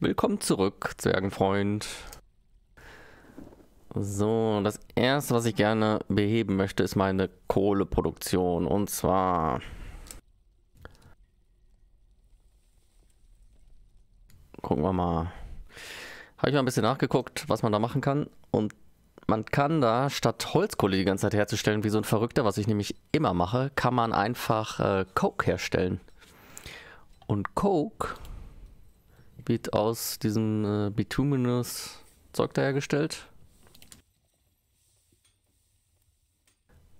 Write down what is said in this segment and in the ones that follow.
Willkommen zurück, Zwergenfreund. So, das erste, was ich gerne beheben möchte, ist meine Kohleproduktion. Und zwar... Gucken wir mal. Habe ich mal ein bisschen nachgeguckt, was man da machen kann. Und man kann da, statt Holzkohle die ganze Zeit herzustellen, wie so ein Verrückter, was ich nämlich immer mache, kann man einfach äh, Coke herstellen. Und Coke wird aus diesem äh, bituminous Zeug da hergestellt.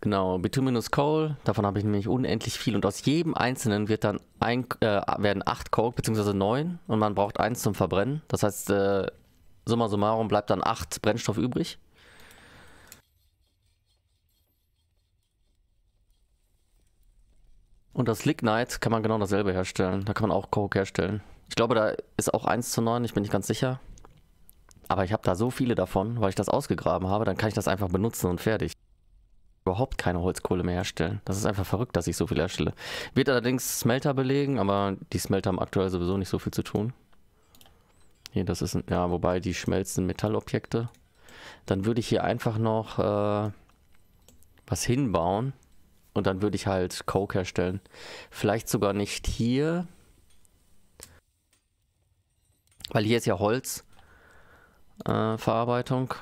Genau, Bituminous Coal, davon habe ich nämlich unendlich viel und aus jedem einzelnen wird dann ein, äh, werden acht Coke bzw. neun und man braucht eins zum Verbrennen. Das heißt, äh, summa summarum bleibt dann acht Brennstoff übrig. Und das Lignite kann man genau dasselbe herstellen. Da kann man auch Coke herstellen. Ich glaube, da ist auch 1 zu 9, ich bin nicht ganz sicher. Aber ich habe da so viele davon, weil ich das ausgegraben habe, dann kann ich das einfach benutzen und fertig. Überhaupt keine Holzkohle mehr herstellen. Das ist einfach verrückt, dass ich so viel herstelle. Wird allerdings Smelter belegen, aber die Smelter haben aktuell sowieso nicht so viel zu tun. Hier, das ist, ein, ja, wobei die schmelzen Metallobjekte. Dann würde ich hier einfach noch äh, was hinbauen und dann würde ich halt Coke herstellen. Vielleicht sogar nicht hier, weil hier ist ja Holzverarbeitung. Äh,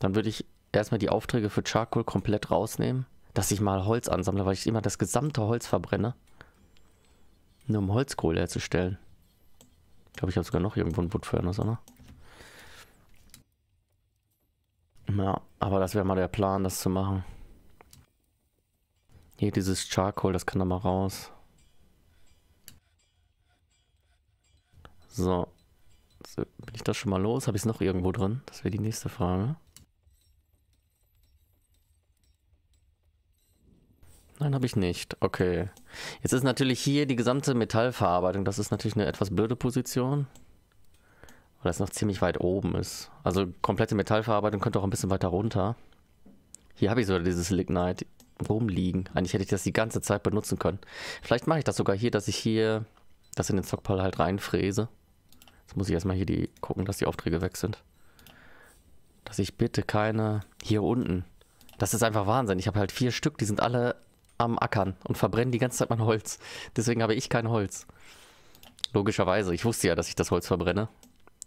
Dann würde ich erstmal die Aufträge für Charcoal komplett rausnehmen. Dass ich mal Holz ansammle, weil ich immer das gesamte Holz verbrenne. Nur um Holzkohle herzustellen. Ich glaube, ich habe sogar noch irgendwo ein Wood Furnace, oder? Ja, aber das wäre mal der Plan, das zu machen. Hier dieses Charcoal, das kann da mal raus. So. Bin ich das schon mal los? Habe ich es noch irgendwo drin? Das wäre die nächste Frage. Nein, habe ich nicht. Okay. Jetzt ist natürlich hier die gesamte Metallverarbeitung. Das ist natürlich eine etwas blöde Position. Weil das noch ziemlich weit oben ist. Also komplette Metallverarbeitung könnte auch ein bisschen weiter runter. Hier habe ich sogar dieses Lignite rumliegen. Eigentlich hätte ich das die ganze Zeit benutzen können. Vielleicht mache ich das sogar hier, dass ich hier das in den Stockpile halt reinfräse. Jetzt muss ich erstmal hier die gucken, dass die Aufträge weg sind. Dass ich bitte keine... Hier unten. Das ist einfach Wahnsinn. Ich habe halt vier Stück, die sind alle am Ackern und verbrennen die ganze Zeit mein Holz. Deswegen habe ich kein Holz. Logischerweise. Ich wusste ja, dass ich das Holz verbrenne.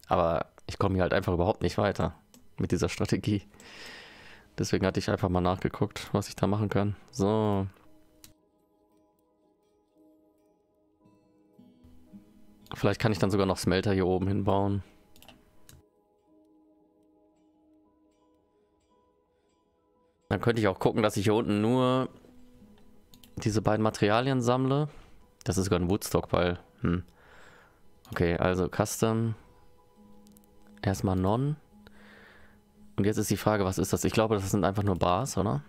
Aber ich komme hier halt einfach überhaupt nicht weiter mit dieser Strategie. Deswegen hatte ich einfach mal nachgeguckt, was ich da machen kann. So. Vielleicht kann ich dann sogar noch Smelter hier oben hinbauen. Dann könnte ich auch gucken, dass ich hier unten nur diese beiden Materialien sammle. Das ist sogar ein Woodstock, weil... Hm. Okay, also Custom. Erstmal Non. Und jetzt ist die Frage, was ist das? Ich glaube, das sind einfach nur Bars, oder?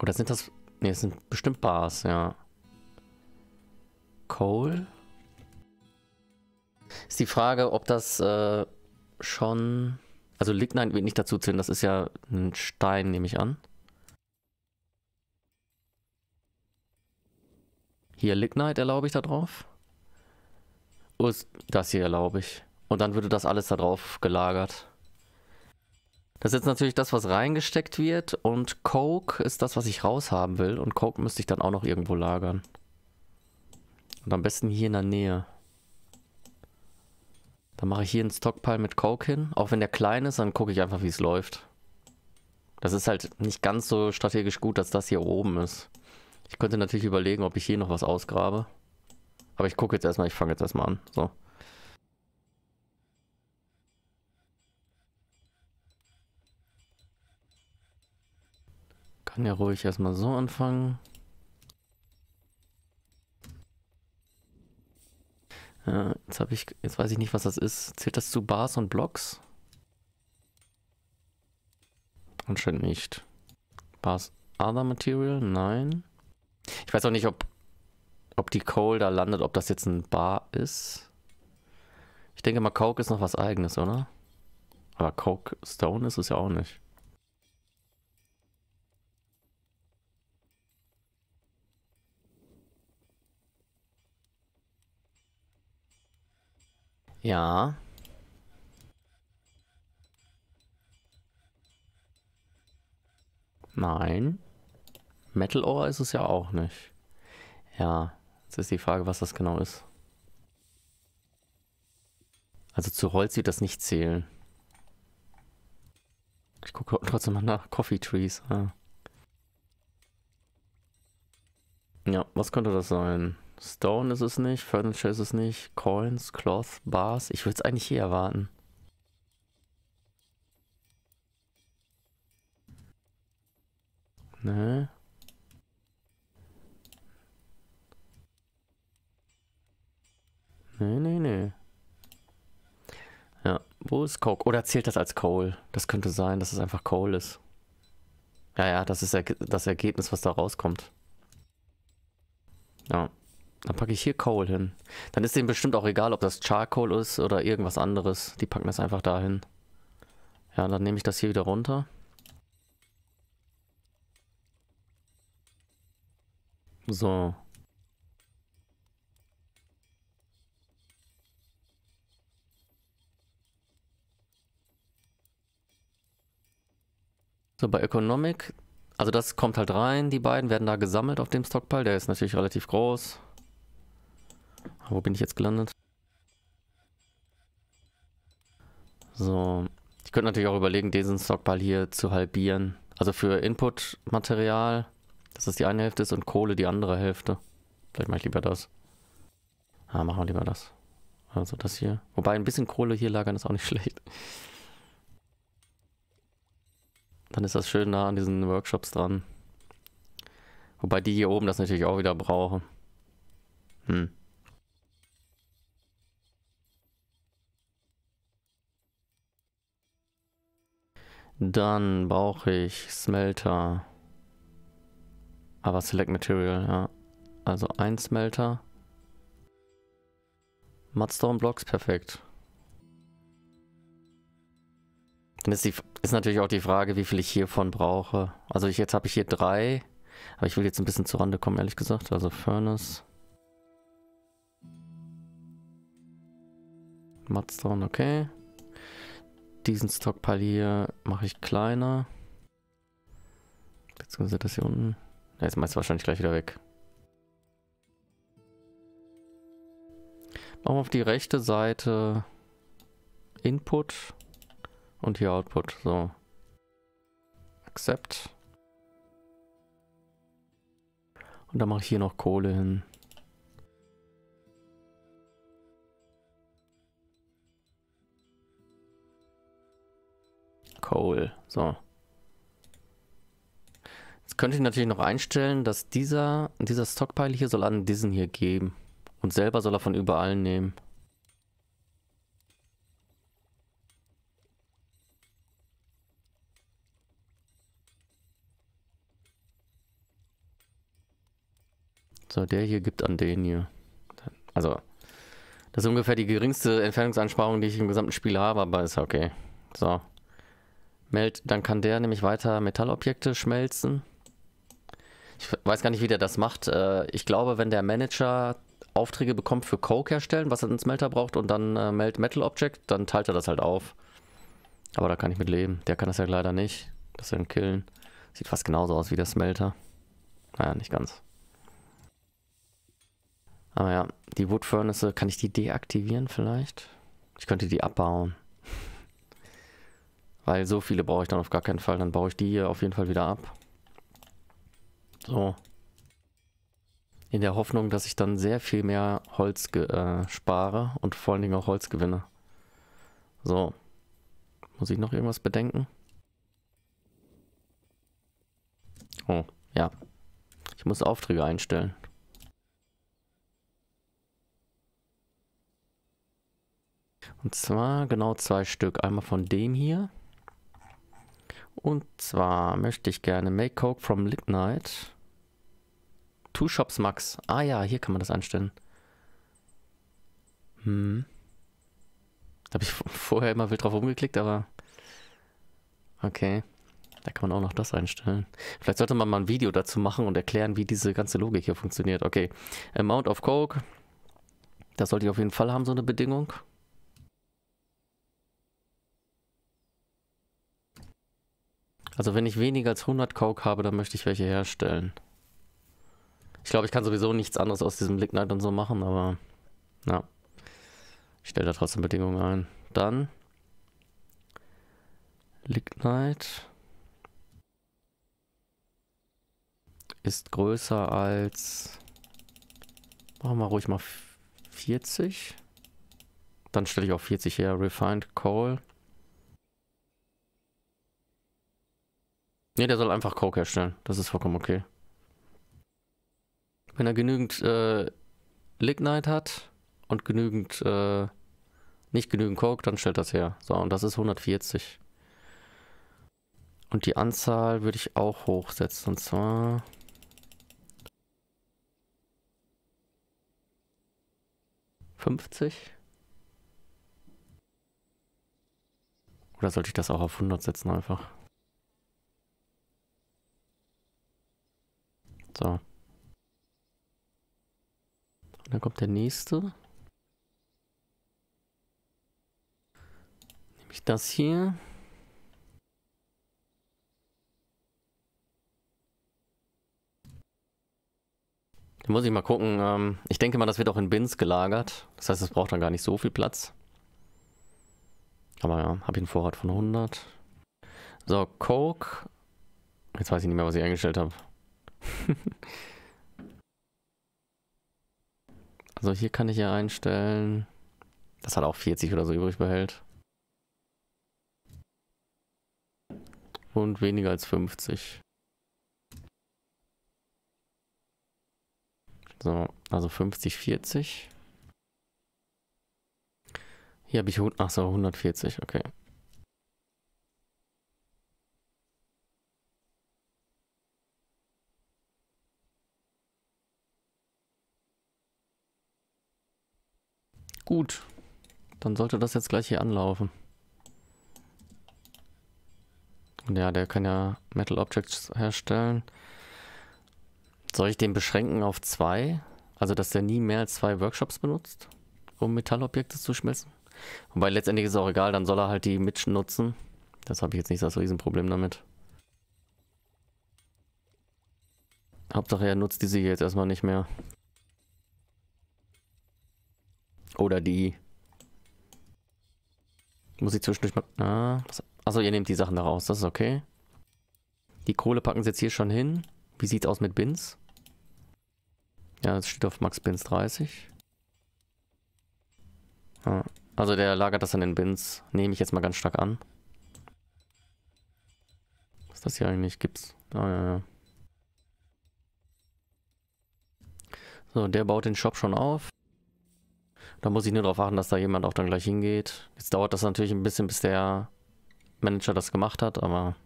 Oder sind das Ne, es sind bestimmt Bars, ja. Coal. Ist die Frage, ob das äh, schon... Also Lignite wird nicht dazu zählen, das ist ja ein Stein, nehme ich an. Hier Lignite erlaube ich da drauf. Oh, das hier erlaube ich. Und dann würde das alles da drauf gelagert. Das ist jetzt natürlich das, was reingesteckt wird und Coke ist das, was ich raushaben will und Coke müsste ich dann auch noch irgendwo lagern. Und am besten hier in der Nähe. Dann mache ich hier einen Stockpile mit Coke hin. Auch wenn der klein ist, dann gucke ich einfach, wie es läuft. Das ist halt nicht ganz so strategisch gut, dass das hier oben ist. Ich könnte natürlich überlegen, ob ich hier noch was ausgrabe. Aber ich gucke jetzt erstmal, ich fange jetzt erstmal an. So. Kann ja ruhig erstmal so anfangen. Ja, jetzt ich, jetzt weiß ich nicht, was das ist. Zählt das zu Bars und Blocks? Anscheinend nicht. Bars Other Material? Nein. Ich weiß auch nicht, ob, ob die Coal da landet, ob das jetzt ein Bar ist. Ich denke mal, Coke ist noch was eigenes, oder? Aber Coke Stone ist es ja auch nicht. Ja. Nein. Metal Ore ist es ja auch nicht. Ja, jetzt ist die Frage, was das genau ist. Also zu Holz wird das nicht zählen. Ich gucke trotzdem mal nach. Coffee Trees. Ah. Ja, was könnte das sein? Stone ist es nicht, Furniture ist es nicht, Coins, Cloth, Bars. Ich würde es eigentlich hier erwarten. Ne? Nee, nee, nee. Ja, wo ist Coke? Oder zählt das als Coal? Das könnte sein, dass es einfach Coal ist. Ja, ja, das ist das Ergebnis, was da rauskommt. Ja. Dann packe ich hier Coal hin. Dann ist denen bestimmt auch egal, ob das Charcoal ist oder irgendwas anderes. Die packen das einfach dahin. Ja, dann nehme ich das hier wieder runter. So. So, bei Economic, also das kommt halt rein, die beiden werden da gesammelt auf dem Stockpile. Der ist natürlich relativ groß. Wo bin ich jetzt gelandet? So, ich könnte natürlich auch überlegen, diesen Stockpile hier zu halbieren. Also für Input-Material, dass das die eine Hälfte ist und Kohle die andere Hälfte. Vielleicht mache ich lieber das. Ah, machen wir lieber das. Also das hier. Wobei ein bisschen Kohle hier lagern ist auch nicht schlecht. Dann ist das schön nah an diesen Workshops dran. Wobei die hier oben das natürlich auch wieder brauchen. Hm. Dann brauche ich Smelter. Aber Select Material, ja. Also ein Smelter. Mudstone Blocks, perfekt. Dann ist, die, ist natürlich auch die Frage, wie viel ich hiervon brauche. Also ich, jetzt habe ich hier drei. Aber ich will jetzt ein bisschen zur Rande kommen, ehrlich gesagt. Also Furnace. Mudstone, okay. Diesen Stockpile hier mache ich kleiner. Beziehungsweise das hier unten. Jetzt meinst du wahrscheinlich gleich wieder weg. Machen wir auf die rechte Seite Input. Und hier Output, so. Accept. Und dann mache ich hier noch Kohle hin. Coal, so. Jetzt könnte ich natürlich noch einstellen, dass dieser, dieser Stockpile hier soll an diesen hier geben. Und selber soll er von überall nehmen. So, der hier gibt an den hier. Also, das ist ungefähr die geringste Entfernungsansparung, die ich im gesamten Spiel habe, aber ist okay. So. Meld, dann kann der nämlich weiter Metallobjekte schmelzen. Ich weiß gar nicht, wie der das macht. Äh, ich glaube, wenn der Manager Aufträge bekommt für Coke herstellen, was er ins Smelter braucht, und dann äh, Meld Metal Object, dann teilt er das halt auf. Aber da kann ich mit leben. Der kann das ja leider nicht. Das ein Killen. Sieht fast genauso aus wie der Smelter. Naja, nicht ganz. Aber ja, die Wood Furnace, kann ich die deaktivieren vielleicht? Ich könnte die abbauen. Weil so viele brauche ich dann auf gar keinen Fall. Dann baue ich die hier auf jeden Fall wieder ab. So. In der Hoffnung, dass ich dann sehr viel mehr Holz äh, spare und vor allen Dingen auch Holz gewinne. So. Muss ich noch irgendwas bedenken? Oh, ja. Ich muss Aufträge einstellen. Und zwar genau zwei Stück. Einmal von dem hier. Und zwar möchte ich gerne Make Coke from Lignite. Two Shops Max. Ah ja, hier kann man das einstellen. Hm. Habe ich vorher immer wild drauf rumgeklickt, aber... Okay. Da kann man auch noch das einstellen. Vielleicht sollte man mal ein Video dazu machen und erklären, wie diese ganze Logik hier funktioniert. Okay. Amount of Coke. Das sollte ich auf jeden Fall haben, so eine Bedingung. Also wenn ich weniger als 100 Coke habe, dann möchte ich welche herstellen. Ich glaube, ich kann sowieso nichts anderes aus diesem Lignite und so machen, aber ja. Ich stelle da trotzdem Bedingungen ein. Dann Lignite ist größer als machen wir ruhig mal 40. Dann stelle ich auch 40 her. Refined Coal. Ne, der soll einfach Coke herstellen. Das ist vollkommen okay. Wenn er genügend äh, Lignite hat und genügend, äh, nicht genügend Coke, dann stellt das her. So, und das ist 140. Und die Anzahl würde ich auch hochsetzen. Und zwar... Fünfzig? Oder sollte ich das auch auf 100 setzen einfach? So. Und dann kommt der nächste. Nehme ich das hier. Da muss ich mal gucken. Ähm, ich denke mal, das wird auch in Bins gelagert. Das heißt, es braucht dann gar nicht so viel Platz. Aber ja, habe ich einen Vorrat von 100. So, Coke. Jetzt weiß ich nicht mehr, was ich eingestellt habe. also hier kann ich ja einstellen, dass hat auch 40 oder so übrig behält. Und weniger als 50. So, also 50, 40. Hier habe ich, ach so, 140, okay. Gut. Dann sollte das jetzt gleich hier anlaufen. Und ja, der kann ja Metal Objects herstellen. Soll ich den beschränken auf zwei? Also, dass der nie mehr als zwei Workshops benutzt, um Metallobjekte zu schmelzen? Wobei letztendlich ist es auch egal, dann soll er halt die mitnutzen. Das habe ich jetzt nicht das Riesenproblem damit. Hauptsache er nutzt diese hier jetzt erstmal nicht mehr. Oder die. Muss ich zwischendurch mal. Ah, also ihr nehmt die Sachen da raus, das ist okay. Die Kohle packen sie jetzt hier schon hin. Wie sieht's aus mit Bins? Ja, es steht auf Max Bins 30. Ah, also der lagert das in den Bins. Nehme ich jetzt mal ganz stark an. Was das hier eigentlich gibt's? Ah, ja, ja. So, der baut den Shop schon auf. Da muss ich nur darauf achten, dass da jemand auch dann gleich hingeht. Jetzt dauert das natürlich ein bisschen, bis der Manager das gemacht hat, aber...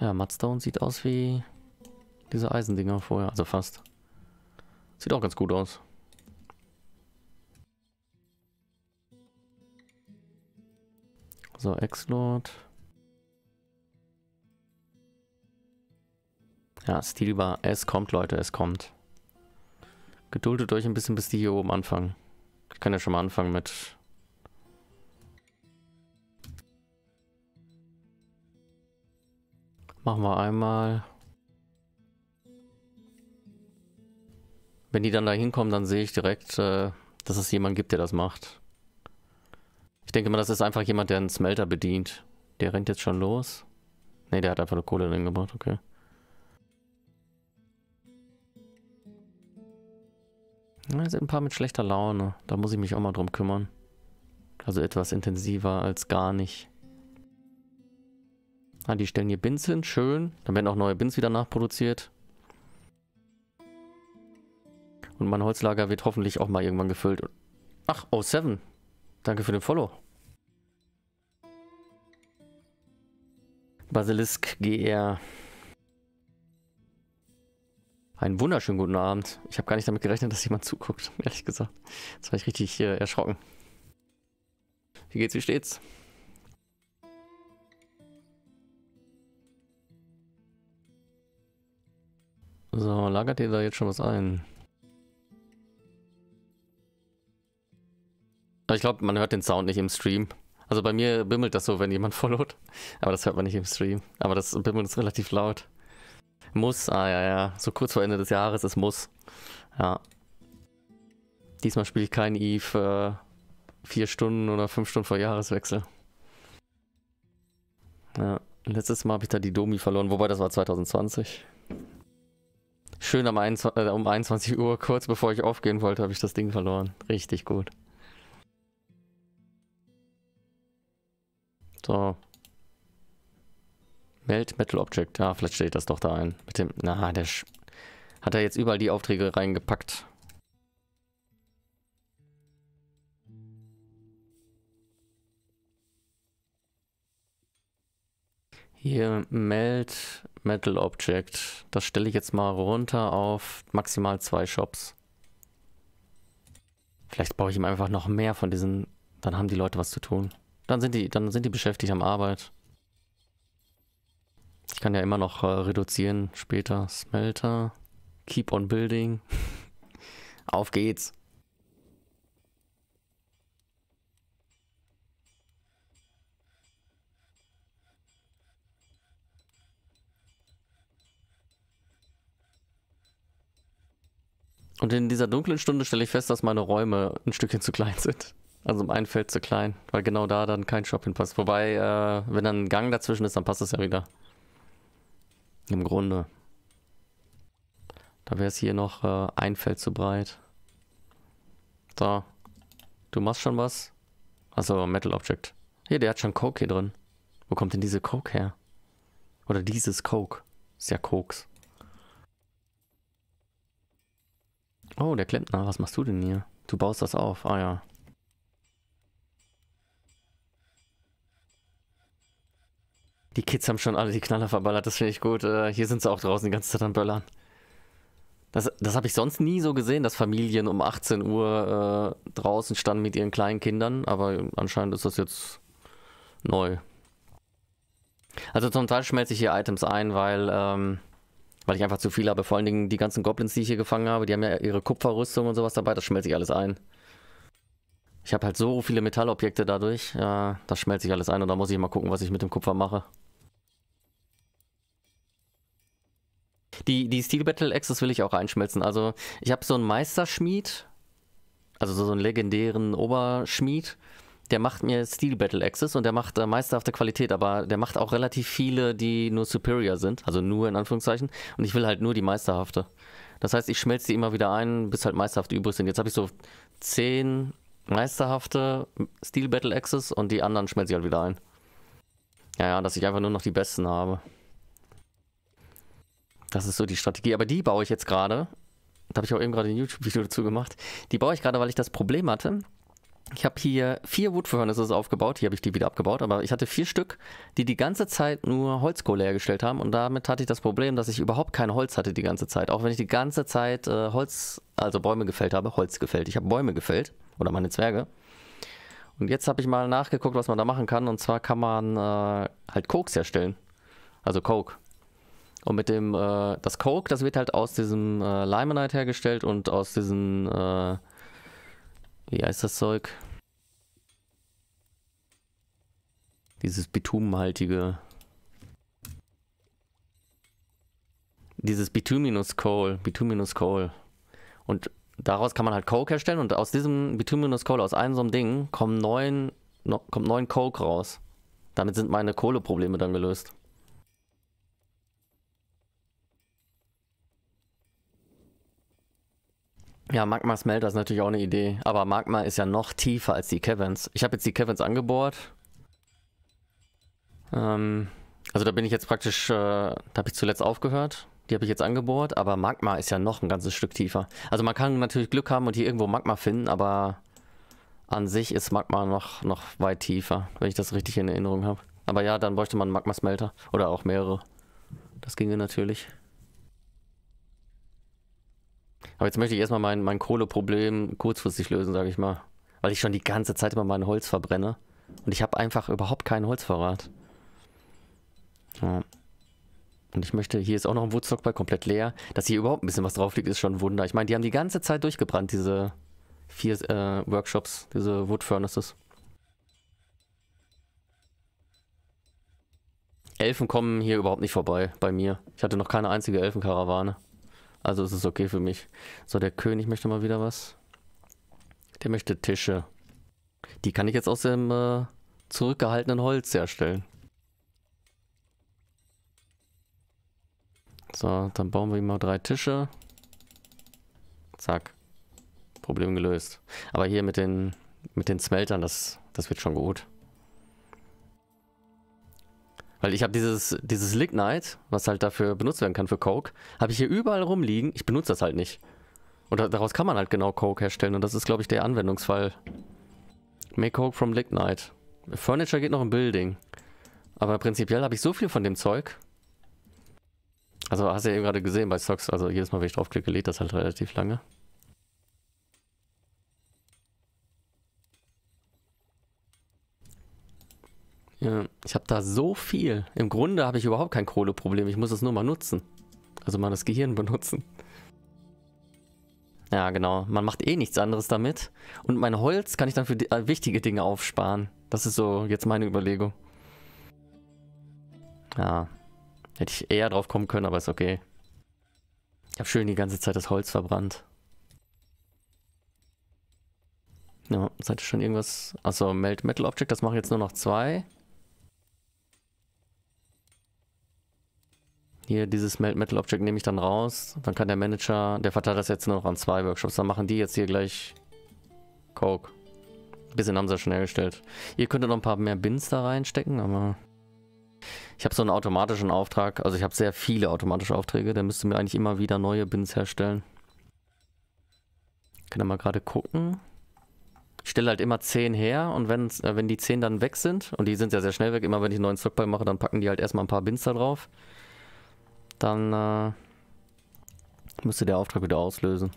Ja, Mudstone sieht aus wie diese Eisendinger vorher, also fast. Sieht auch ganz gut aus. So, Exlord. Ja, Stilbar. Es kommt, Leute, es kommt. Geduldet euch ein bisschen, bis die hier oben anfangen. Ich kann ja schon mal anfangen mit... Machen wir einmal... Wenn die dann da hinkommen, dann sehe ich direkt, äh, dass es jemand gibt, der das macht. Ich denke mal, das ist einfach jemand, der einen Smelter bedient. Der rennt jetzt schon los. Ne, der hat einfach eine Kohle drin gebracht, okay. Ja, sind ein paar mit schlechter Laune. Da muss ich mich auch mal drum kümmern. Also etwas intensiver als gar nicht. Ah, die stellen hier Bins hin, schön. Dann werden auch neue Bins wieder nachproduziert. Und mein Holzlager wird hoffentlich auch mal irgendwann gefüllt. Ach, oh, Seven. Danke für den Follow. Basilisk GR. Einen wunderschönen guten Abend. Ich habe gar nicht damit gerechnet, dass jemand zuguckt, ehrlich gesagt. Jetzt war ich richtig äh, erschrocken. Wie geht's, wie steht's? So, lagert ihr da jetzt schon was ein? Ich glaube, man hört den Sound nicht im Stream. Also bei mir bimmelt das so, wenn jemand followt. Aber das hört man nicht im Stream. Aber das Bimmelt ist relativ laut. Muss, ah ja, ja. So kurz vor Ende des Jahres, es muss. Ja. Diesmal spiele ich kein Eve für vier Stunden oder fünf Stunden vor Jahreswechsel. Ja. Letztes Mal habe ich da die Domi verloren, wobei das war 2020. Schön am 21, äh, um 21 Uhr, kurz bevor ich aufgehen wollte, habe ich das Ding verloren. Richtig gut. So. Meld Metal Object. Ja, vielleicht steht das doch da ein. Mit dem. Na, der Sch hat er jetzt überall die Aufträge reingepackt. Hier Meld Metal Object. Das stelle ich jetzt mal runter auf maximal zwei Shops. Vielleicht baue ich ihm einfach noch mehr von diesen. Dann haben die Leute was zu tun. Dann sind die, dann sind die beschäftigt am Arbeit. Ich kann ja immer noch äh, reduzieren später. Smelter. Keep on building. Auf geht's. Und in dieser dunklen Stunde stelle ich fest, dass meine Räume ein Stückchen zu klein sind. Also um ein Feld zu klein, weil genau da dann kein Shop hinpasst. Wobei, äh, wenn dann ein Gang dazwischen ist, dann passt es ja wieder. Im Grunde. Da wäre es hier noch äh, ein Feld zu breit. So. Du machst schon was? Also Metal Object. Hier, der hat schon Coke hier drin. Wo kommt denn diese Coke her? Oder dieses Coke? Ist ja Koks. Oh, der Klempner, was machst du denn hier? Du baust das auf, ah ja. Die Kids haben schon alle die Knaller verballert, das finde ich gut. Äh, hier sind sie auch draußen die ganze Zeit am Böllern. Das, das habe ich sonst nie so gesehen, dass Familien um 18 Uhr äh, draußen standen mit ihren kleinen Kindern, aber anscheinend ist das jetzt neu. Also zum Teil schmelze ich hier Items ein, weil ähm, weil ich einfach zu viel habe. Vor allen Dingen die ganzen Goblins, die ich hier gefangen habe, die haben ja ihre Kupferrüstung und sowas dabei, das schmelze ich alles ein. Ich habe halt so viele Metallobjekte dadurch, ja, das schmelze ich alles ein und da muss ich mal gucken, was ich mit dem Kupfer mache. Die, die Steel Battle Axes will ich auch einschmelzen. Also ich habe so einen Meisterschmied, also so einen legendären Oberschmied, der macht mir Steel Battle Axes und der macht äh, meisterhafte Qualität, aber der macht auch relativ viele, die nur Superior sind, also nur in Anführungszeichen. Und ich will halt nur die meisterhafte. Das heißt, ich schmelze die immer wieder ein, bis halt meisterhafte übrig sind. Jetzt habe ich so zehn meisterhafte Steel Battle Axes und die anderen schmelze ich halt wieder ein. Ja, ja, dass ich einfach nur noch die besten habe. Das ist so die Strategie. Aber die baue ich jetzt gerade. Da habe ich auch eben gerade ein YouTube-Video dazu gemacht. Die baue ich gerade, weil ich das Problem hatte ich habe hier vier Wood Furnaces aufgebaut. Hier habe ich die wieder abgebaut, aber ich hatte vier Stück, die die ganze Zeit nur Holzkohle hergestellt haben. Und damit hatte ich das Problem, dass ich überhaupt kein Holz hatte die ganze Zeit. Auch wenn ich die ganze Zeit äh, Holz, also Bäume gefällt habe, Holz gefällt. Ich habe Bäume gefällt oder meine Zwerge. Und jetzt habe ich mal nachgeguckt, was man da machen kann. Und zwar kann man äh, halt Koks herstellen. Also Coke. Und mit dem, äh, das Coke, das wird halt aus diesem äh, Limonite hergestellt und aus diesen äh, wie heißt das Zeug? Dieses bitumenhaltige. Dieses Bituminous Coal. Bituminous Coal. Und daraus kann man halt Coke herstellen und aus diesem Bituminous Coal, aus einem so einem Ding, kommen neun, no, kommt neun Coke raus. Damit sind meine Kohleprobleme dann gelöst. Ja, Magma Smelter ist natürlich auch eine Idee, aber Magma ist ja noch tiefer als die Caverns. Ich habe jetzt die Caverns angebohrt. Ähm, also da bin ich jetzt praktisch, äh, da habe ich zuletzt aufgehört. Die habe ich jetzt angebohrt, aber Magma ist ja noch ein ganzes Stück tiefer. Also man kann natürlich Glück haben und hier irgendwo Magma finden, aber an sich ist Magma noch, noch weit tiefer, wenn ich das richtig in Erinnerung habe. Aber ja, dann bräuchte man Magma-Smelter oder auch mehrere. Das ginge natürlich. Aber jetzt möchte ich erstmal mein, mein Kohleproblem kurzfristig lösen, sage ich mal. Weil ich schon die ganze Zeit immer mein Holz verbrenne. Und ich habe einfach überhaupt keinen Holzvorrat. Ja. Und ich möchte, hier ist auch noch ein Woodstock bei komplett leer. Dass hier überhaupt ein bisschen was drauf liegt, ist schon ein Wunder. Ich meine, die haben die ganze Zeit durchgebrannt, diese vier äh, Workshops, diese Wood Furnaces. Elfen kommen hier überhaupt nicht vorbei bei mir. Ich hatte noch keine einzige Elfenkarawane. Also ist es okay für mich. So, der König möchte mal wieder was. Der möchte Tische. Die kann ich jetzt aus dem äh, zurückgehaltenen Holz herstellen. So, dann bauen wir ihm mal drei Tische. Zack. Problem gelöst. Aber hier mit den, mit den Smeltern, das, das wird schon gut. Weil ich habe dieses, dieses Lignite, was halt dafür benutzt werden kann für Coke, habe ich hier überall rumliegen. Ich benutze das halt nicht. Und daraus kann man halt genau Coke herstellen. Und das ist, glaube ich, der Anwendungsfall. Make Coke from Lignite. Furniture geht noch im Building. Aber prinzipiell habe ich so viel von dem Zeug. Also hast du ja eben gerade gesehen bei Socks, also jedes Mal, wenn ich draufklicke, lädt das halt relativ lange. Ja, ich habe da so viel. Im Grunde habe ich überhaupt kein Kohleproblem. Ich muss es nur mal nutzen. Also mal das Gehirn benutzen. Ja, genau. Man macht eh nichts anderes damit. Und mein Holz kann ich dann für äh, wichtige Dinge aufsparen. Das ist so jetzt meine Überlegung. Ja. Hätte ich eher drauf kommen können, aber ist okay. Ich habe schön die ganze Zeit das Holz verbrannt. Ja, seid ihr schon irgendwas... Achso, Melt Metal Object, das mache ich jetzt nur noch zwei. Hier, dieses Melt Metal Object nehme ich dann raus. Dann kann der Manager, der verteilt das jetzt nur noch an zwei Workshops. Dann machen die jetzt hier gleich Coke. bisschen haben sie schnell gestellt. Ihr könntet noch ein paar mehr Bins da reinstecken, aber... Ich habe so einen automatischen Auftrag. Also ich habe sehr viele automatische Aufträge. Der müsste mir eigentlich immer wieder neue Bins herstellen. Ich kann da mal gerade gucken. Ich stelle halt immer 10 her und wenn, äh, wenn die 10 dann weg sind, und die sind ja sehr schnell weg, immer wenn ich einen neuen Stockpile mache, dann packen die halt erstmal ein paar Bins da drauf. Dann äh, müsste der Auftrag wieder auslösen.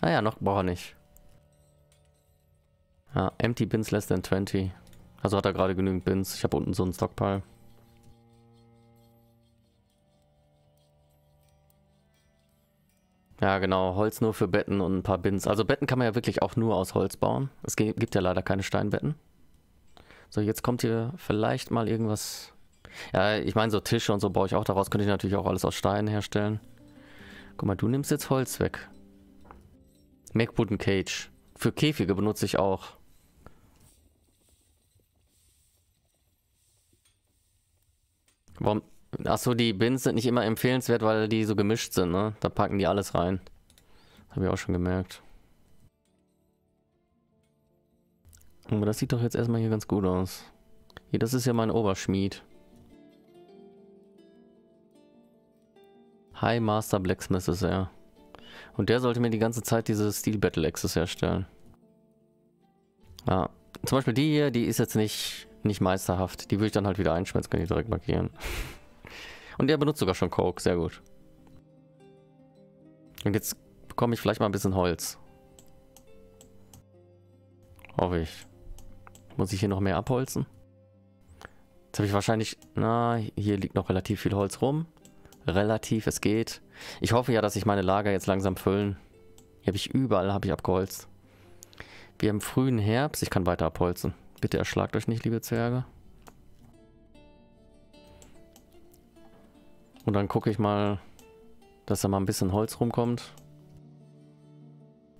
Ah ja, noch braucht er nicht. Ja, empty bins less than 20. Also hat er gerade genügend Bins. Ich habe unten so einen Stockpile. Ja, genau. Holz nur für Betten und ein paar Bins. Also Betten kann man ja wirklich auch nur aus Holz bauen. Es gibt ja leider keine Steinbetten. So, jetzt kommt hier vielleicht mal irgendwas ja, ich meine, so Tische und so baue ich auch daraus. Könnte ich natürlich auch alles aus Stein herstellen. Guck mal, du nimmst jetzt Holz weg. Make Wooden Cage. Für Käfige benutze ich auch. Warum? Achso, die Bins sind nicht immer empfehlenswert, weil die so gemischt sind, ne? Da packen die alles rein. Habe ich auch schon gemerkt. Aber das sieht doch jetzt erstmal hier ganz gut aus. Hier, das ist ja mein Oberschmied. High Master Blacksmith ist er. Und der sollte mir die ganze Zeit diese Steel Battle Axes herstellen. Ja. Zum Beispiel die hier, die ist jetzt nicht, nicht meisterhaft. Die würde ich dann halt wieder einschmelzen, kann ich direkt markieren. Und der benutzt sogar schon Coke, sehr gut. Und jetzt bekomme ich vielleicht mal ein bisschen Holz. Hoffe ich. Muss ich hier noch mehr abholzen? Jetzt habe ich wahrscheinlich... Na, hier liegt noch relativ viel Holz rum relativ, es geht. Ich hoffe ja, dass sich meine Lager jetzt langsam füllen. Hier habe ich überall habe ich abgeholzt. Wir haben frühen Herbst, ich kann weiter abholzen. Bitte erschlagt euch nicht, liebe Zwerge. Und dann gucke ich mal, dass da mal ein bisschen Holz rumkommt.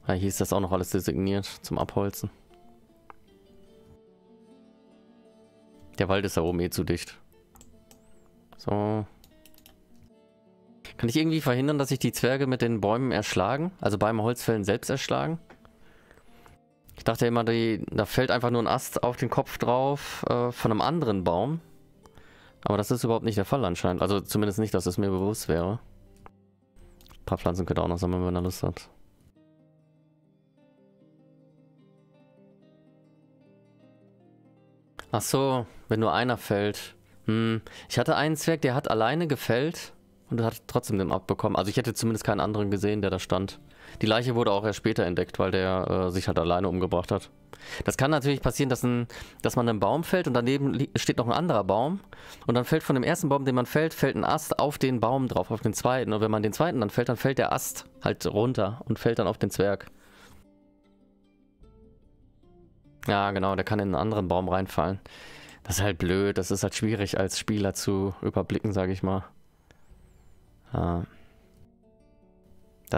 Ah, hier ist das auch noch alles designiert zum Abholzen. Der Wald ist da oben eh zu dicht. So, kann ich irgendwie verhindern, dass sich die Zwerge mit den Bäumen erschlagen? Also beim Holzfällen selbst erschlagen? Ich dachte immer, die, da fällt einfach nur ein Ast auf den Kopf drauf äh, von einem anderen Baum. Aber das ist überhaupt nicht der Fall anscheinend. Also zumindest nicht, dass es mir bewusst wäre. Ein paar Pflanzen könnte auch noch sammeln, wenn er Lust hat. Ach so, wenn nur einer fällt. Hm, ich hatte einen Zwerg, der hat alleine gefällt und hat trotzdem den abbekommen. Also ich hätte zumindest keinen anderen gesehen, der da stand. Die Leiche wurde auch erst später entdeckt, weil der äh, sich halt alleine umgebracht hat. Das kann natürlich passieren, dass, ein, dass man einen Baum fällt und daneben steht noch ein anderer Baum. Und dann fällt von dem ersten Baum, den man fällt, fällt ein Ast auf den Baum drauf, auf den zweiten. Und wenn man den zweiten dann fällt, dann fällt der Ast halt runter und fällt dann auf den Zwerg. Ja, genau, der kann in einen anderen Baum reinfallen. Das ist halt blöd, das ist halt schwierig als Spieler zu überblicken, sage ich mal. Das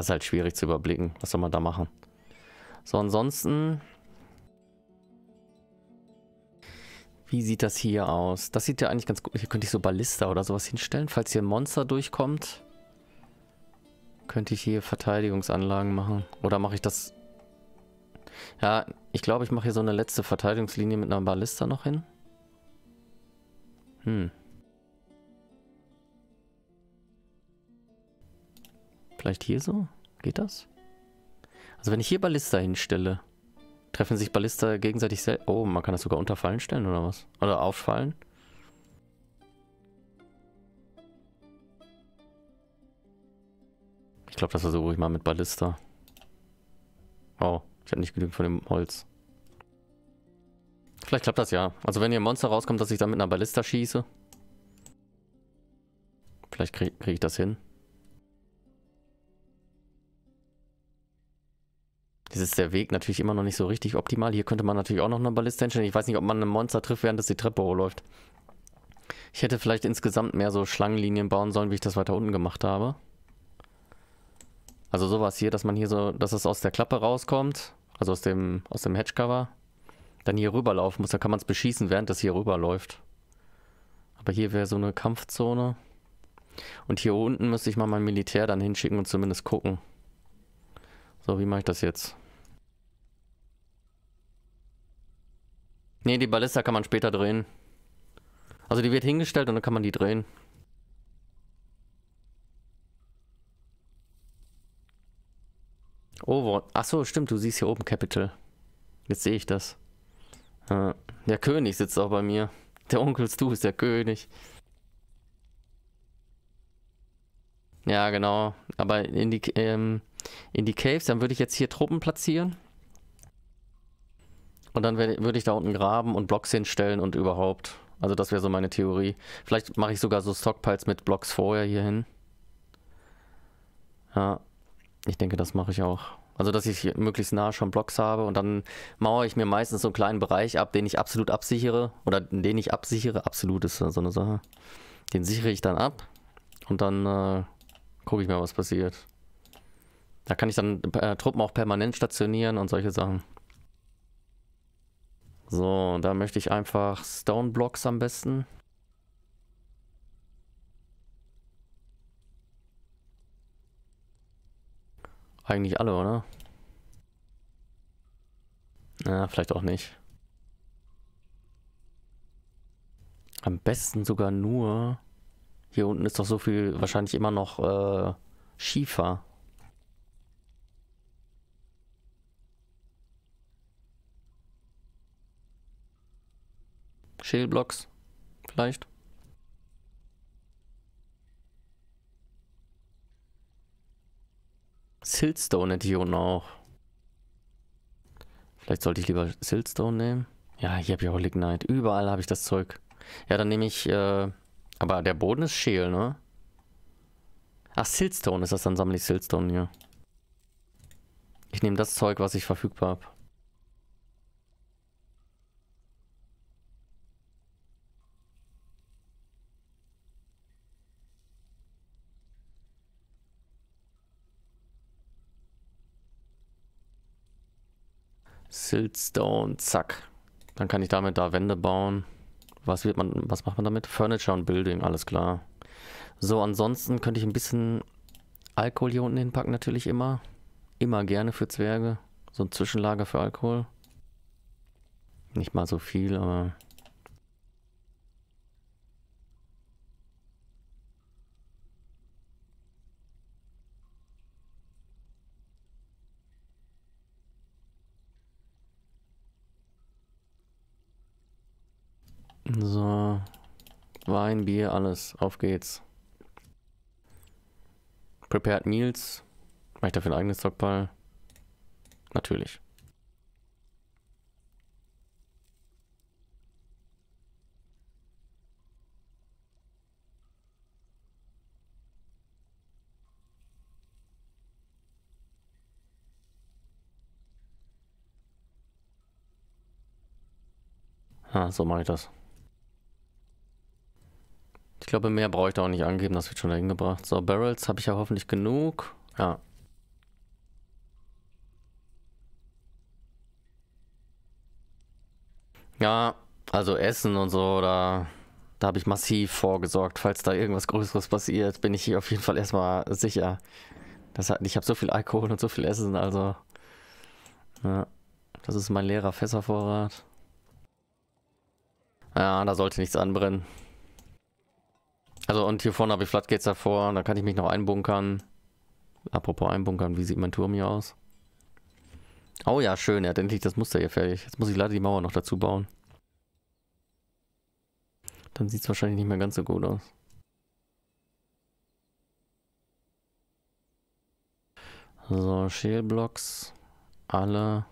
ist halt schwierig zu überblicken. Was soll man da machen? So, ansonsten... Wie sieht das hier aus? Das sieht ja eigentlich ganz gut. Hier könnte ich so Ballista oder sowas hinstellen. Falls hier ein Monster durchkommt, könnte ich hier Verteidigungsanlagen machen. Oder mache ich das... Ja, ich glaube, ich mache hier so eine letzte Verteidigungslinie mit einer Ballista noch hin. Hm. Vielleicht hier so? Geht das? Also wenn ich hier Ballista hinstelle, treffen sich Ballista gegenseitig selbst. Oh, man kann das sogar unter Fallen stellen oder was? Oder auffallen? Ich glaube, das versuche ich mal mit Ballista. Oh, ich habe nicht genügend von dem Holz. Vielleicht klappt das ja. Also wenn hier ein Monster rauskommt, dass ich dann mit einer Ballista schieße. Vielleicht kriege krieg ich das hin. Das ist der Weg natürlich immer noch nicht so richtig optimal. Hier könnte man natürlich auch noch eine Ballista hinstellen. Ich weiß nicht, ob man ein Monster trifft, während es die Treppe hochläuft. Ich hätte vielleicht insgesamt mehr so Schlangenlinien bauen sollen, wie ich das weiter unten gemacht habe. Also sowas hier, dass man hier so, dass es aus der Klappe rauskommt. Also aus dem, aus dem Hedgecover dann hier rüberlaufen muss. Da kann man es beschießen, während das hier rüberläuft. Aber hier wäre so eine Kampfzone. Und hier unten müsste ich mal mein Militär dann hinschicken und zumindest gucken. So, wie mache ich das jetzt? Ne, die Ballista kann man später drehen. Also die wird hingestellt und dann kann man die drehen. Oh, wo? Achso, stimmt, du siehst hier oben Capital. Jetzt sehe ich das. Äh, der König sitzt auch bei mir. Der Onkel Stu ist der König. Ja, genau. Aber in die, ähm, in die Caves, dann würde ich jetzt hier Truppen platzieren. Und dann würde ich da unten graben und Blocks hinstellen und überhaupt. Also das wäre so meine Theorie. Vielleicht mache ich sogar so Stockpiles mit Blocks vorher hier hin. Ja, ich denke, das mache ich auch. Also, dass ich möglichst nah schon Blocks habe und dann mauere ich mir meistens so einen kleinen Bereich ab, den ich absolut absichere oder den ich absichere. Absolut ist so eine Sache. Den sichere ich dann ab und dann äh, gucke ich mal, was passiert. Da kann ich dann äh, Truppen auch permanent stationieren und solche Sachen. So, da möchte ich einfach Stone Blocks am besten. Eigentlich alle, oder? Ja, vielleicht auch nicht. Am besten sogar nur. Hier unten ist doch so viel, wahrscheinlich immer noch äh, Schiefer. Schälblocks, vielleicht. Siltstone hätte ich unten auch. Vielleicht sollte ich lieber Siltstone nehmen. Ja, hier habe ich auch Lignite. Überall habe ich das Zeug. Ja, dann nehme ich, äh, aber der Boden ist scheel, ne? Ach, Siltstone ist das, dann sammle ich Siltstone hier. Ich nehme das Zeug, was ich verfügbar habe. Siltstone, zack. Dann kann ich damit da Wände bauen. Was wird man, was macht man damit? Furniture und Building, alles klar. So, ansonsten könnte ich ein bisschen Alkohol hier unten hinpacken, natürlich immer. Immer gerne für Zwerge. So ein Zwischenlager für Alkohol. Nicht mal so viel, aber So. Wein, Bier, alles. Auf geht's. Prepared Meals. Mache ich dafür ein eigenes Stockpile? Natürlich. Ah, so mache ich das. Glaube, mehr brauche ich da auch nicht angeben, das wird schon dahin gebracht. So, Barrels habe ich ja hoffentlich genug. Ja. Ja, also Essen und so, da, da habe ich massiv vorgesorgt. Falls da irgendwas Größeres passiert, bin ich hier auf jeden Fall erstmal sicher. Das hat, ich habe so viel Alkohol und so viel Essen, also. Ja, das ist mein leerer Fässervorrat. Ja, da sollte nichts anbrennen. Also und hier vorne habe ich Floodgates davor, da kann ich mich noch einbunkern. Apropos einbunkern, wie sieht mein Turm hier aus? Oh ja, schön, er hat endlich das Muster hier fertig. Jetzt muss ich leider die Mauer noch dazu bauen. Dann sieht es wahrscheinlich nicht mehr ganz so gut aus. So, Schälblocks. Alle.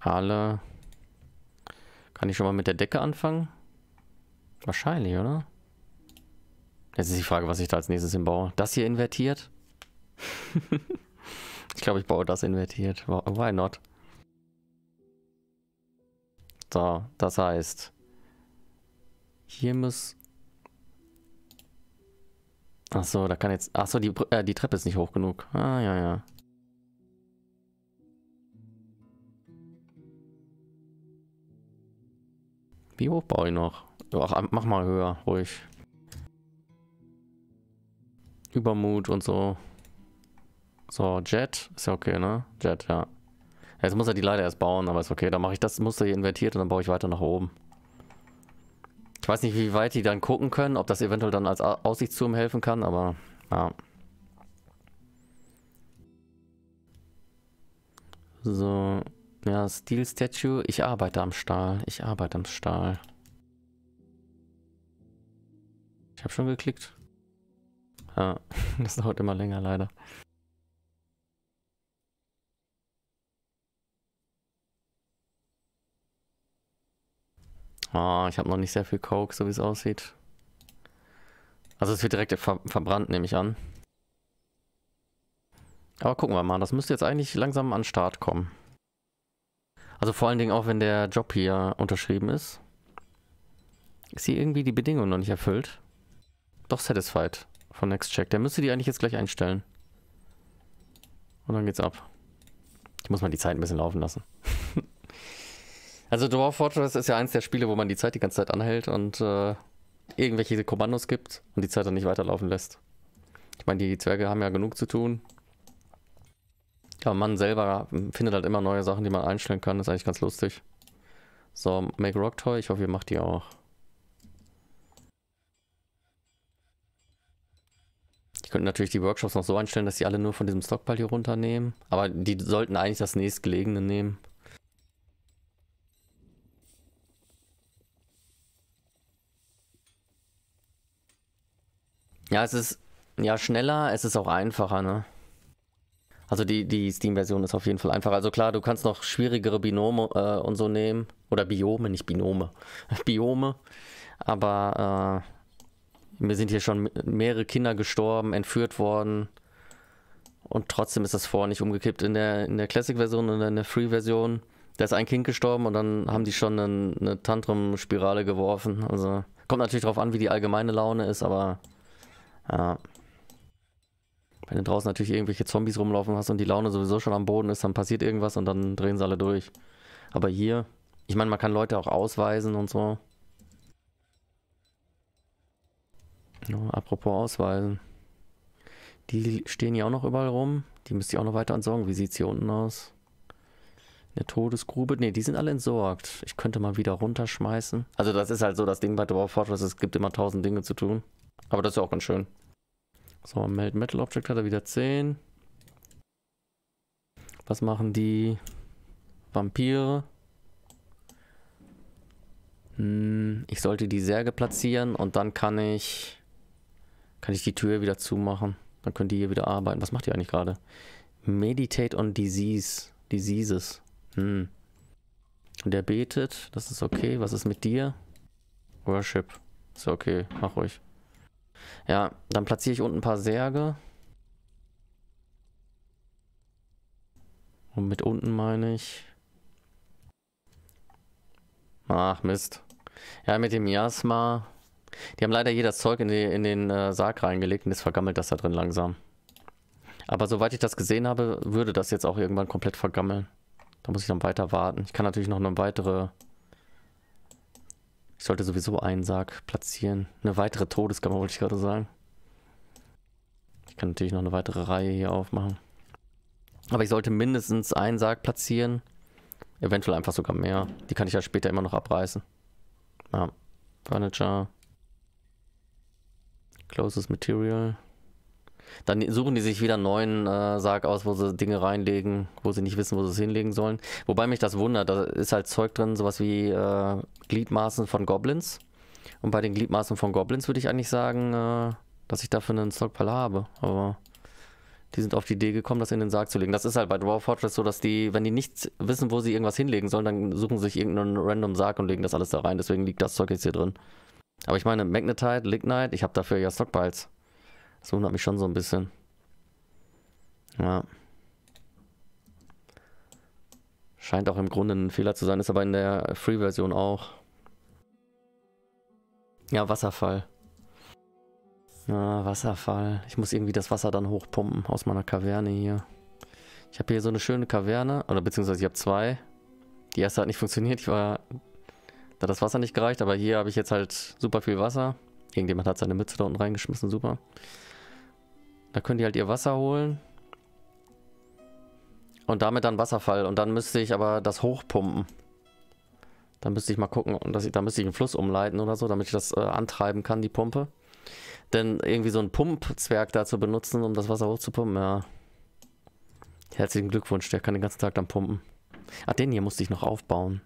Alle. Kann ich schon mal mit der Decke anfangen? Wahrscheinlich, oder? Jetzt ist die Frage, was ich da als nächstes hinbaue. Das hier invertiert? ich glaube, ich baue das invertiert. Why not? So, das heißt, hier muss... Ach so, da kann jetzt... Ach so, die, äh, die Treppe ist nicht hoch genug. Ah, ja, ja. Wie hoch baue ich noch? Ach, mach mal höher, ruhig. Übermut und so. So, Jet. Ist ja okay, ne? Jet, ja. Jetzt muss er die Leiter erst bauen, aber ist okay. Dann mache ich das Muster hier invertiert und dann baue ich weiter nach oben. Ich weiß nicht, wie weit die dann gucken können, ob das eventuell dann als Aussichtsturm helfen kann, aber ja. So, ja, Steel Statue. Ich arbeite am Stahl. Ich arbeite am Stahl. Ich habe schon geklickt. Ja, das dauert immer länger leider. Oh, ich habe noch nicht sehr viel Coke, so wie es aussieht. Also es wird direkt ver verbrannt, nehme ich an. Aber gucken wir mal, das müsste jetzt eigentlich langsam an Start kommen. Also vor allen Dingen auch, wenn der Job hier unterschrieben ist. Ist hier irgendwie die Bedingung noch nicht erfüllt? Doch satisfied von NextCheck. Der müsste die eigentlich jetzt gleich einstellen. Und dann geht's ab. Ich muss mal die Zeit ein bisschen laufen lassen. also Dwarf Fortress ist ja eins der Spiele, wo man die Zeit die ganze Zeit anhält und äh, irgendwelche Kommandos gibt und die Zeit dann nicht weiterlaufen lässt. Ich meine, die Zwerge haben ja genug zu tun. Ja, man selber findet halt immer neue Sachen, die man einstellen kann. Das ist eigentlich ganz lustig. So, Make Rock Toy. Ich hoffe, ihr macht die auch. könnte natürlich die Workshops noch so einstellen, dass sie alle nur von diesem Stockpile hier runternehmen. Aber die sollten eigentlich das nächstgelegene nehmen. Ja, es ist ja schneller, es ist auch einfacher, ne? Also die, die Steam-Version ist auf jeden Fall einfacher. Also klar, du kannst noch schwierigere Binome äh, und so nehmen. Oder Biome, nicht Binome. Biome. Aber äh, mir sind hier schon mehrere Kinder gestorben, entführt worden. Und trotzdem ist das vorher nicht umgekippt. In der, in der Classic-Version und in der Free-Version, da ist ein Kind gestorben und dann haben die schon eine, eine Tantrum-Spirale geworfen. Also kommt natürlich darauf an, wie die allgemeine Laune ist, aber ja. Wenn du draußen natürlich irgendwelche Zombies rumlaufen hast und die Laune sowieso schon am Boden ist, dann passiert irgendwas und dann drehen sie alle durch. Aber hier, ich meine, man kann Leute auch ausweisen und so. Ja, apropos Ausweisen. Die stehen hier auch noch überall rum. Die müsst ihr auch noch weiter entsorgen. Wie sieht es hier unten aus? Eine Todesgrube? Ne, die sind alle entsorgt. Ich könnte mal wieder runterschmeißen. Also das ist halt so das Ding bei Dwarf Fortress. Es gibt immer tausend Dinge zu tun. Aber das ist ja auch ganz schön. So, Metal Object hat er wieder 10. Was machen die Vampire? Hm, ich sollte die Särge platzieren und dann kann ich kann ich die Tür wieder zumachen. Dann können die hier wieder arbeiten. Was macht ihr eigentlich gerade? Meditate on Disease. Diseases. Hm. Der betet. Das ist okay. Was ist mit dir? Worship. Ist okay. Mach ruhig. Ja, dann platziere ich unten ein paar Särge. Und mit unten meine ich Ach, Mist. Ja, mit dem Miasma. Die haben leider jedes Zeug in, die, in den äh, Sarg reingelegt und jetzt vergammelt das da drin langsam. Aber soweit ich das gesehen habe, würde das jetzt auch irgendwann komplett vergammeln. Da muss ich dann weiter warten. Ich kann natürlich noch eine weitere... Ich sollte sowieso einen Sarg platzieren. Eine weitere Todeskammer, wollte ich gerade sagen. Ich kann natürlich noch eine weitere Reihe hier aufmachen. Aber ich sollte mindestens einen Sarg platzieren. Eventuell einfach sogar mehr. Die kann ich ja später immer noch abreißen. Ja. Furniture. Closest Material. Dann suchen die sich wieder einen neuen äh, Sarg aus, wo sie Dinge reinlegen, wo sie nicht wissen, wo sie es hinlegen sollen. Wobei mich das wundert, da ist halt Zeug drin, sowas wie äh, Gliedmaßen von Goblins. Und bei den Gliedmaßen von Goblins würde ich eigentlich sagen, äh, dass ich dafür einen Stockpile habe. Aber die sind auf die Idee gekommen, das in den Sarg zu legen. Das ist halt bei Dwarf Fortress so, dass die, wenn die nicht wissen, wo sie irgendwas hinlegen sollen, dann suchen sie sich irgendeinen random Sarg und legen das alles da rein. Deswegen liegt das Zeug jetzt hier drin. Aber ich meine, Magnetite, Lignite, ich habe dafür ja Stockpiles. Das wundert mich schon so ein bisschen. Ja. Scheint auch im Grunde ein Fehler zu sein, ist aber in der Free-Version auch. Ja, Wasserfall. Ja, Wasserfall. Ich muss irgendwie das Wasser dann hochpumpen aus meiner Kaverne hier. Ich habe hier so eine schöne Kaverne, oder beziehungsweise ich habe zwei. Die erste hat nicht funktioniert, ich war, da das Wasser nicht gereicht, aber hier habe ich jetzt halt super viel Wasser. Irgendjemand hat seine Mütze da unten reingeschmissen, super. Da können die halt ihr Wasser holen. Und damit dann Wasserfall. Und dann müsste ich aber das hochpumpen. Dann müsste ich mal gucken, und das, da müsste ich einen Fluss umleiten oder so, damit ich das äh, antreiben kann, die Pumpe. Denn irgendwie so ein Pumpzwerg da zu benutzen, um das Wasser hochzupumpen, ja. Herzlichen Glückwunsch, der kann den ganzen Tag dann pumpen. Ah, den hier musste ich noch aufbauen.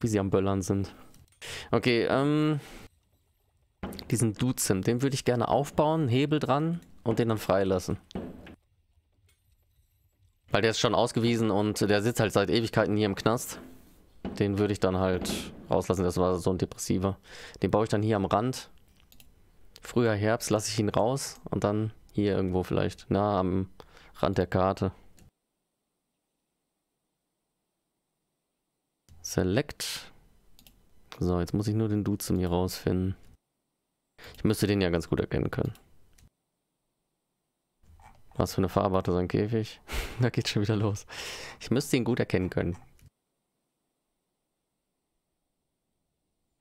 Wie sie am Böllern sind. Okay, ähm. Diesen Duzim, den würde ich gerne aufbauen, Hebel dran und den dann freilassen. Weil der ist schon ausgewiesen und der sitzt halt seit Ewigkeiten hier im Knast. Den würde ich dann halt rauslassen. Das war so ein Depressiver. Den baue ich dann hier am Rand. Früher Herbst lasse ich ihn raus und dann hier irgendwo vielleicht. nah am Rand der Karte. Select. So, jetzt muss ich nur den Dude zu mir rausfinden. Ich müsste den ja ganz gut erkennen können. Was für eine Farbe hatte sein Käfig? da geht schon wieder los. Ich müsste ihn gut erkennen können.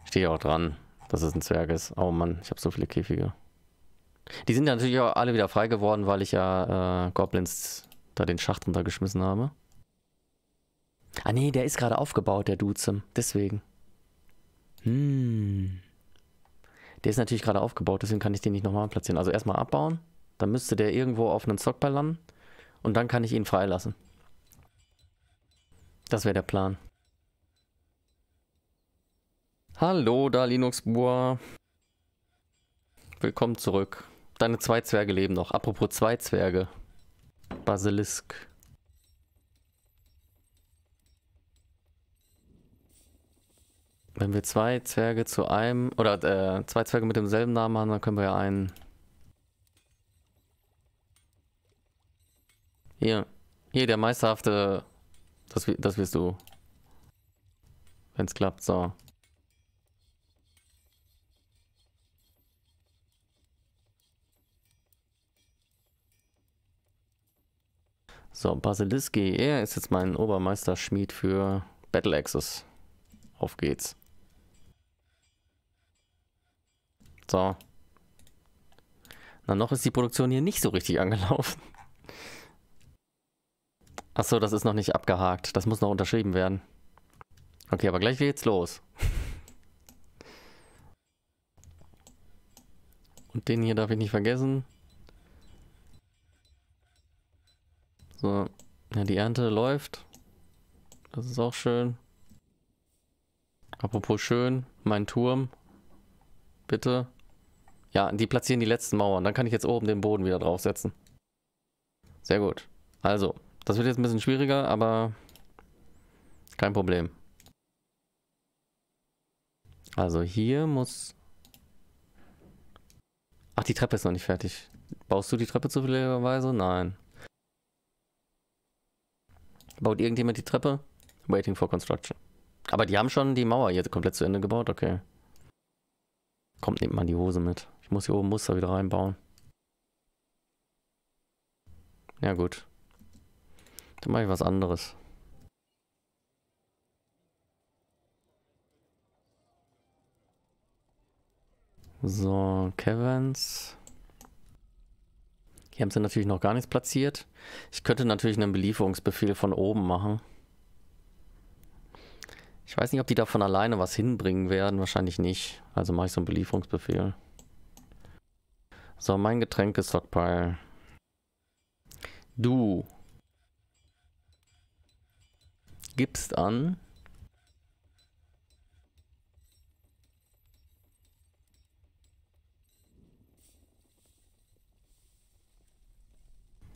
Stehe auch dran, dass es ein Zwerg ist. Oh Mann, ich habe so viele Käfige. Die sind ja natürlich auch alle wieder frei geworden, weil ich ja äh, Goblins da den Schacht runtergeschmissen habe. Ah nee, der ist gerade aufgebaut, der Duzem. Deswegen. Hm. Der ist natürlich gerade aufgebaut, deswegen kann ich den nicht nochmal platzieren. Also erstmal abbauen. Dann müsste der irgendwo auf einen Stockpile landen. Und dann kann ich ihn freilassen. Das wäre der Plan. Hallo, da Linux-Bur. Willkommen zurück. Deine zwei Zwerge leben noch. Apropos zwei Zwerge. Basilisk. Wenn wir zwei Zwerge zu einem, oder äh, zwei Zwerge mit demselben Namen haben, dann können wir ja einen Hier. Hier, der meisterhafte. Das, das wirst du. Wenn es klappt, so. So, Basiliski, er ist jetzt mein Obermeisterschmied für Battle Axes. Auf geht's. So. Na, noch ist die Produktion hier nicht so richtig angelaufen. Achso, das ist noch nicht abgehakt. Das muss noch unterschrieben werden. Okay, aber gleich geht's los. Und den hier darf ich nicht vergessen. So, ja, die Ernte läuft. Das ist auch schön. Apropos schön, mein Turm. Bitte. Ja, die platzieren die letzten Mauern. Dann kann ich jetzt oben den Boden wieder draufsetzen. Sehr gut. Also, das wird jetzt ein bisschen schwieriger, aber kein Problem. Also hier muss... Ach, die Treppe ist noch nicht fertig. Baust du die Treppe zufälligerweise? Nein. Baut irgendjemand die Treppe? Waiting for construction. Aber die haben schon die Mauer hier komplett zu Ende gebaut, okay. Kommt, nehmt mal die Hose mit. Ich muss hier oben Muster wieder reinbauen. Ja gut. Dann mache ich was anderes. So, Kevins. Hier haben sie natürlich noch gar nichts platziert. Ich könnte natürlich einen Belieferungsbefehl von oben machen. Ich weiß nicht, ob die da von alleine was hinbringen werden. Wahrscheinlich nicht. Also mache ich so einen Belieferungsbefehl. So, mein Getränke-Stockpile. Du gibst an.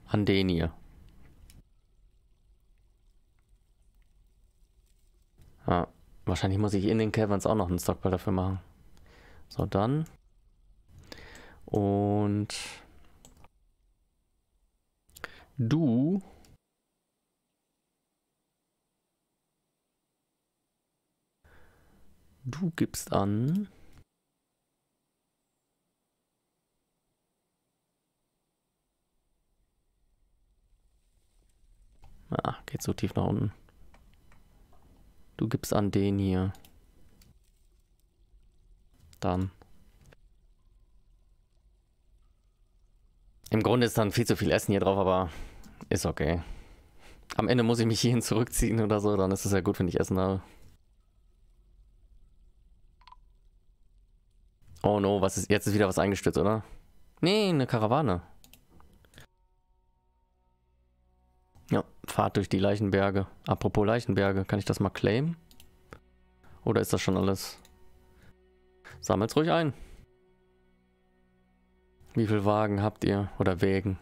An den hier. Ja, wahrscheinlich muss ich in den Caverns auch noch einen Stockpile dafür machen. So, dann. Und du du gibst an Ah, geht so tief nach unten. Du gibst an den hier. Dann. Im Grunde ist dann viel zu viel Essen hier drauf, aber ist okay. Am Ende muss ich mich hierhin zurückziehen oder so, dann ist es ja gut, wenn ich Essen habe. Oh no, was ist jetzt ist wieder was eingestürzt, oder? Nee, eine Karawane. Ja, Fahrt durch die Leichenberge. Apropos Leichenberge, kann ich das mal claimen? Oder ist das schon alles? Sammelt's ruhig ein. Wie viel Wagen habt ihr? Oder Wägen?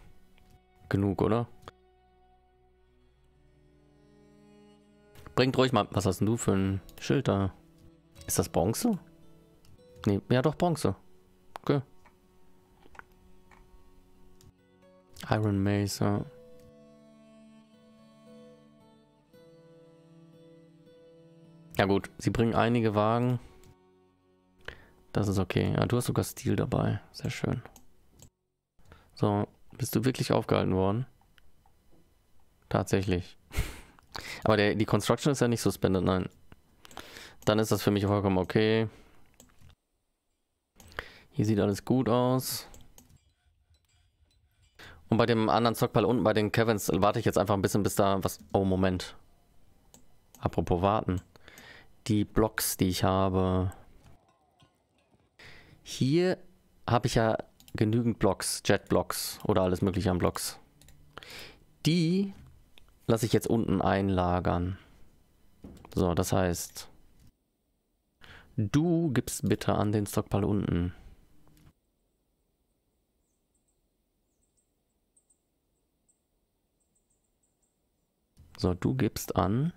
Genug, oder? Bringt ruhig mal... Was hast denn du für ein Schild da? Ist das Bronze? Nee, ja doch Bronze. Okay. Iron Mace, ja. Gut, sie bringen einige Wagen. Das ist okay. Ja, du hast sogar Stil dabei. Sehr schön. So, bist du wirklich aufgehalten worden? Tatsächlich. Aber der, die Construction ist ja nicht suspended, nein. Dann ist das für mich vollkommen okay. Hier sieht alles gut aus. Und bei dem anderen Stockpile unten bei den Kevins warte ich jetzt einfach ein bisschen, bis da was... Oh, Moment. Apropos warten die Blocks, die ich habe. Hier habe ich ja genügend Blocks, Jet-Blocks oder alles mögliche an Blocks. Die lasse ich jetzt unten einlagern. So, das heißt, du gibst bitte an den Stockpile unten. So, du gibst an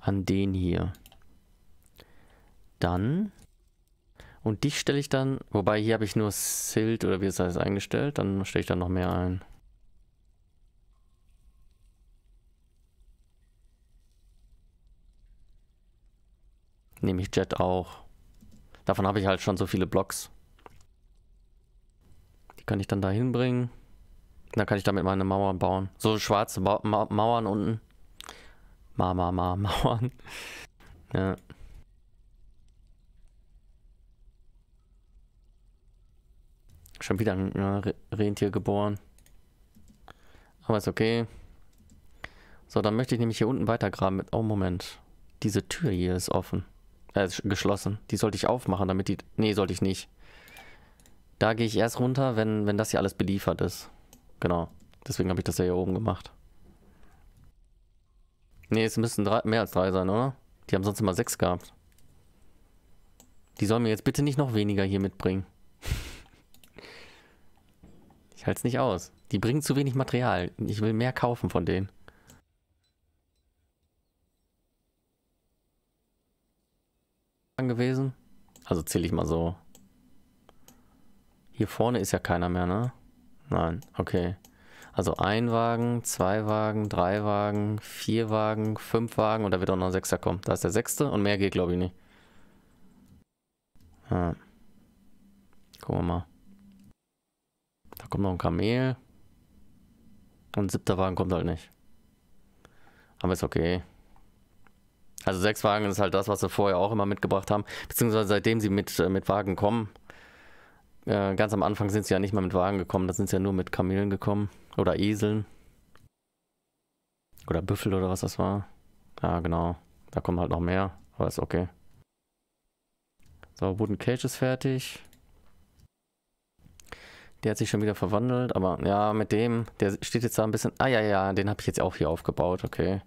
an den hier. Dann. Und dich stelle ich dann, wobei hier habe ich nur Silt oder wie es heißt eingestellt, dann stelle ich dann noch mehr ein. Nehme ich Jet auch. Davon habe ich halt schon so viele Blocks. Die kann ich dann da hinbringen. Dann kann ich damit meine Mauern bauen. So schwarze ba Ma Mauern unten. Mama, Mama, Mauern. Ja. Schon wieder ein ja, Rentier geboren. Aber ist okay. So, dann möchte ich nämlich hier unten weitergraben mit. Oh, Moment. Diese Tür hier ist offen. Äh, ist geschlossen. Die sollte ich aufmachen, damit die. Nee, sollte ich nicht. Da gehe ich erst runter, wenn, wenn das hier alles beliefert ist. Genau. Deswegen habe ich das ja hier oben gemacht. Nee, es müssten drei, mehr als drei sein, oder? Die haben sonst immer sechs gehabt. Die sollen mir jetzt bitte nicht noch weniger hier mitbringen. Ich halte es nicht aus. Die bringen zu wenig Material. Ich will mehr kaufen von denen. gewesen. Also zähle ich mal so. Hier vorne ist ja keiner mehr, ne? Nein, okay. Also ein Wagen, zwei Wagen, drei Wagen, vier Wagen, fünf Wagen und da wird auch noch ein Sechster kommen. Da ist der sechste und mehr geht, glaube ich, nicht. Ja. Gucken wir mal. Kommt noch ein Kamel. Und siebter Wagen kommt halt nicht. Aber ist okay. Also sechs Wagen ist halt das, was sie vorher auch immer mitgebracht haben. Beziehungsweise seitdem sie mit, äh, mit Wagen kommen. Äh, ganz am Anfang sind sie ja nicht mehr mit Wagen gekommen, da sind sie ja nur mit Kamelen gekommen. Oder Eseln. Oder Büffel oder was das war. Ja, genau. Da kommen halt noch mehr. Aber ist okay. So, Wooden Cage ist fertig. Der hat sich schon wieder verwandelt, aber ja, mit dem, der steht jetzt da ein bisschen. Ah ja, ja, den habe ich jetzt auch hier aufgebaut, okay.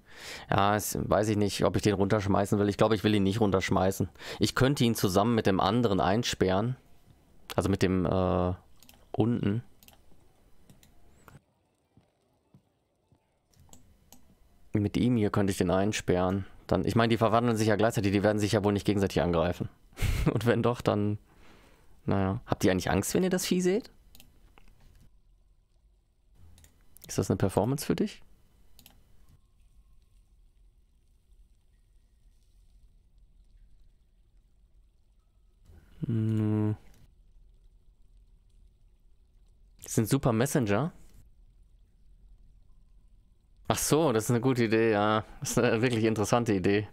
Ja, es, weiß ich nicht, ob ich den runterschmeißen will. Ich glaube, ich will ihn nicht runterschmeißen. Ich könnte ihn zusammen mit dem anderen einsperren. Also mit dem äh, unten. Mit ihm hier könnte ich den einsperren. Dann, ich meine, die verwandeln sich ja gleichzeitig, die werden sich ja wohl nicht gegenseitig angreifen. Und wenn doch, dann. Naja. Habt ihr eigentlich Angst, wenn ihr das Vieh seht? Ist das eine Performance für dich? Hm. Das sind super Messenger. Ach so, das ist eine gute Idee, ja. Das ist eine wirklich interessante Idee.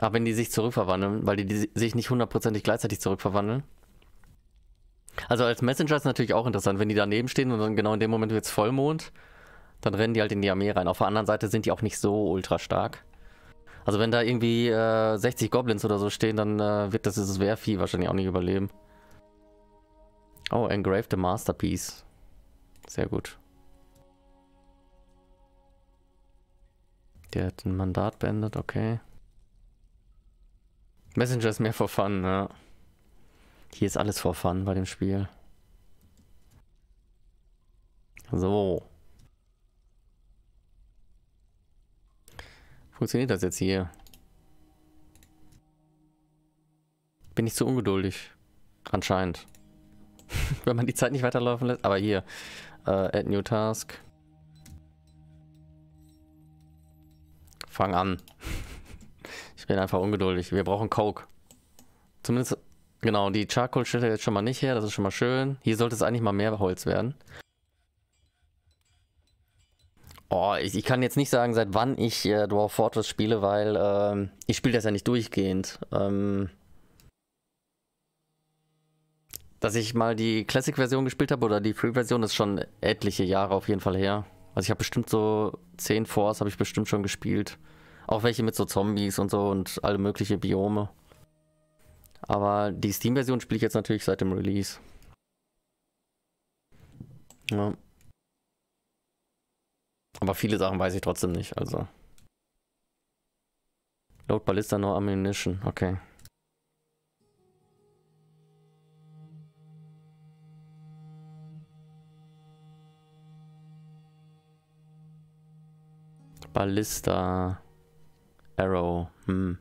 Aber wenn die sich zurückverwandeln, weil die, die sich nicht hundertprozentig gleichzeitig zurückverwandeln. Also als Messenger ist natürlich auch interessant, wenn die daneben stehen und dann genau in dem Moment wird es Vollmond, dann rennen die halt in die Armee rein. Auf der anderen Seite sind die auch nicht so ultra stark. Also wenn da irgendwie äh, 60 Goblins oder so stehen, dann äh, wird das dieses Wehrvieh wahrscheinlich auch nicht überleben. Oh, Engraved Masterpiece. Sehr gut. Der hat ein Mandat beendet, okay. Messenger ist mehr for fun, ja. Hier ist alles for fun bei dem Spiel. So. Funktioniert das jetzt hier? Bin ich zu ungeduldig? Anscheinend. Wenn man die Zeit nicht weiterlaufen lässt. Aber hier. Äh, add new task. Fang an. ich bin einfach ungeduldig. Wir brauchen Coke. Zumindest, genau, die Charcoal stellt jetzt schon mal nicht her. Das ist schon mal schön. Hier sollte es eigentlich mal mehr Holz werden. Oh, ich, ich, kann jetzt nicht sagen, seit wann ich äh, Dwarf Fortress spiele, weil ähm, ich spiele das ja nicht durchgehend. Ähm, dass ich mal die Classic-Version gespielt habe oder die Free-Version ist schon etliche Jahre auf jeden Fall her. Also ich habe bestimmt so 10 Force habe ich bestimmt schon gespielt. Auch welche mit so Zombies und so und alle möglichen Biome. Aber die Steam-Version spiele ich jetzt natürlich seit dem Release. Ja. Aber viele Sachen weiß ich trotzdem nicht, also. Load Ballista no Ammunition, okay. Ballista Arrow. Hm.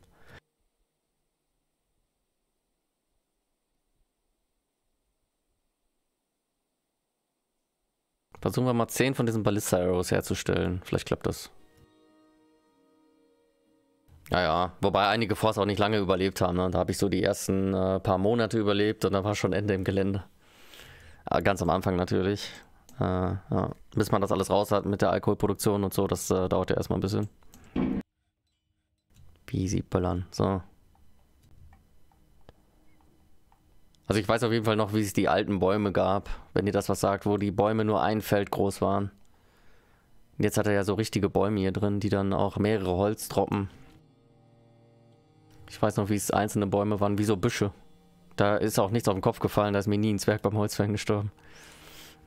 Versuchen wir mal 10 von diesen Ballista Arrows herzustellen. Vielleicht klappt das. Ja, ja. Wobei einige Force auch nicht lange überlebt haben. Ne? Da habe ich so die ersten äh, paar Monate überlebt und dann war schon Ende im Gelände. Aber ganz am Anfang natürlich. Äh, ja. Bis man das alles raus hat mit der Alkoholproduktion und so, das äh, dauert ja erstmal ein bisschen. Wie sieht böllern. So. Also ich weiß auf jeden Fall noch, wie es die alten Bäume gab, wenn ihr das was sagt, wo die Bäume nur ein Feld groß waren. Und jetzt hat er ja so richtige Bäume hier drin, die dann auch mehrere Holz droppen. Ich weiß noch, wie es einzelne Bäume waren, wie so Büsche. Da ist auch nichts auf den Kopf gefallen, da ist mir nie ein Zwerg beim Holzfällen gestorben.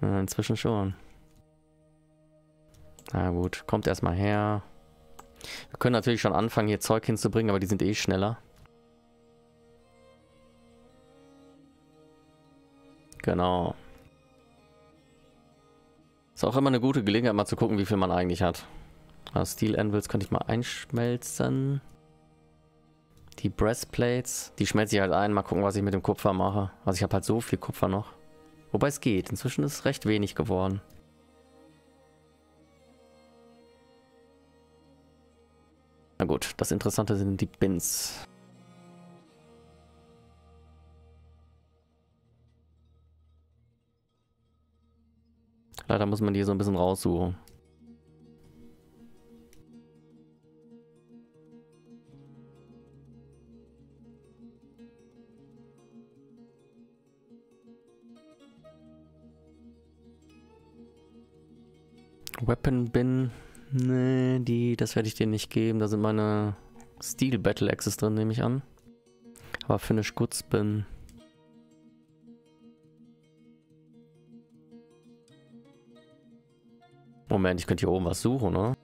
Inzwischen schon. Na gut, kommt erstmal her. Wir können natürlich schon anfangen, hier Zeug hinzubringen, aber die sind eh schneller. Genau. Ist auch immer eine gute Gelegenheit, mal zu gucken, wie viel man eigentlich hat. Also Steel Anvils könnte ich mal einschmelzen. Die Breastplates, die schmelze ich halt ein. Mal gucken, was ich mit dem Kupfer mache. Also ich habe halt so viel Kupfer noch. Wobei es geht. Inzwischen ist recht wenig geworden. Na gut, das Interessante sind die Bins. Leider muss man die so ein bisschen raussuchen. Weapon Bin. Nee, die, das werde ich dir nicht geben. Da sind meine Steel Battle Axes drin, nehme ich an. Aber Finish Goods Bin. Moment, ich könnte hier oben was suchen, oder?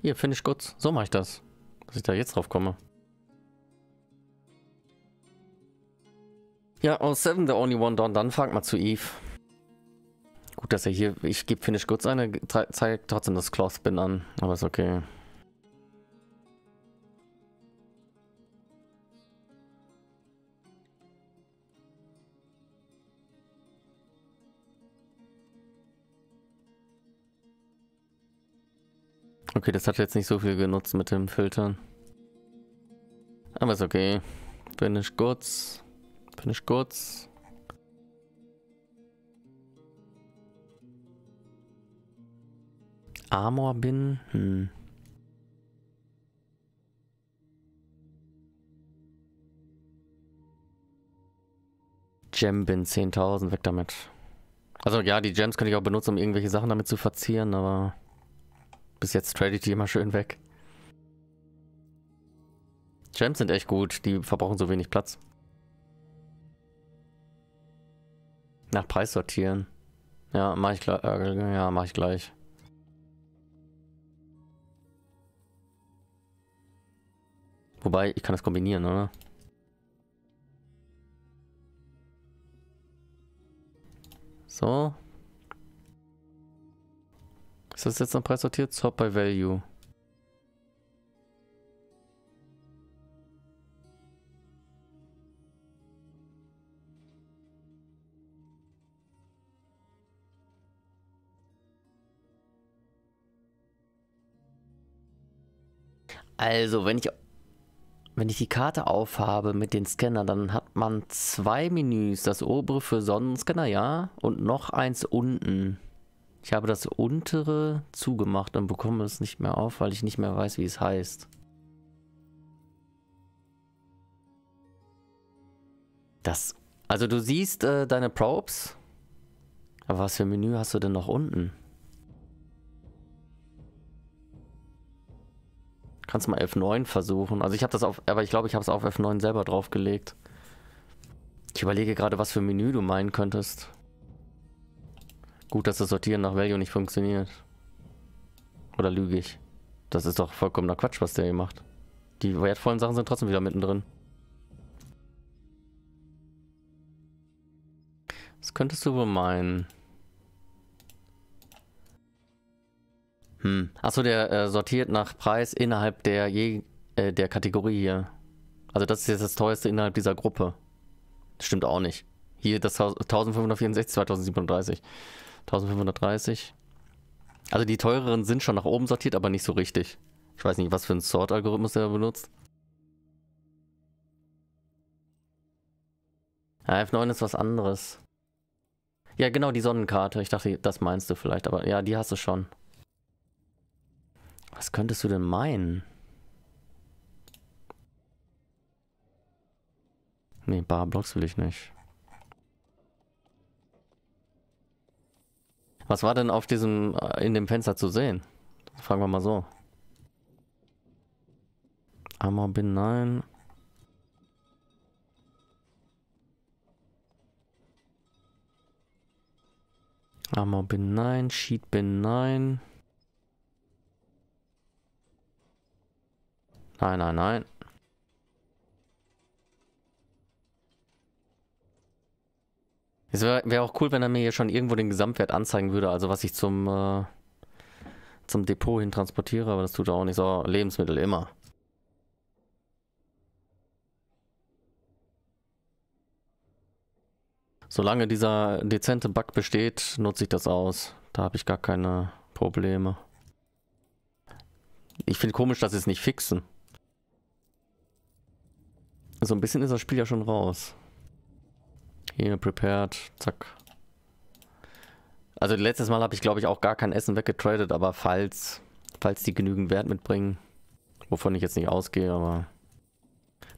Hier, Finish Goods. So mache ich das. Dass ich da jetzt drauf komme. Ja, aus Seven the Only One Dawn, dann fragt mal zu Eve. Gut, dass er hier, ich gebe Finish Goods eine, zeigt trotzdem das Cloth Bin an, aber ist okay. Okay, das hat jetzt nicht so viel genutzt mit dem Filtern. Aber ist okay. Finish Goods. Finish Goods. Armor Bin. Hm. Gem Bin 10.000, weg damit. Also ja, die Gems könnte ich auch benutzen, um irgendwelche Sachen damit zu verzieren, aber bis jetzt trade ich die immer schön weg. Gems sind echt gut, die verbrauchen so wenig Platz. Nach Preis sortieren. Ja, mach ich gleich. Äh, ja, mach ich gleich. Wobei, ich kann das kombinieren, oder? So. Ist das jetzt noch Preis? Sort by Value. Also, wenn ich, wenn ich die Karte aufhabe mit den Scanner, dann hat man zwei Menüs. Das obere für Sonnenscanner, ja. Und noch eins unten. Ich habe das untere zugemacht und bekomme es nicht mehr auf, weil ich nicht mehr weiß, wie es heißt. Das. Also du siehst äh, deine Probes. Aber was für ein Menü hast du denn noch unten? Kannst mal F9 versuchen. Also ich habe das auf, aber ich glaube, ich habe es auf F9 selber draufgelegt. Ich überlege gerade, was für ein Menü du meinen könntest. Gut, dass das Sortieren nach Value nicht funktioniert. Oder lüge ich? Das ist doch vollkommener Quatsch, was der hier macht. Die wertvollen Sachen sind trotzdem wieder mittendrin. Was könntest du wohl meinen? Hm. Achso, der äh, sortiert nach Preis innerhalb der, je, äh, der Kategorie hier. Also das ist jetzt das teuerste innerhalb dieser Gruppe. Das stimmt auch nicht. Hier das 1564, 2037. 1530. Also die teureren sind schon nach oben sortiert, aber nicht so richtig. Ich weiß nicht, was für ein Sort-Algorithmus der benutzt. Ja, F9 ist was anderes. Ja, genau, die Sonnenkarte. Ich dachte, das meinst du vielleicht, aber ja, die hast du schon. Was könntest du denn meinen? Nee, Barblocks will ich nicht. Was war denn auf diesem, äh, in dem Fenster zu sehen? Fragen wir mal so. Armor Bin 9. Armor Bin 9, Sheet Bin 9. Nein, nein, nein. Es wäre wär auch cool, wenn er mir hier schon irgendwo den Gesamtwert anzeigen würde, also was ich zum, äh, zum Depot hin transportiere, aber das tut er auch nicht so. Lebensmittel immer. Solange dieser dezente Bug besteht, nutze ich das aus. Da habe ich gar keine Probleme. Ich finde komisch, dass sie es nicht fixen. So ein bisschen ist das Spiel ja schon raus. Hier, prepared, zack. Also letztes Mal habe ich glaube ich auch gar kein Essen weggetradet, aber falls, falls die genügend Wert mitbringen, wovon ich jetzt nicht ausgehe, aber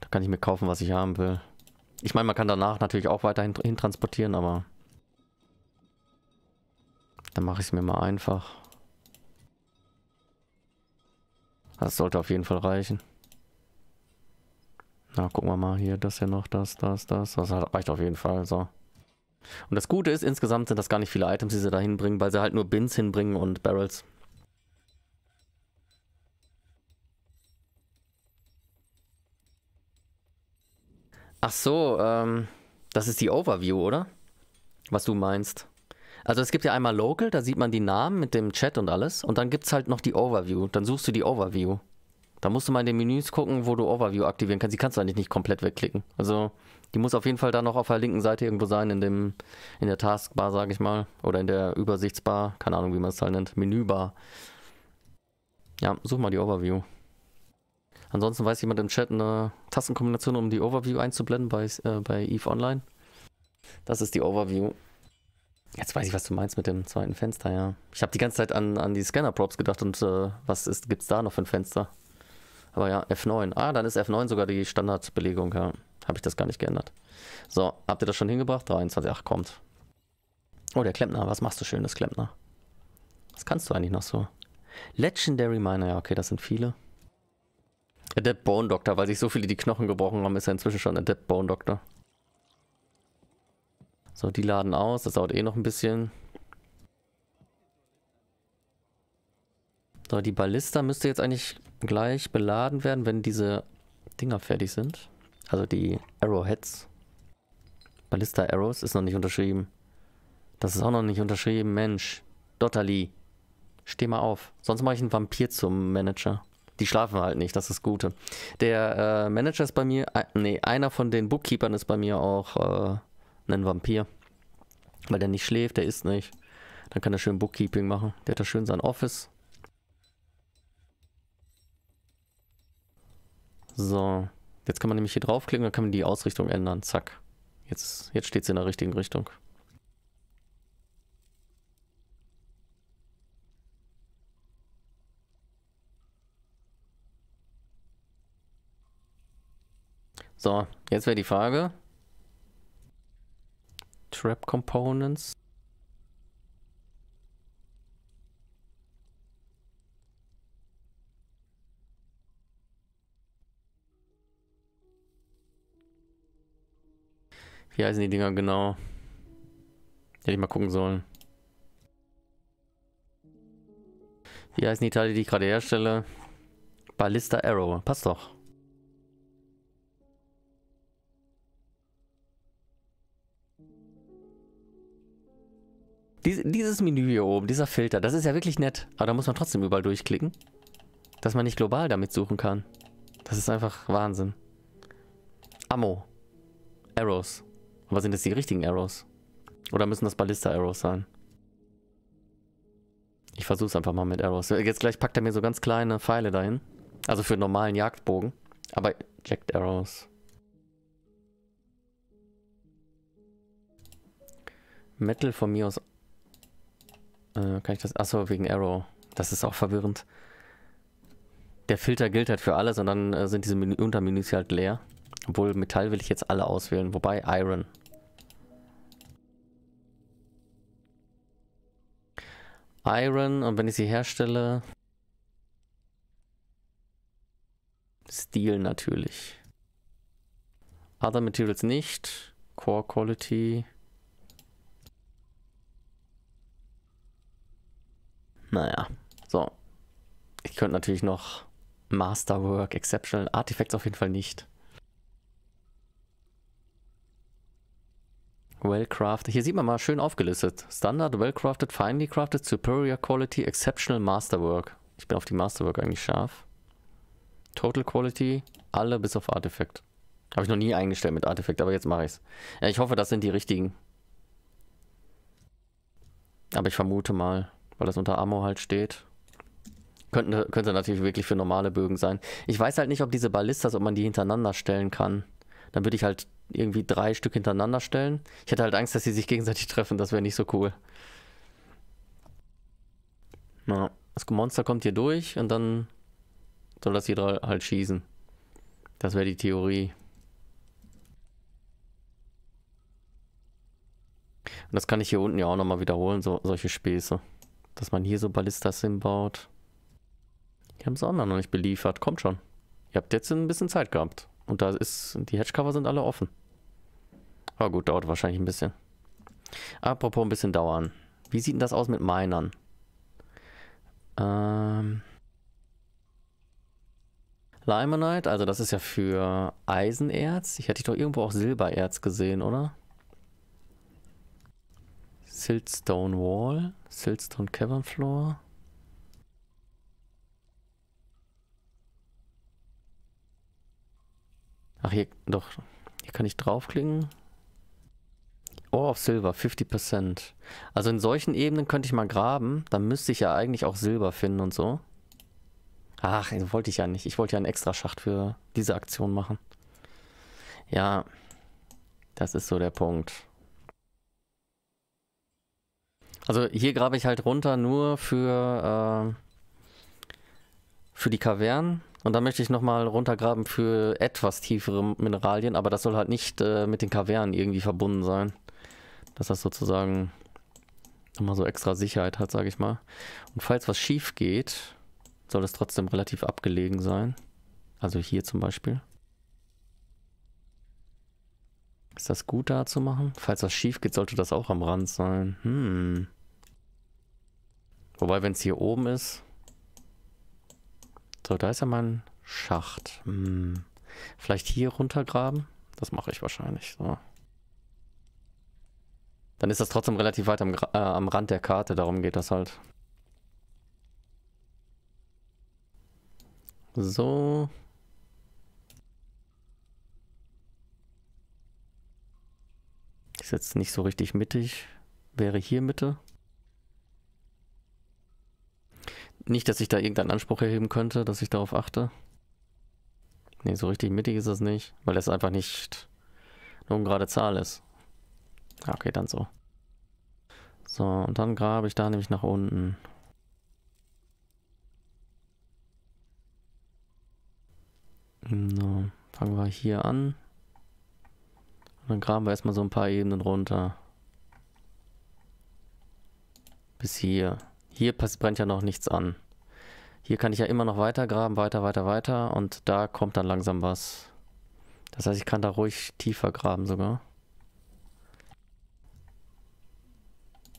da kann ich mir kaufen, was ich haben will. Ich meine, man kann danach natürlich auch weiterhin hin transportieren, aber dann mache ich es mir mal einfach. Das sollte auf jeden Fall reichen. Na, gucken wir mal hier, das hier noch, das, das, das. Das reicht auf jeden Fall, so. Und das Gute ist, insgesamt sind das gar nicht viele Items, die sie da hinbringen, weil sie halt nur Bins hinbringen und Barrels. Ach so, ähm, das ist die Overview, oder? Was du meinst. Also es gibt ja einmal Local, da sieht man die Namen mit dem Chat und alles. Und dann gibt es halt noch die Overview. Dann suchst du die Overview. Da musst du mal in den Menüs gucken, wo du Overview aktivieren kannst. Die kannst du eigentlich nicht komplett wegklicken. Also die muss auf jeden Fall da noch auf der linken Seite irgendwo sein, in dem, in der Taskbar, sage ich mal. Oder in der Übersichtsbar. Keine Ahnung, wie man es halt nennt. Menübar. Ja, such mal die Overview. Ansonsten weiß jemand im Chat eine Tastenkombination, um die Overview einzublenden bei, äh, bei EVE Online. Das ist die Overview. Jetzt weiß ich, was du meinst mit dem zweiten Fenster, ja. Ich habe die ganze Zeit an, an die Scanner-Props gedacht und äh, was gibt es da noch für ein Fenster? Aber ja, F9. Ah, dann ist F9 sogar die Standardbelegung, ja. Habe ich das gar nicht geändert. So, habt ihr das schon hingebracht? 23, ach, kommt. Oh, der Klempner, was machst du schönes, Klempner? Was kannst du eigentlich noch so? Legendary Miner, ja, okay, das sind viele. Adept Bone Doctor, weil sich so viele die Knochen gebrochen haben, ist er inzwischen schon Adept Bone Doctor. So, die laden aus, das dauert eh noch ein bisschen. So, die Ballista müsste jetzt eigentlich gleich beladen werden, wenn diese Dinger fertig sind. Also die Arrowheads. Ballista Arrows ist noch nicht unterschrieben. Das ist auch noch nicht unterschrieben, Mensch. Dotterly. Steh mal auf. Sonst mache ich einen Vampir zum Manager. Die schlafen halt nicht, das ist das Gute. Der äh, Manager ist bei mir, äh, nee, einer von den Bookkeepern ist bei mir auch äh, ein Vampir. Weil der nicht schläft, der isst nicht. Dann kann er schön Bookkeeping machen. Der hat da schön sein Office. So, jetzt kann man nämlich hier draufklicken, dann kann man die Ausrichtung ändern. Zack. Jetzt, jetzt steht es in der richtigen Richtung. So, jetzt wäre die Frage. Trap Components. Wie heißen die Dinger genau? Hätte ich mal gucken sollen. Wie heißen die Teile, die ich gerade herstelle? Ballista Arrow. Passt doch. Dies, dieses Menü hier oben, dieser Filter, das ist ja wirklich nett. Aber da muss man trotzdem überall durchklicken. Dass man nicht global damit suchen kann. Das ist einfach Wahnsinn. Ammo. Arrows. Aber sind das die richtigen Arrows? Oder müssen das Ballista-Arrows sein? Ich versuche es einfach mal mit Arrows. Jetzt gleich packt er mir so ganz kleine Pfeile dahin. Also für normalen Jagdbogen. Aber Jacked Arrows. Metal von mir aus äh, kann ich das? Achso, wegen Arrow. Das ist auch verwirrend. Der Filter gilt halt für alles und dann äh, sind diese Menü Untermenüs halt leer. Obwohl Metall will ich jetzt alle auswählen. Wobei Iron. Iron und wenn ich sie herstelle. Steel natürlich. Other Materials nicht. Core Quality. Naja, so. Ich könnte natürlich noch Masterwork, Exceptional, Artifacts auf jeden Fall nicht. Well-crafted. Hier sieht man mal schön aufgelistet. Standard, well-crafted, finely crafted, superior quality, exceptional masterwork. Ich bin auf die Masterwork eigentlich scharf. Total Quality, alle bis auf Artifact. Habe ich noch nie eingestellt mit Artifact, aber jetzt mache ich es. Ja, ich hoffe, das sind die richtigen. Aber ich vermute mal, weil das unter Ammo halt steht. Könnte, könnte natürlich wirklich für normale Bögen sein. Ich weiß halt nicht, ob diese Ballistas, ob man die hintereinander stellen kann. Dann würde ich halt irgendwie drei Stück hintereinander stellen. Ich hätte halt Angst, dass sie sich gegenseitig treffen. Das wäre nicht so cool. Na, das Monster kommt hier durch und dann soll das hier halt schießen. Das wäre die Theorie. Und das kann ich hier unten ja auch nochmal wiederholen, so, solche Späße. Dass man hier so Ballistas hinbaut. Die haben es auch noch nicht beliefert. Kommt schon. Ihr habt jetzt ein bisschen Zeit gehabt. Und da ist, die Hedgecover sind alle offen. Aber gut, dauert wahrscheinlich ein bisschen. Apropos ein bisschen dauern. Wie sieht denn das aus mit Minern? Ähm, Limonite, also das ist ja für Eisenerz. Ich hätte doch irgendwo auch Silbererz gesehen, oder? Siltstone Wall, Siltstone Cavern Floor. Ach, hier, doch. Hier kann ich draufklicken. Ore of Silver, 50%. Also in solchen Ebenen könnte ich mal graben. Dann müsste ich ja eigentlich auch Silber finden und so. Ach, wollte ich ja nicht. Ich wollte ja einen extra Schacht für diese Aktion machen. Ja, das ist so der Punkt. Also hier grabe ich halt runter nur für, äh, für die Kavernen. Und dann möchte ich nochmal runtergraben für etwas tiefere Mineralien, aber das soll halt nicht äh, mit den Kavernen irgendwie verbunden sein. Dass das sozusagen nochmal so extra Sicherheit hat, sage ich mal. Und falls was schief geht, soll es trotzdem relativ abgelegen sein. Also hier zum Beispiel. Ist das gut da zu machen? Falls was schief geht, sollte das auch am Rand sein. Hm. Wobei, wenn es hier oben ist. So, da ist ja mein Schacht. Hm. Vielleicht hier runtergraben? Das mache ich wahrscheinlich. So. Dann ist das trotzdem relativ weit am, äh, am Rand der Karte, darum geht das halt. So. Ist jetzt nicht so richtig mittig. Wäre hier Mitte. Nicht, dass ich da irgendeinen Anspruch erheben könnte, dass ich darauf achte. Ne, so richtig mittig ist es nicht, weil es einfach nicht eine ungerade Zahl ist. Okay, dann so. So, und dann grabe ich da nämlich nach unten. So, fangen wir hier an. Und dann graben wir erstmal so ein paar Ebenen runter. Bis hier. Hier brennt ja noch nichts an. Hier kann ich ja immer noch weiter graben, weiter, weiter, weiter und da kommt dann langsam was. Das heißt, ich kann da ruhig tiefer graben sogar.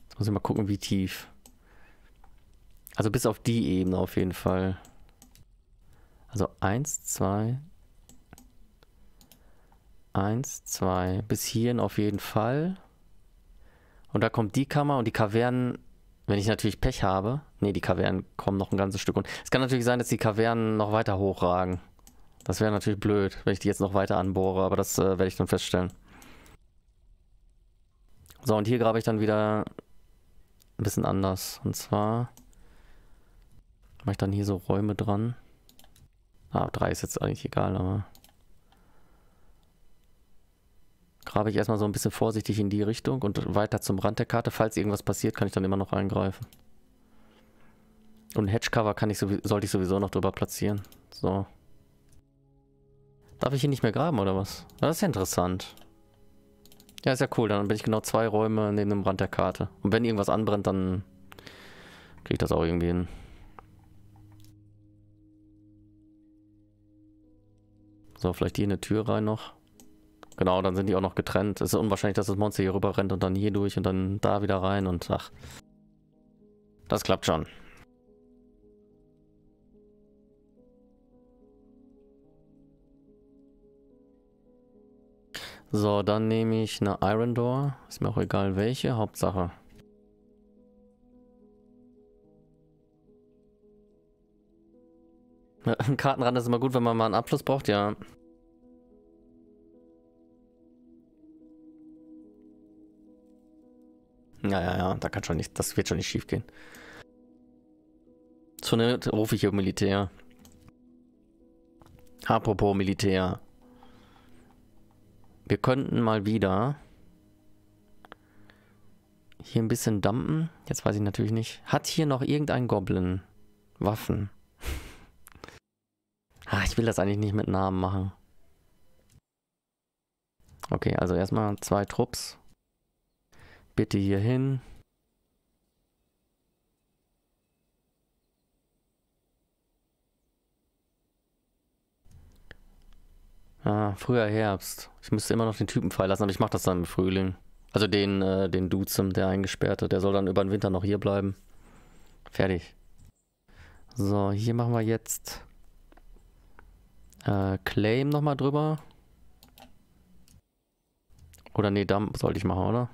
Jetzt muss ich mal gucken, wie tief. Also bis auf die Ebene auf jeden Fall. Also 1, 2, 1, 2, bis hierhin auf jeden Fall. Und da kommt die Kammer und die Kavernen wenn ich natürlich Pech habe, nee, die Kavernen kommen noch ein ganzes Stück. Und es kann natürlich sein, dass die Kavernen noch weiter hochragen. Das wäre natürlich blöd, wenn ich die jetzt noch weiter anbohre, aber das äh, werde ich dann feststellen. So, und hier grabe ich dann wieder ein bisschen anders. Und zwar mache ich dann hier so Räume dran. Ah, drei ist jetzt eigentlich egal, aber grabe ich erstmal so ein bisschen vorsichtig in die Richtung und weiter zum Rand der Karte. Falls irgendwas passiert, kann ich dann immer noch eingreifen. Und Hedgecover kann ich sollte ich sowieso noch drüber platzieren. So. Darf ich hier nicht mehr graben, oder was? Das ist ja interessant. Ja, ist ja cool. Dann bin ich genau zwei Räume neben dem Rand der Karte. Und wenn irgendwas anbrennt, dann kriege ich das auch irgendwie hin. So, vielleicht hier eine Tür rein noch. Genau, dann sind die auch noch getrennt. Es ist unwahrscheinlich, dass das Monster hier rüber rennt und dann hier durch und dann da wieder rein und ach. Das klappt schon. So, dann nehme ich eine Iron Door. Ist mir auch egal welche, Hauptsache. Ein Kartenrand ist immer gut, wenn man mal einen Abschluss braucht, ja. Ja, ja, ja, da kann schon nicht, das wird schon nicht schief gehen. Zur Not rufe ich hier Militär. Apropos Militär. Wir könnten mal wieder hier ein bisschen dumpen. Jetzt weiß ich natürlich nicht. Hat hier noch irgendein Goblin Waffen? ah, ich will das eigentlich nicht mit Namen machen. Okay, also erstmal zwei Trupps. Bitte hier hin. Ah, früher Herbst. Ich müsste immer noch den Typen freilassen, aber ich mache das dann im Frühling. Also den, äh, den Duzem, der Eingesperrte, der soll dann über den Winter noch hier bleiben. Fertig. So, hier machen wir jetzt äh, Claim nochmal drüber. Oder nee, Dump sollte ich machen, oder?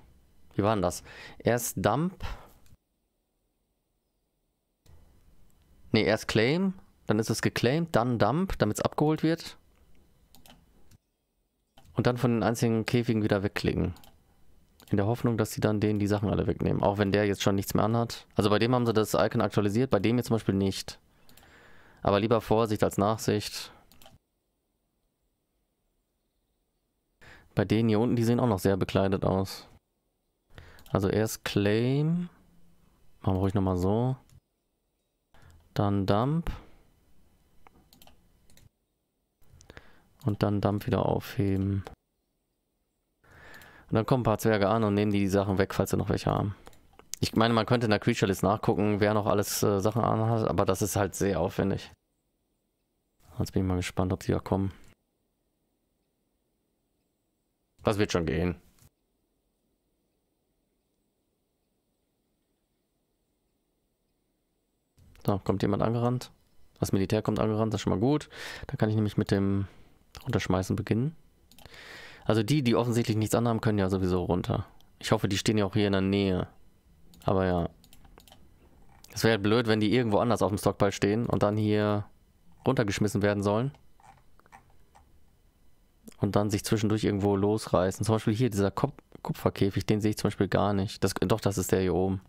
Wie war denn das? Erst Dump. Nee, erst Claim, dann ist es geclaimed, dann Dump, damit es abgeholt wird. Und dann von den einzigen Käfigen wieder wegklicken. In der Hoffnung, dass sie dann denen die Sachen alle wegnehmen. Auch wenn der jetzt schon nichts mehr anhat. Also bei dem haben sie das Icon aktualisiert, bei dem jetzt zum Beispiel nicht. Aber lieber Vorsicht als Nachsicht. Bei denen hier unten, die sehen auch noch sehr bekleidet aus. Also erst Claim. Machen wir ruhig nochmal so. Dann Dump. Und dann Dump wieder aufheben. Und dann kommen ein paar Zwerge an und nehmen die, die Sachen weg, falls sie noch welche haben. Ich meine, man könnte in der Creature List nachgucken, wer noch alles äh, Sachen anhat, aber das ist halt sehr aufwendig. Jetzt bin ich mal gespannt, ob sie da kommen. Das wird schon gehen. So, kommt jemand angerannt. Das Militär kommt angerannt, das ist schon mal gut. Da kann ich nämlich mit dem Runterschmeißen beginnen. Also die, die offensichtlich nichts anhaben, können ja sowieso runter. Ich hoffe, die stehen ja auch hier in der Nähe. Aber ja. Es wäre halt blöd, wenn die irgendwo anders auf dem Stockpile stehen und dann hier runtergeschmissen werden sollen. Und dann sich zwischendurch irgendwo losreißen. Zum Beispiel hier dieser Kupferkäfig, den sehe ich zum Beispiel gar nicht. Das, doch, das ist der hier oben.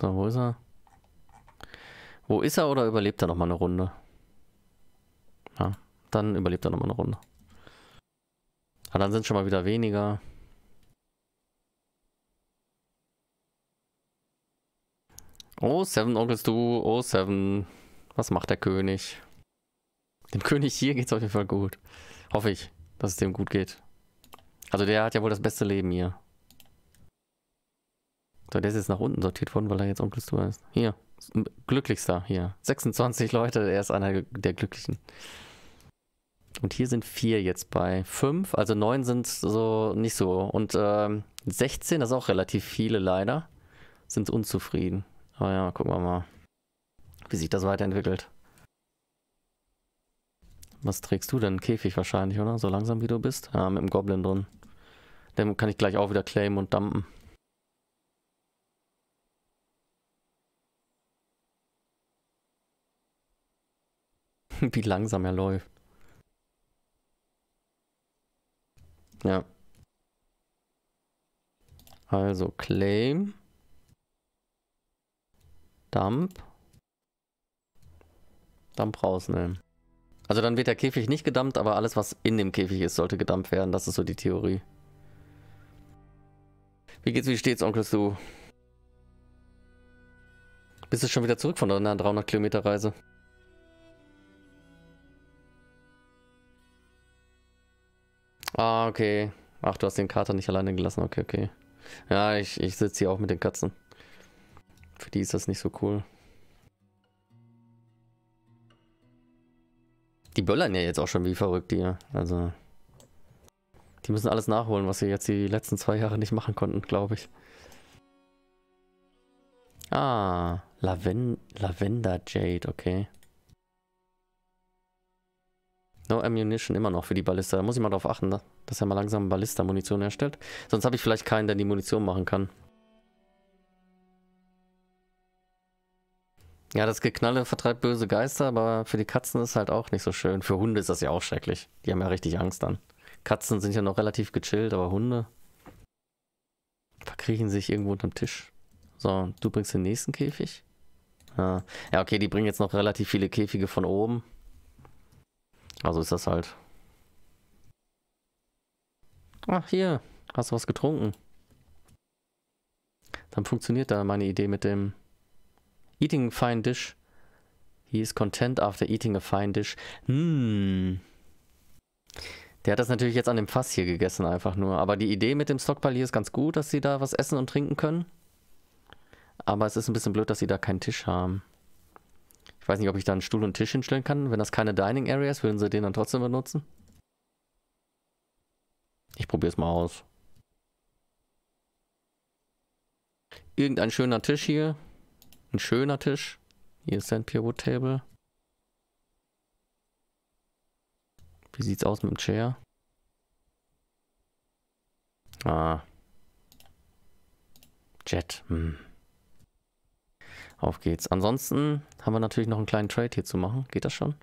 So, wo ist er? Wo ist er oder überlebt er nochmal eine Runde? Ja, dann überlebt er nochmal eine Runde. Aber dann sind schon mal wieder weniger. Oh, Seven Onkels du, oh Seven. Was macht der König? Dem König hier geht's auf jeden Fall gut. Hoffe ich, dass es dem gut geht. Also der hat ja wohl das beste Leben hier. So, der ist jetzt nach unten sortiert worden, weil er jetzt Onkel Stu ist. Hier, glücklichster hier. 26 Leute, er ist einer der Glücklichen. Und hier sind vier jetzt bei fünf, also neun sind so nicht so. Und ähm, 16, das ist auch relativ viele leider, sind unzufrieden. Aber ja, gucken wir mal, wie sich das weiterentwickelt. Was trägst du denn? Käfig wahrscheinlich, oder? So langsam wie du bist? Ja, mit dem Goblin drin. Den kann ich gleich auch wieder claimen und dumpen. wie langsam er läuft. Ja. Also Claim. Dump. Dump rausnehmen. Also dann wird der Käfig nicht gedumpt, aber alles, was in dem Käfig ist, sollte gedumpt werden. Das ist so die Theorie. Wie geht's, wie steht's, Onkel Stu? Bist du schon wieder zurück von deiner 300 Kilometer Reise? Ah, okay. Ach, du hast den Kater nicht alleine gelassen. Okay, okay. Ja, ich, ich sitze hier auch mit den Katzen. Für die ist das nicht so cool. Die böllern ja jetzt auch schon wie verrückt hier. Also. Die müssen alles nachholen, was sie jetzt die letzten zwei Jahre nicht machen konnten, glaube ich. Ah, Laven Lavender Jade, okay. No Ammunition immer noch für die Ballista. Da muss ich mal drauf achten, ne? dass er mal langsam Ballista-Munition herstellt. Sonst habe ich vielleicht keinen, der die Munition machen kann. Ja, das Geknalle vertreibt böse Geister, aber für die Katzen ist halt auch nicht so schön. Für Hunde ist das ja auch schrecklich. Die haben ja richtig Angst dann. Katzen sind ja noch relativ gechillt, aber Hunde verkriechen sich irgendwo unterm Tisch. So, du bringst den nächsten Käfig. Ja. ja, okay, die bringen jetzt noch relativ viele Käfige von oben. Also ist das halt. Ach, hier. Hast du was getrunken? Dann funktioniert da meine Idee mit dem Eating a fine dish. He is content after eating a fine dish. Hm. Der hat das natürlich jetzt an dem Fass hier gegessen, einfach nur. Aber die Idee mit dem Stockpile hier ist ganz gut, dass sie da was essen und trinken können. Aber es ist ein bisschen blöd, dass sie da keinen Tisch haben. Weiß nicht, ob ich da einen Stuhl und Tisch hinstellen kann. Wenn das keine Dining Area ist, würden sie den dann trotzdem benutzen? Ich probiere es mal aus. Irgendein schöner Tisch hier. Ein schöner Tisch. Hier ist ein Pier Wood Table. Wie sieht's aus mit dem Chair? Ah. Jet. Hm. Auf geht's. Ansonsten haben wir natürlich noch einen kleinen Trade hier zu machen. Geht das schon?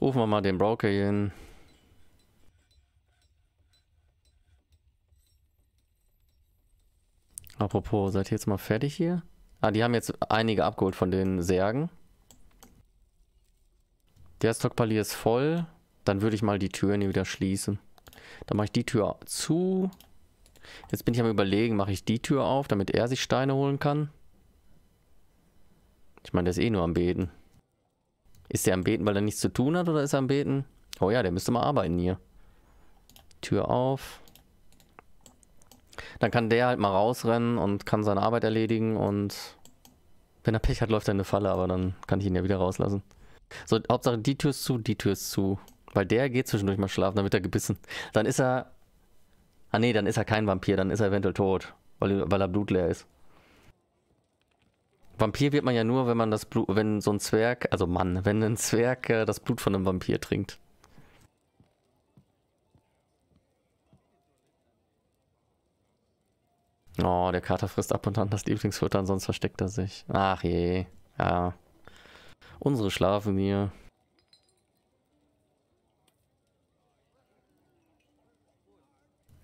Rufen wir mal den Broker hin. Apropos, seid ihr jetzt mal fertig hier? Ah, die haben jetzt einige abgeholt von den Särgen. Der Stockpalier ist voll. Dann würde ich mal die Türen hier wieder schließen. Dann mache ich die Tür zu. Jetzt bin ich am überlegen, mache ich die Tür auf, damit er sich Steine holen kann. Ich meine, der ist eh nur am Beten. Ist der am Beten, weil er nichts zu tun hat, oder ist er am Beten? Oh ja, der müsste mal arbeiten hier. Tür auf. Dann kann der halt mal rausrennen und kann seine Arbeit erledigen und wenn er Pech hat, läuft er in eine Falle, aber dann kann ich ihn ja wieder rauslassen. So, Hauptsache die Tür ist zu, die Tür ist zu. Weil der geht zwischendurch mal schlafen, dann wird er gebissen. Dann ist er. Ah nee, dann ist er kein Vampir, dann ist er eventuell tot. Weil, weil er blutleer ist. Vampir wird man ja nur, wenn man das Blut, wenn so ein Zwerg, also Mann, wenn ein Zwerg äh, das Blut von einem Vampir trinkt. Oh, der Kater frisst ab und an das Lieblingsfutter, sonst versteckt er sich. Ach je, ja. Unsere schlafen hier.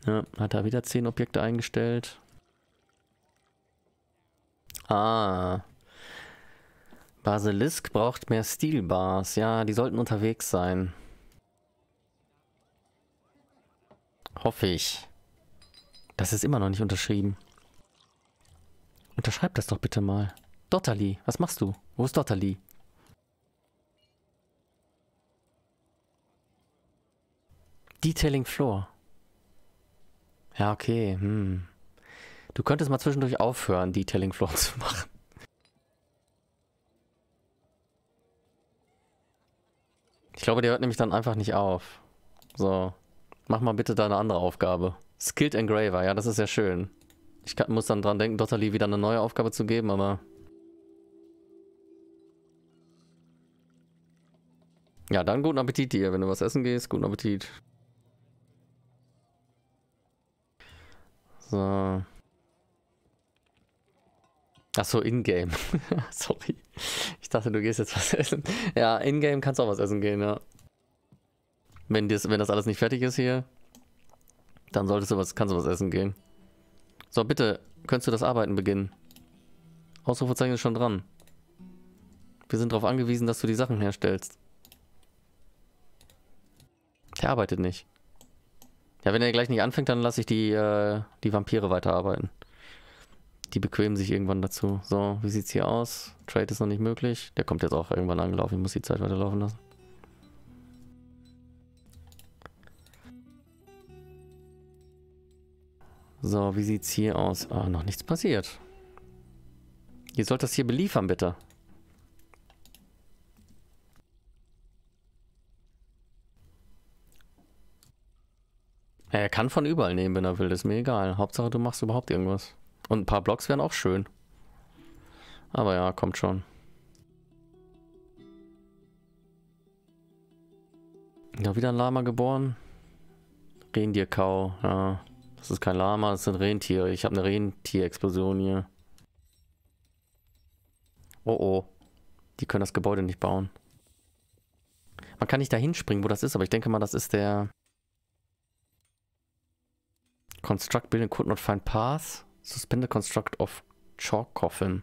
Ja, hat er wieder 10 Objekte eingestellt. Ah. Basilisk braucht mehr Stilbars. Ja, die sollten unterwegs sein. Hoffe ich. Das ist immer noch nicht unterschrieben. Unterschreib das doch bitte mal. Dotterli, was machst du? Wo ist Dotterli? Detailing Floor. Ja, okay. Hm. Du könntest mal zwischendurch aufhören, Detailing Floor zu machen. Ich glaube, der hört nämlich dann einfach nicht auf. So. Mach mal bitte da eine andere Aufgabe. Skilled Engraver, ja, das ist ja schön. Ich kann, muss dann dran denken, Dotterly wieder eine neue Aufgabe zu geben, aber... Ja, dann guten Appetit dir. Wenn du was essen gehst, guten Appetit. So. Achso, in-game. Sorry. Ich dachte, du gehst jetzt was essen. Ja, in-game kannst du auch was essen gehen, ja. Wenn das, wenn das alles nicht fertig ist hier, dann solltest du was, kannst du was essen gehen. So, bitte, könntest du das Arbeiten beginnen? Ausrufezeichen ist schon dran. Wir sind darauf angewiesen, dass du die Sachen herstellst. Der arbeitet nicht. Ja, wenn er gleich nicht anfängt, dann lasse ich die, äh, die Vampire weiterarbeiten. Die bequemen sich irgendwann dazu. So, wie sieht's hier aus? Trade ist noch nicht möglich. Der kommt jetzt auch irgendwann angelaufen. Ich muss die Zeit weiterlaufen lassen. So, wie sieht's hier aus? Ah, noch nichts passiert. Ihr sollt das hier beliefern, bitte. Er kann von überall nehmen, wenn er will. Ist mir egal. Hauptsache, du machst überhaupt irgendwas. Und ein paar Blocks wären auch schön. Aber ja, kommt schon. Ja, wieder ein Lama geboren. Rentierkau, ja. Das ist kein Lama, das sind Rentiere. Ich habe eine Rentierexplosion hier. Oh oh. Die können das Gebäude nicht bauen. Man kann nicht da hinspringen, wo das ist, aber ich denke mal, das ist der... Construct Building could not find path. Suspend the construct of chalk coffin.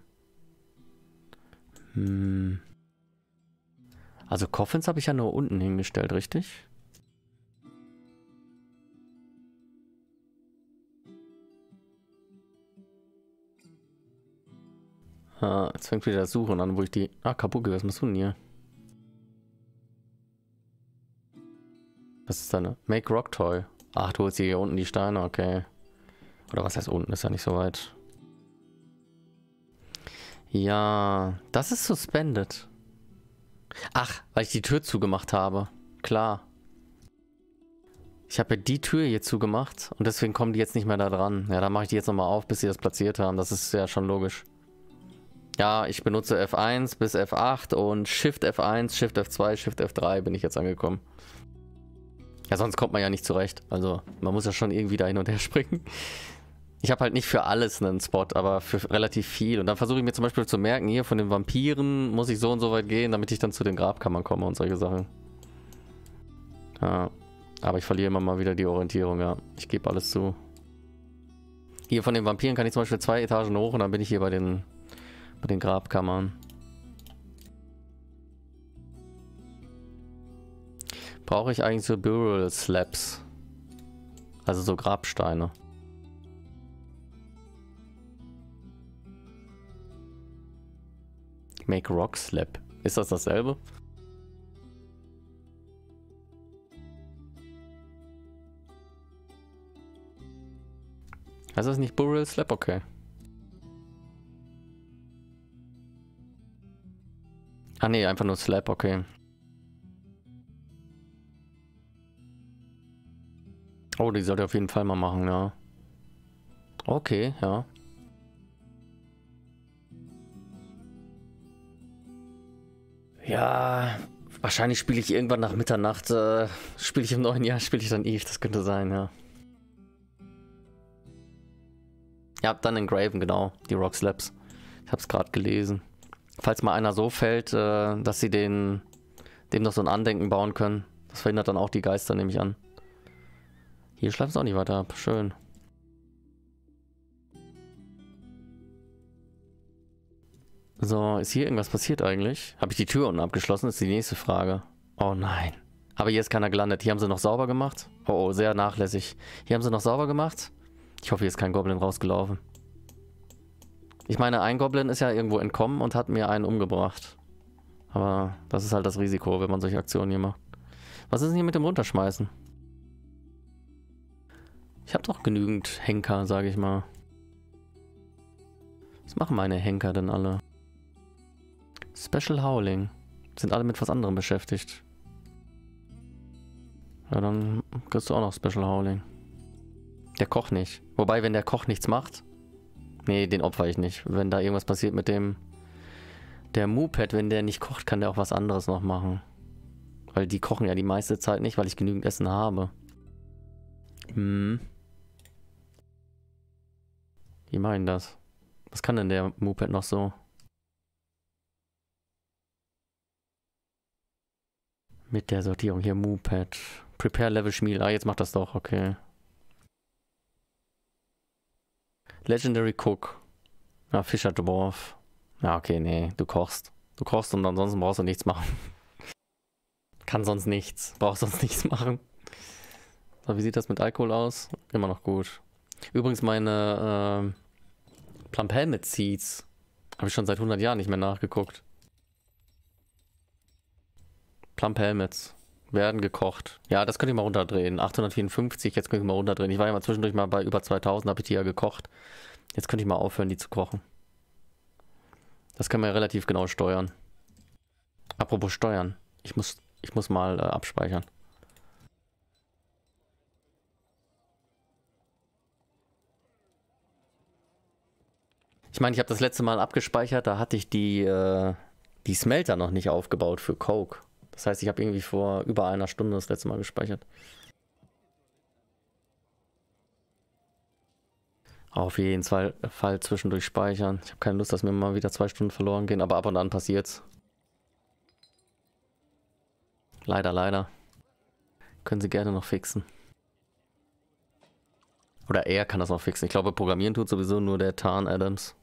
Hm. Also Coffins habe ich ja nur unten hingestellt, richtig? Ah, jetzt fängt wieder das Suchen an, wo ich die... Ah, Kabuki, was machst du denn hier? Was ist deine? Make Rock Toy. Ach, du holst hier unten die Steine, okay. Oder was heißt unten? Ist ja nicht so weit. Ja, das ist suspended. Ach, weil ich die Tür zugemacht habe. Klar. Ich habe ja die Tür hier zugemacht und deswegen kommen die jetzt nicht mehr da dran. Ja, dann mache ich die jetzt nochmal auf, bis sie das platziert haben. Das ist ja schon logisch. Ja, ich benutze F1 bis F8 und Shift F1, Shift F2, Shift F3 bin ich jetzt angekommen. Ja, sonst kommt man ja nicht zurecht. Also, man muss ja schon irgendwie da hin und her springen. Ich habe halt nicht für alles einen Spot, aber für relativ viel. Und dann versuche ich mir zum Beispiel zu merken, hier von den Vampiren muss ich so und so weit gehen, damit ich dann zu den Grabkammern komme und solche Sachen. Ja, aber ich verliere immer mal wieder die Orientierung, ja. Ich gebe alles zu. Hier von den Vampiren kann ich zum Beispiel zwei Etagen hoch und dann bin ich hier bei den bei den Grabkammern. Brauche ich eigentlich so Burial Slabs? Also so Grabsteine. Make Rock Slab. Ist das dasselbe? Also ist nicht Burial Slab? Okay. Ah ne, einfach nur Slap, okay. Oh, die sollte auf jeden Fall mal machen, ja. Okay, ja. Ja, wahrscheinlich spiele ich irgendwann nach Mitternacht, äh, spiele ich im neuen Jahr, spiele ich dann Eve, das könnte sein, ja. Ja, dann in Graven, genau, die Rock Slaps. Ich habe es gerade gelesen. Falls mal einer so fällt, äh, dass sie den, dem noch so ein Andenken bauen können. Das verhindert dann auch die Geister, nehme ich an. Hier schleifen es auch nicht weiter ab. Schön. So, ist hier irgendwas passiert eigentlich? Habe ich die Tür unten abgeschlossen? Das ist die nächste Frage. Oh nein. Aber hier ist keiner gelandet. Hier haben sie noch sauber gemacht. Oh, oh, sehr nachlässig. Hier haben sie noch sauber gemacht. Ich hoffe, hier ist kein Goblin rausgelaufen. Ich meine, ein Goblin ist ja irgendwo entkommen und hat mir einen umgebracht. Aber das ist halt das Risiko, wenn man solche Aktionen hier macht. Was ist denn hier mit dem Runterschmeißen? Ich habe doch genügend Henker, sage ich mal. Was machen meine Henker denn alle? Special Howling. Sind alle mit was anderem beschäftigt. Ja, dann kriegst du auch noch Special Howling. Der Koch nicht. Wobei, wenn der Koch nichts macht, Nee, den opfer ich nicht. Wenn da irgendwas passiert mit dem... Der Moped, wenn der nicht kocht, kann der auch was anderes noch machen. Weil die kochen ja die meiste Zeit nicht, weil ich genügend Essen habe. Hm. Wie meinen das? Was kann denn der Moped noch so? Mit der Sortierung hier, Moped. Prepare Level Schmiel. Ah, jetzt macht das doch, okay. Legendary Cook. Ja, Fischer Dwarf. Ja, okay, nee, du kochst. Du kochst und ansonsten brauchst du nichts machen. Kann sonst nichts. Brauchst sonst nichts machen. So, wie sieht das mit Alkohol aus? Immer noch gut. Übrigens meine äh, Plump Helmet Seeds habe ich schon seit 100 Jahren nicht mehr nachgeguckt. Plump Helmets werden gekocht. Ja, das könnte ich mal runterdrehen. 854, jetzt könnte ich mal runterdrehen. Ich war ja mal zwischendurch mal bei über 2000, habe ich die ja gekocht. Jetzt könnte ich mal aufhören, die zu kochen. Das kann man ja relativ genau steuern. Apropos steuern. Ich muss, ich muss mal äh, abspeichern. Ich meine, ich habe das letzte Mal abgespeichert, da hatte ich die, äh, die Smelter noch nicht aufgebaut für Coke. Das heißt, ich habe irgendwie vor über einer Stunde das letzte Mal gespeichert. Auf jeden Fall zwischendurch speichern. Ich habe keine Lust, dass mir mal wieder zwei Stunden verloren gehen, aber ab und an passiert's. Leider, leider. Können Sie gerne noch fixen. Oder er kann das noch fixen. Ich glaube, programmieren tut sowieso nur der Tarn Adams.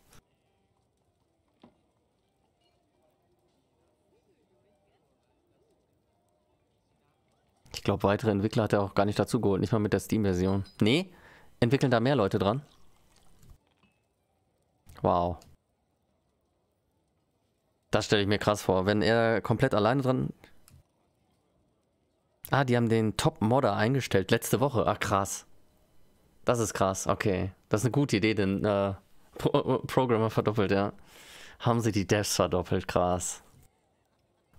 Ich glaube, weitere Entwickler hat er auch gar nicht dazu geholt. Nicht mal mit der Steam-Version. Nee? Entwickeln da mehr Leute dran? Wow. Das stelle ich mir krass vor. Wenn er komplett alleine dran... Ah, die haben den Top-Modder eingestellt letzte Woche. Ach, krass. Das ist krass, okay. Das ist eine gute Idee, den äh, Pro Programmer verdoppelt, ja. Haben sie die Devs verdoppelt, krass.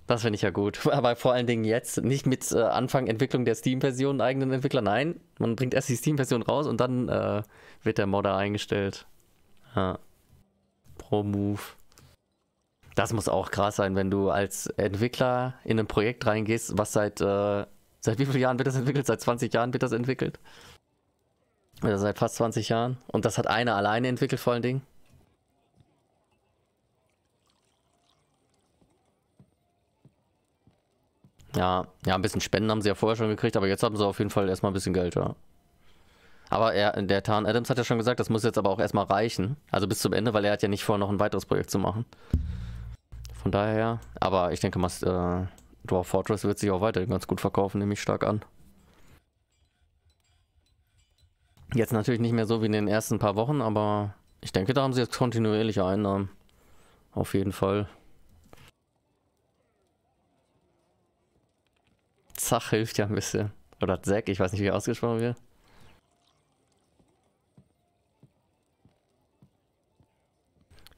Das finde ich ja gut. Aber vor allen Dingen jetzt, nicht mit äh, Anfang Entwicklung der Steam-Version, eigenen Entwickler, nein. Man bringt erst die Steam-Version raus und dann äh, wird der Modder eingestellt. Ja. Pro Move. Das muss auch krass sein, wenn du als Entwickler in ein Projekt reingehst, was seit, äh, seit wie vielen Jahren wird das entwickelt? Seit 20 Jahren wird das entwickelt? Oder seit fast 20 Jahren. Und das hat einer alleine entwickelt vor allen Dingen. Ja, ja, ein bisschen Spenden haben sie ja vorher schon gekriegt, aber jetzt haben sie auf jeden Fall erstmal ein bisschen Geld, ja. Aber er, der Tarn Adams hat ja schon gesagt, das muss jetzt aber auch erstmal reichen. Also bis zum Ende, weil er hat ja nicht vor, noch ein weiteres Projekt zu machen. Von daher, aber ich denke mal, äh, Dwarf Fortress wird sich auch weiterhin ganz gut verkaufen, nehme ich stark an. Jetzt natürlich nicht mehr so wie in den ersten paar Wochen, aber ich denke, da haben sie jetzt kontinuierliche Einnahmen. Auf jeden Fall. Zach hilft ja ein bisschen. Oder Zack, ich weiß nicht, wie er ausgesprochen wird.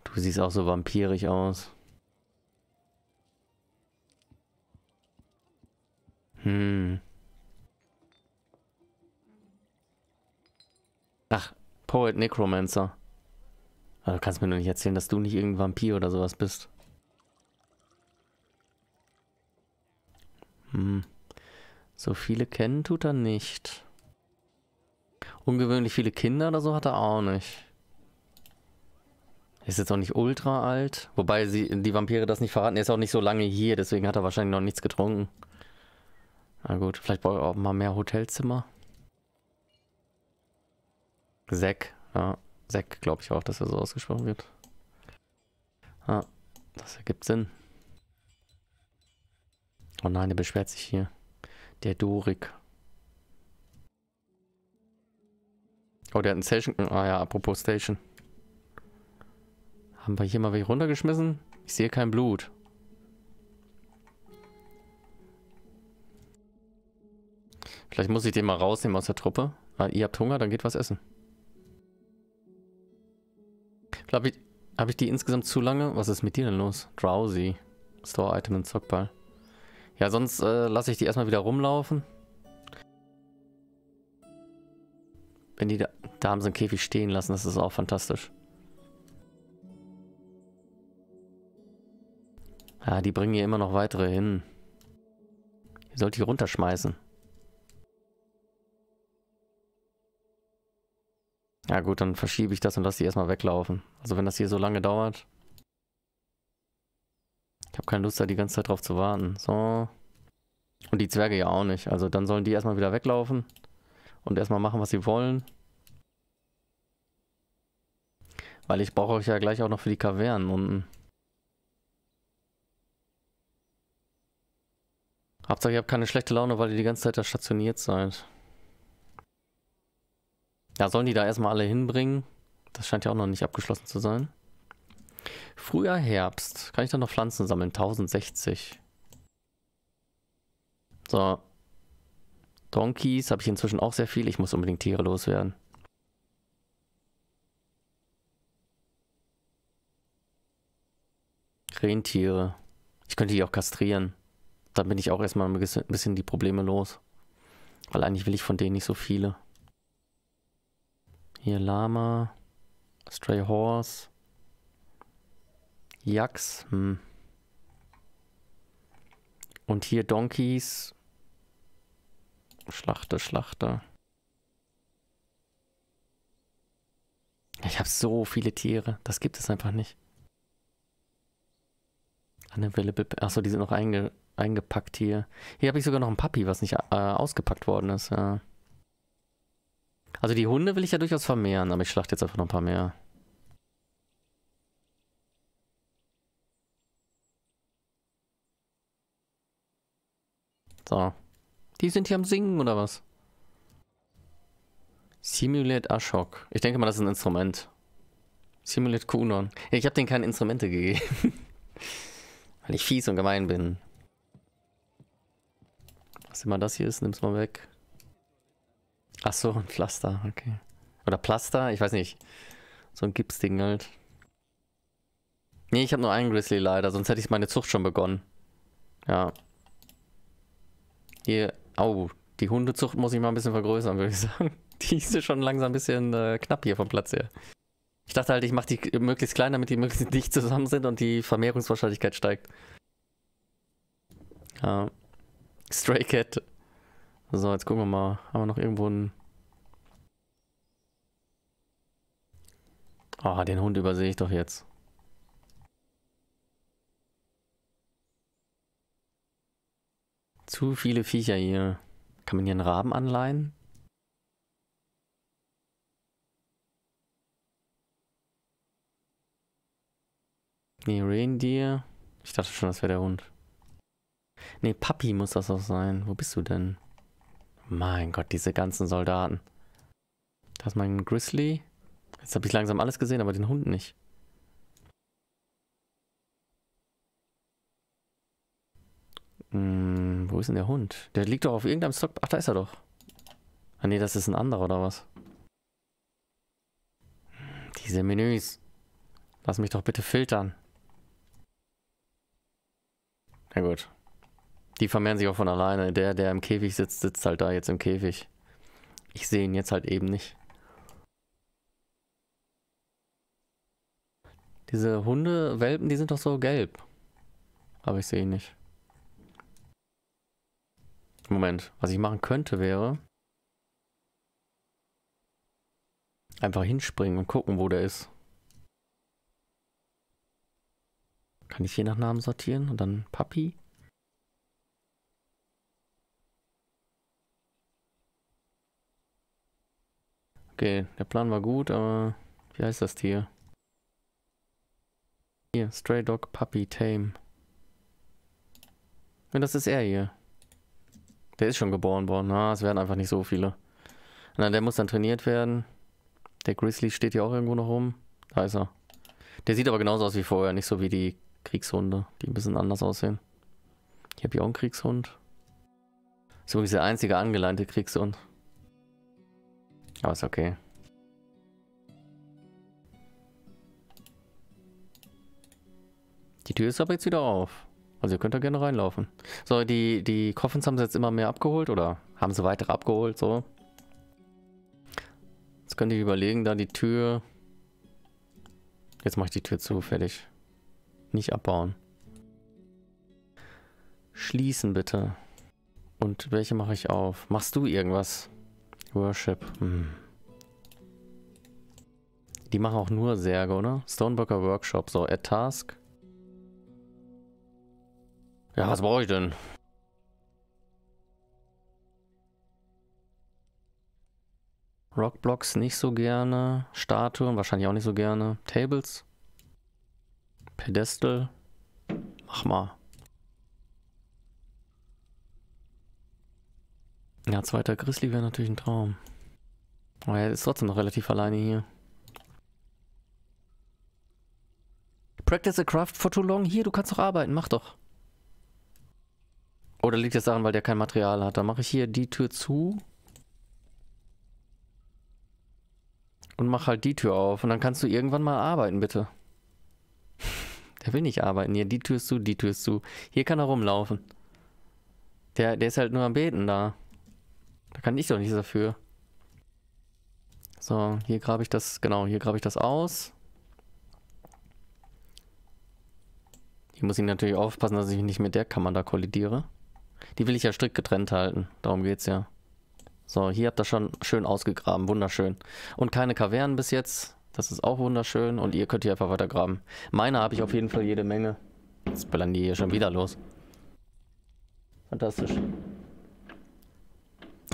Du siehst auch so vampirig aus. Hm. Ach, Poet Necromancer. Du kannst mir nur nicht erzählen, dass du nicht irgendein Vampir oder sowas bist. Hm. So viele kennen tut er nicht. Ungewöhnlich viele Kinder oder so hat er auch nicht. Ist jetzt auch nicht ultra alt. Wobei sie die Vampire das nicht verraten. Er ist auch nicht so lange hier, deswegen hat er wahrscheinlich noch nichts getrunken. Na gut, vielleicht braucht er auch mal mehr Hotelzimmer. Zack, ja. Zack, glaube ich auch, dass er so ausgesprochen wird. Ah, das ergibt Sinn. Oh nein, der beschwert sich hier. Der Dorik. Oh, der hat ein Station. Ah ja, apropos Station. Haben wir hier mal welche runtergeschmissen? Ich sehe kein Blut. Vielleicht muss ich den mal rausnehmen aus der Truppe. Ah, ihr habt Hunger, dann geht was essen. Glaube ich, habe ich die insgesamt zu lange? Was ist mit dir denn los? Drowsy. Store-Item in Zockball. Ja, sonst äh, lasse ich die erstmal wieder rumlaufen. Wenn die da, da haben sie einen Käfig stehen lassen, das ist auch fantastisch. Ja, die bringen hier immer noch weitere hin. Ihr sollt die runterschmeißen. Ja gut, dann verschiebe ich das und lasse die erstmal weglaufen. Also wenn das hier so lange dauert. Ich habe keine Lust da die ganze Zeit drauf zu warten. So. Und die Zwerge ja auch nicht. Also dann sollen die erstmal wieder weglaufen. Und erstmal machen, was sie wollen. Weil ich brauche euch ja gleich auch noch für die Kavernen unten. Hauptsache ihr habt keine schlechte Laune, weil ihr die ganze Zeit da stationiert seid. Ja, sollen die da erstmal alle hinbringen? Das scheint ja auch noch nicht abgeschlossen zu sein. Früher Herbst. Kann ich da noch Pflanzen sammeln? 1060. So. Donkeys habe ich inzwischen auch sehr viel. Ich muss unbedingt Tiere loswerden. Rentiere. Ich könnte die auch kastrieren. Dann bin ich auch erstmal ein bisschen die Probleme los. Weil eigentlich will ich von denen nicht so viele. Hier Lama. Stray Horse. Yaks. Hm. Und hier Donkeys. Schlachter, Schlachter. Ich habe so viele Tiere. Das gibt es einfach nicht. Unavailable. Achso, die sind noch einge, eingepackt hier. Hier habe ich sogar noch ein Puppy, was nicht äh, ausgepackt worden ist. Ja. Also die Hunde will ich ja durchaus vermehren, aber ich schlachte jetzt einfach noch ein paar mehr. So. Die sind hier am Singen oder was? Simulate Ashok. Ich denke mal, das ist ein Instrument. Simulate Kunon. Ich habe denen keine Instrumente gegeben. Weil ich fies und gemein bin. Was immer das hier ist, nimm's mal weg. Ach so, ein Pflaster, okay. Oder Plaster, ich weiß nicht. So ein Gipsding halt. Nee, ich habe nur einen Grizzly leider, sonst hätte ich meine Zucht schon begonnen. Ja. Hier, au, die Hundezucht muss ich mal ein bisschen vergrößern, würde ich sagen. Die ist schon langsam ein bisschen äh, knapp hier vom Platz her. Ich dachte halt, ich mache die möglichst klein, damit die möglichst dicht zusammen sind und die Vermehrungswahrscheinlichkeit steigt. Ja. Stray Cat. So, jetzt gucken wir mal. Haben wir noch irgendwo einen... Ah, oh, den Hund übersehe ich doch jetzt. Zu viele Viecher hier. Kann man hier einen Raben anleihen? Nee, Reindeer. Ich dachte schon, das wäre der Hund. Nee, Papi muss das auch sein. Wo bist du denn? Mein Gott, diese ganzen Soldaten. Da ist mein Grizzly. Jetzt habe ich langsam alles gesehen, aber den Hund nicht. Hm, wo ist denn der Hund? Der liegt doch auf irgendeinem Stock. Ach, da ist er doch. Ah nee, das ist ein anderer oder was? Diese Menüs. Lass mich doch bitte filtern. Na gut. Die vermehren sich auch von alleine. Der, der im Käfig sitzt, sitzt halt da jetzt im Käfig. Ich sehe ihn jetzt halt eben nicht. Diese Hunde-Welpen, die sind doch so gelb. Aber ich sehe ihn nicht. Moment, was ich machen könnte wäre... Einfach hinspringen und gucken, wo der ist. Kann ich je nach Namen sortieren und dann Papi? Okay, der Plan war gut, aber wie heißt das Tier? Hier, Stray Dog Puppy Tame. Und das ist er hier. Der ist schon geboren worden. Ah, es werden einfach nicht so viele. Na, der muss dann trainiert werden. Der Grizzly steht hier auch irgendwo noch rum. Da ist er. Der sieht aber genauso aus wie vorher, nicht so wie die Kriegshunde, die ein bisschen anders aussehen. Ich habe hier auch einen Kriegshund. Ist übrigens der einzige angeleinte Kriegshund. Aber ist okay. Die Tür ist aber jetzt wieder auf. Also ihr könnt da gerne reinlaufen. So, die, die Coffins haben sie jetzt immer mehr abgeholt oder haben sie weitere abgeholt, so. Jetzt könnt ihr überlegen, da die Tür... Jetzt mache ich die Tür zu, fertig. Nicht abbauen. Schließen bitte. Und welche mache ich auf? Machst du irgendwas? Worship. Hm. Die machen auch nur Särge, oder? Stoneburger Workshop. So, Add Task. Ja, was brauche ich denn? Rockblocks nicht so gerne. Statuen wahrscheinlich auch nicht so gerne. Tables. Pedestal. Mach mal. Ja, zweiter Grizzly wäre natürlich ein Traum. Aber er ist trotzdem noch relativ alleine hier. Practice a craft for too long. Hier, du kannst doch arbeiten. Mach doch. Oder liegt das daran, weil der kein Material hat? Dann mache ich hier die Tür zu. Und mach halt die Tür auf. Und dann kannst du irgendwann mal arbeiten, bitte. Der will nicht arbeiten. Hier, die Tür ist zu, die Tür ist zu. Hier kann er rumlaufen. Der, der ist halt nur am Beten da. Da kann ich doch nichts dafür. So, hier grabe ich das, genau, hier grabe ich das aus. Hier muss ich natürlich aufpassen, dass ich nicht mit der Kammer da kollidiere. Die will ich ja strikt getrennt halten. Darum geht's ja. So, hier habt ihr schon schön ausgegraben. Wunderschön. Und keine Kavernen bis jetzt. Das ist auch wunderschön. Und ihr könnt hier einfach weiter graben. Meine habe ich auf jeden Fall jede Menge. Jetzt ballern die hier schon wieder los. Fantastisch.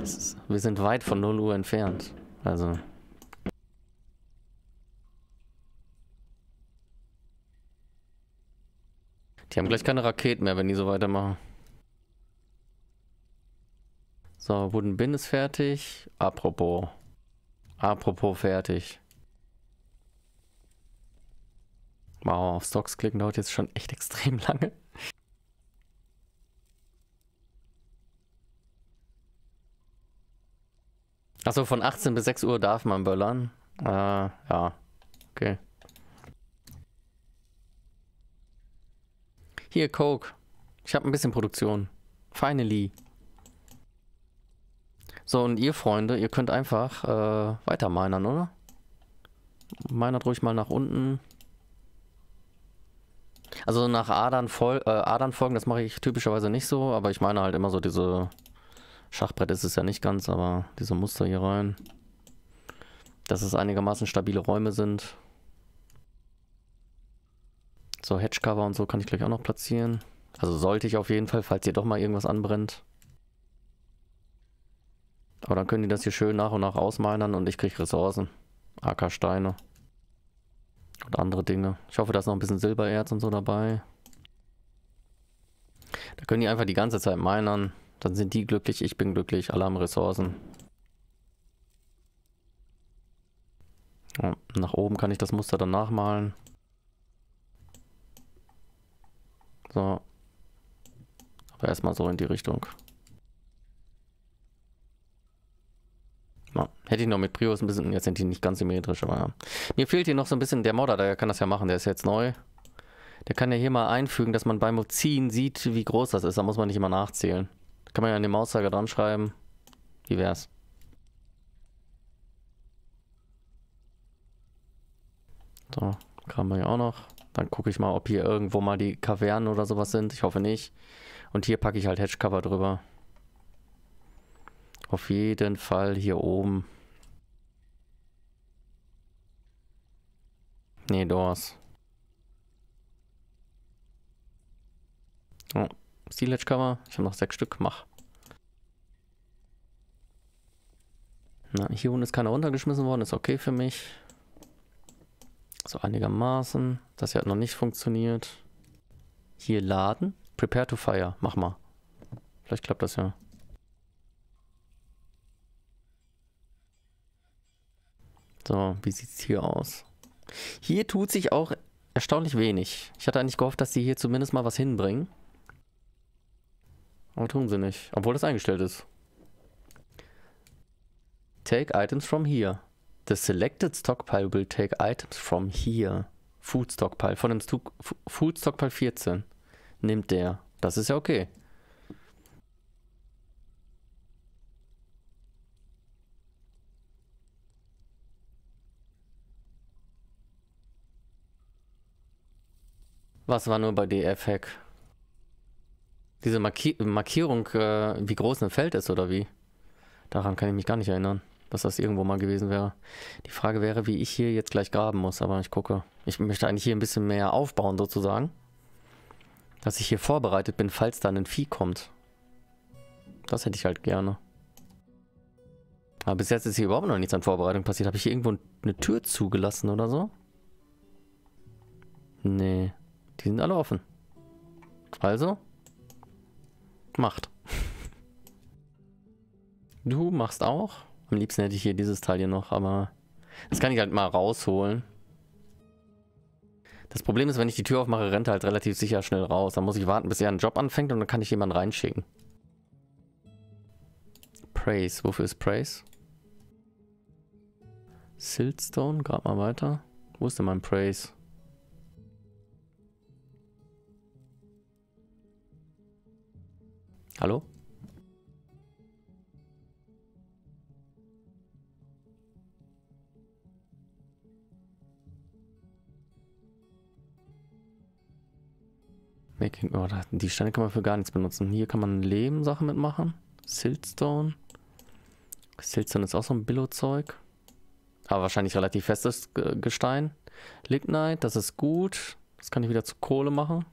Ist, wir sind weit von 0 Uhr entfernt. Also. Die haben gleich keine Raketen mehr, wenn die so weitermachen. So, Wooden Bin ist fertig. Apropos. Apropos fertig. Wow, auf Stocks klicken dauert jetzt schon echt extrem lange. Achso, von 18 bis 6 Uhr darf man böllern. Äh, ja. Okay. Hier, Coke. Ich habe ein bisschen Produktion. Finally. So, und ihr Freunde, ihr könnt einfach äh, weiter minern, oder? Minert ruhig mal nach unten. Also nach Adern, fol äh, Adern folgen, das mache ich typischerweise nicht so, aber ich meine halt immer so diese Schachbrett ist es ja nicht ganz, aber diese Muster hier rein. Dass es einigermaßen stabile Räume sind. So, Hedgecover und so kann ich gleich auch noch platzieren. Also sollte ich auf jeden Fall, falls hier doch mal irgendwas anbrennt. Aber dann können die das hier schön nach und nach ausminern und ich kriege Ressourcen. AK-Steine. Und andere Dinge. Ich hoffe, da ist noch ein bisschen Silbererz und so dabei. Da können die einfach die ganze Zeit minern. Dann sind die glücklich, ich bin glücklich, alle haben Ressourcen. Ja, nach oben kann ich das Muster dann nachmalen. So. Aber erstmal so in die Richtung. Ja, hätte ich noch mit Prius ein bisschen, jetzt sind die nicht ganz symmetrisch, aber ja. Mir fehlt hier noch so ein bisschen der Modder, der kann das ja machen, der ist jetzt neu. Der kann ja hier mal einfügen, dass man beim Ziehen sieht, wie groß das ist. Da muss man nicht immer nachzählen. Kann man ja an den Mauszeiger dran schreiben. Wie wär's? So, kann man ja auch noch. Dann gucke ich mal, ob hier irgendwo mal die Kavernen oder sowas sind. Ich hoffe nicht. Und hier packe ich halt Hedgecover drüber. Auf jeden Fall hier oben. Nee, Doors. Oh, Steel Edge Cover. Ich habe noch sechs Stück. Mach. Na, hier unten ist keiner runtergeschmissen worden. Ist okay für mich. So einigermaßen. Das hier hat noch nicht funktioniert. Hier laden. Prepare to fire. Mach mal. Vielleicht klappt das ja. So, wie sieht es hier aus? Hier tut sich auch erstaunlich wenig. Ich hatte eigentlich gehofft, dass sie hier zumindest mal was hinbringen. Aber tun sie nicht. Obwohl das eingestellt ist. Take items from here. The selected stockpile will take items from here. Food Stockpile. Von dem Stu Food Stockpile 14. Nimmt der. Das ist ja okay. Was war nur bei DF-Hack? Diese Marki Markierung, äh, wie groß ein Feld ist oder wie? Daran kann ich mich gar nicht erinnern, dass das irgendwo mal gewesen wäre. Die Frage wäre, wie ich hier jetzt gleich graben muss, aber ich gucke. Ich möchte eigentlich hier ein bisschen mehr aufbauen sozusagen. Dass ich hier vorbereitet bin, falls da ein Vieh kommt. Das hätte ich halt gerne. Aber bis jetzt ist hier überhaupt noch nichts an Vorbereitung passiert. Habe ich hier irgendwo eine Tür zugelassen oder so? Nee. Die sind alle offen. Also, macht. Du machst auch. Am liebsten hätte ich hier dieses Teil hier noch, aber das kann ich halt mal rausholen. Das Problem ist, wenn ich die Tür aufmache, rennt er halt relativ sicher schnell raus. Dann muss ich warten, bis er einen Job anfängt und dann kann ich jemanden reinschicken. Praise. Wofür ist Praise? Siltstone, gerade mal weiter. Wo ist denn mein Praise? Hallo? Oh, die Steine kann man für gar nichts benutzen. Hier kann man Lehm-Sachen mitmachen. Siltstone. Siltstone ist auch so ein Billo-Zeug. Aber wahrscheinlich relativ festes Gestein. Lignite, das ist gut. Das kann ich wieder zu Kohle machen.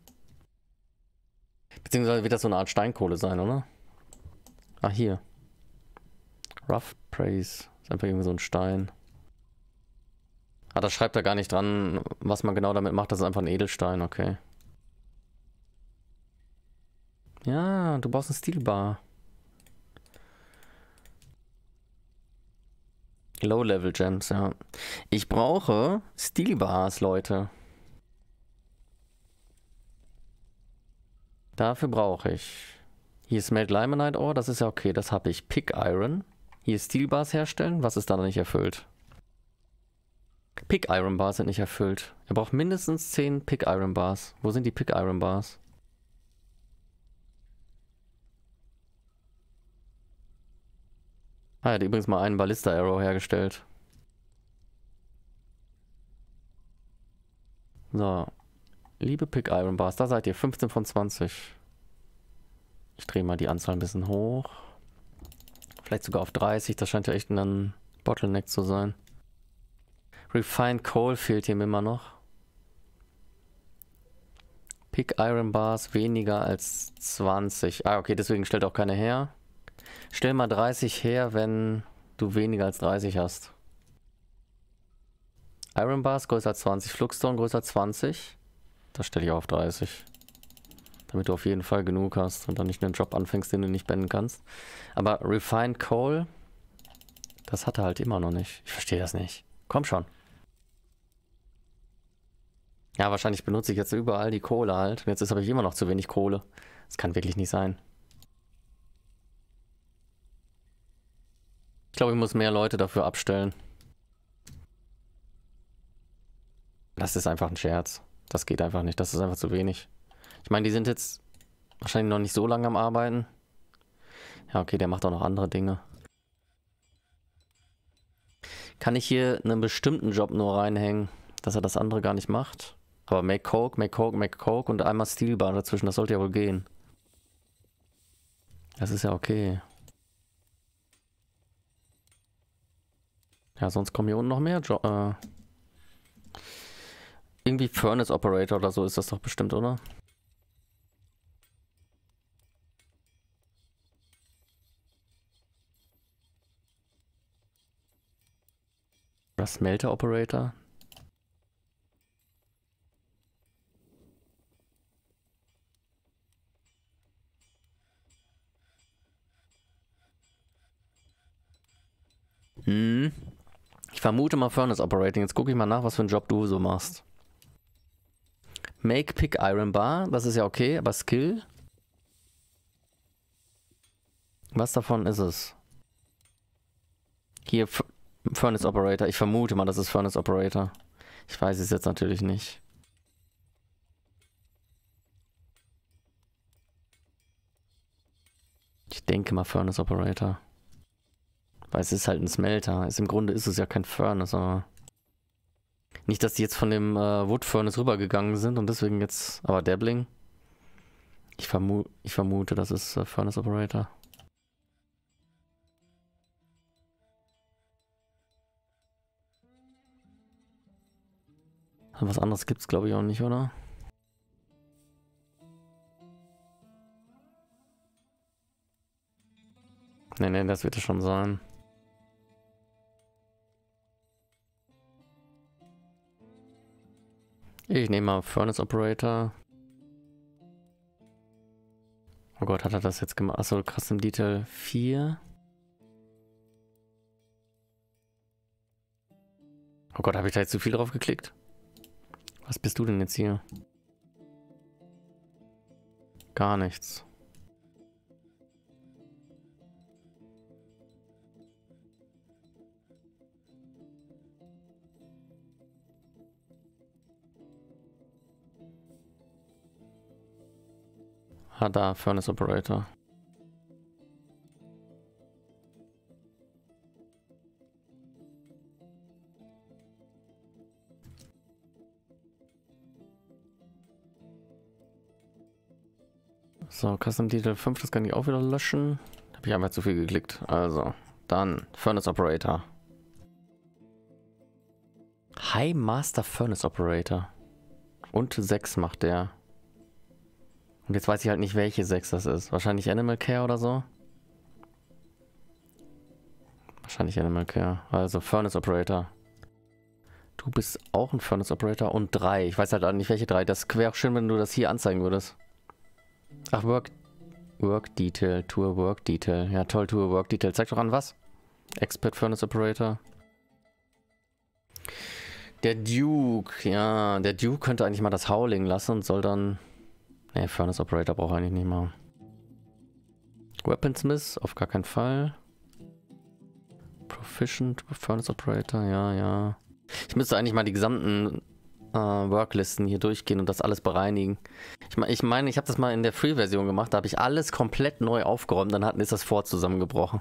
Beziehungsweise wird das so eine Art Steinkohle sein, oder? Ah, hier. Rough Praise. Ist einfach irgendwie so ein Stein. Ah, da schreibt er gar nicht dran, was man genau damit macht. Das ist einfach ein Edelstein, okay. Ja, du brauchst ein Steelbar. Low-Level Gems, ja. Ich brauche Steelbars, Leute. Dafür brauche ich. Hier ist Melt Limonite Ore, das ist ja okay, das habe ich. Pick Iron. Hier Steelbars herstellen, was ist da noch nicht erfüllt? Pick Iron Bars sind nicht erfüllt. Er braucht mindestens 10 Pick Iron Bars. Wo sind die Pick Iron Bars? Ah, er hat übrigens mal einen Ballista Arrow hergestellt. So. Liebe Pick Iron Bars, da seid ihr 15 von 20. Ich drehe mal die Anzahl ein bisschen hoch. Vielleicht sogar auf 30, das scheint ja echt ein Bottleneck zu sein. Refined Coal fehlt hier immer noch. Pick Iron Bars weniger als 20. Ah, okay, deswegen stellt auch keine her. Stell mal 30 her, wenn du weniger als 30 hast. Iron Bars größer als 20, Fluxstone größer als 20. Das stelle ich auf 30. Damit du auf jeden Fall genug hast und dann nicht einen Job anfängst, den du nicht beenden kannst. Aber Refined Coal, das hat er halt immer noch nicht. Ich verstehe das nicht. Komm schon. Ja, wahrscheinlich benutze ich jetzt überall die Kohle halt. Und jetzt ist aber immer noch zu wenig Kohle. Das kann wirklich nicht sein. Ich glaube, ich muss mehr Leute dafür abstellen. Das ist einfach ein Scherz. Das geht einfach nicht. Das ist einfach zu wenig. Ich meine, die sind jetzt wahrscheinlich noch nicht so lange am Arbeiten. Ja, okay, der macht auch noch andere Dinge. Kann ich hier einen bestimmten Job nur reinhängen, dass er das andere gar nicht macht? Aber Make Coke, Make Coke, Make Coke und einmal Steelbar dazwischen, das sollte ja wohl gehen. Das ist ja okay. Ja, sonst kommen hier unten noch mehr jo äh Irgendwie Furnace Operator oder so ist das doch bestimmt, oder? Das Smelter Operator? Hm. Ich vermute mal Furnace Operating. Jetzt gucke ich mal nach, was für einen Job du so machst. Make Pick Iron Bar, das ist ja okay, aber Skill? Was davon ist es? Hier, F Furnace Operator. Ich vermute mal, das ist Furnace Operator. Ich weiß es jetzt natürlich nicht. Ich denke mal Furnace Operator. Weil es ist halt ein Smelter. Ist, Im Grunde ist es ja kein Furnace, aber... Nicht, dass die jetzt von dem äh, Wood Furnace rübergegangen sind und deswegen jetzt... Aber Dabbling? Ich, vermu ich vermute, das ist äh, Furnace Operator. Was anderes gibt es glaube ich auch nicht, oder? Ne, ne, das wird es schon sein. Ich nehme mal Furnace Operator. Oh Gott, hat er das jetzt gemacht? Achso, Custom Detail 4. Oh Gott, habe ich da jetzt zu viel drauf geklickt? Was bist du denn jetzt hier? Gar nichts. Ah, da, Furnace Operator. So, Custom Detail 5, das kann ich auch wieder löschen. Habe ich einfach zu viel geklickt. Also, dann Furnace Operator. High Master Furnace Operator. Und 6 macht der. Und jetzt weiß ich halt nicht, welche 6 das ist. Wahrscheinlich Animal Care oder so. Wahrscheinlich Animal Care. Also Furnace Operator. Du bist auch ein Furnace Operator und 3. Ich weiß halt auch nicht, welche 3. Das wäre auch schön, wenn du das hier anzeigen würdest. Ach, Work, Work Detail, Tour Work Detail. Ja, toll, Tour Work Detail. Zeig doch an, was? Expert Furnace Operator. Der Duke, ja, der Duke könnte eigentlich mal das Howling lassen und soll dann Ne, Furnace Operator braucht eigentlich nicht mal. Weaponsmith, auf gar keinen Fall. Proficient, Furnace Operator, ja, ja. Ich müsste eigentlich mal die gesamten äh, Worklisten hier durchgehen und das alles bereinigen. Ich, mein, ich meine, ich habe das mal in der Free-Version gemacht, da habe ich alles komplett neu aufgeräumt, dann ist das Vor zusammengebrochen.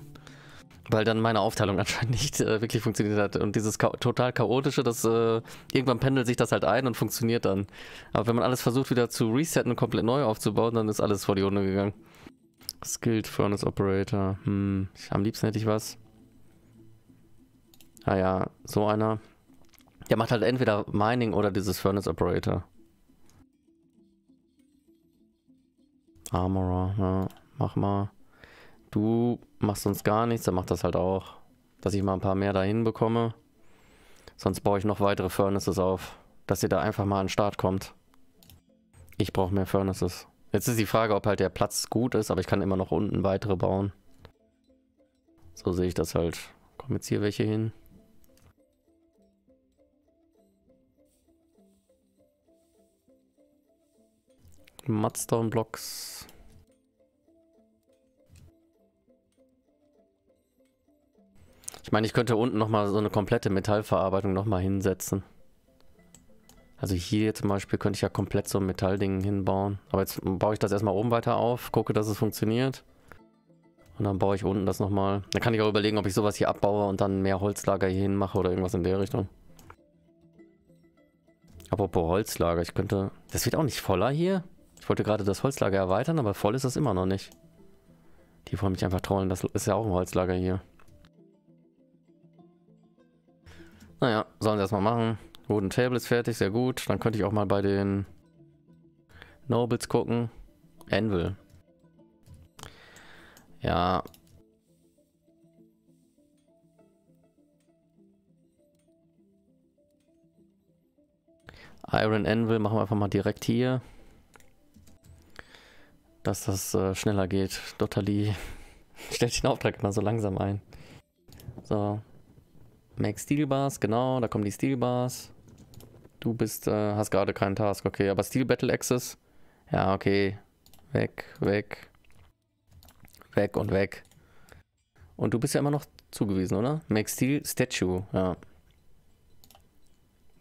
Weil dann meine Aufteilung anscheinend nicht äh, wirklich funktioniert hat. Und dieses Cha total chaotische, das äh, irgendwann pendelt sich das halt ein und funktioniert dann. Aber wenn man alles versucht wieder zu resetten und komplett neu aufzubauen, dann ist alles vor die Hunde gegangen. Skilled Furnace Operator. Hm, am liebsten hätte ich was. Ah ja, so einer. Der macht halt entweder Mining oder dieses Furnace Operator. Armorer, ja, mach mal. Du machst sonst gar nichts, dann mach das halt auch. Dass ich mal ein paar mehr dahin bekomme. Sonst baue ich noch weitere Furnaces auf. Dass ihr da einfach mal an den Start kommt. Ich brauche mehr Furnaces. Jetzt ist die Frage, ob halt der Platz gut ist, aber ich kann immer noch unten weitere bauen. So sehe ich das halt. Kommen jetzt hier welche hin. Mudstone Blocks. Ich meine, ich könnte unten nochmal so eine komplette Metallverarbeitung nochmal hinsetzen. Also hier zum Beispiel könnte ich ja komplett so ein Metallding hinbauen. Aber jetzt baue ich das erstmal oben weiter auf, gucke, dass es funktioniert. Und dann baue ich unten das nochmal. Dann kann ich auch überlegen, ob ich sowas hier abbaue und dann mehr Holzlager hier hin mache oder irgendwas in der Richtung. Apropos Holzlager, ich könnte... Das wird auch nicht voller hier. Ich wollte gerade das Holzlager erweitern, aber voll ist das immer noch nicht. Die wollen mich einfach trollen, das ist ja auch ein Holzlager hier. Naja, sollen sie erstmal machen. Wooden Table ist fertig, sehr gut. Dann könnte ich auch mal bei den Nobles gucken. Anvil. Ja. Iron Anvil machen wir einfach mal direkt hier. Dass das äh, schneller geht. Dotali stellt den Auftrag immer so langsam ein. So, Make Steel Bars, genau, da kommen die Steel Bars. Du bist, äh, hast gerade keinen Task, okay, aber Steel Battle Access, ja, okay, weg, weg, weg und weg. Und du bist ja immer noch zugewiesen, oder? Make Steel Statue, ja.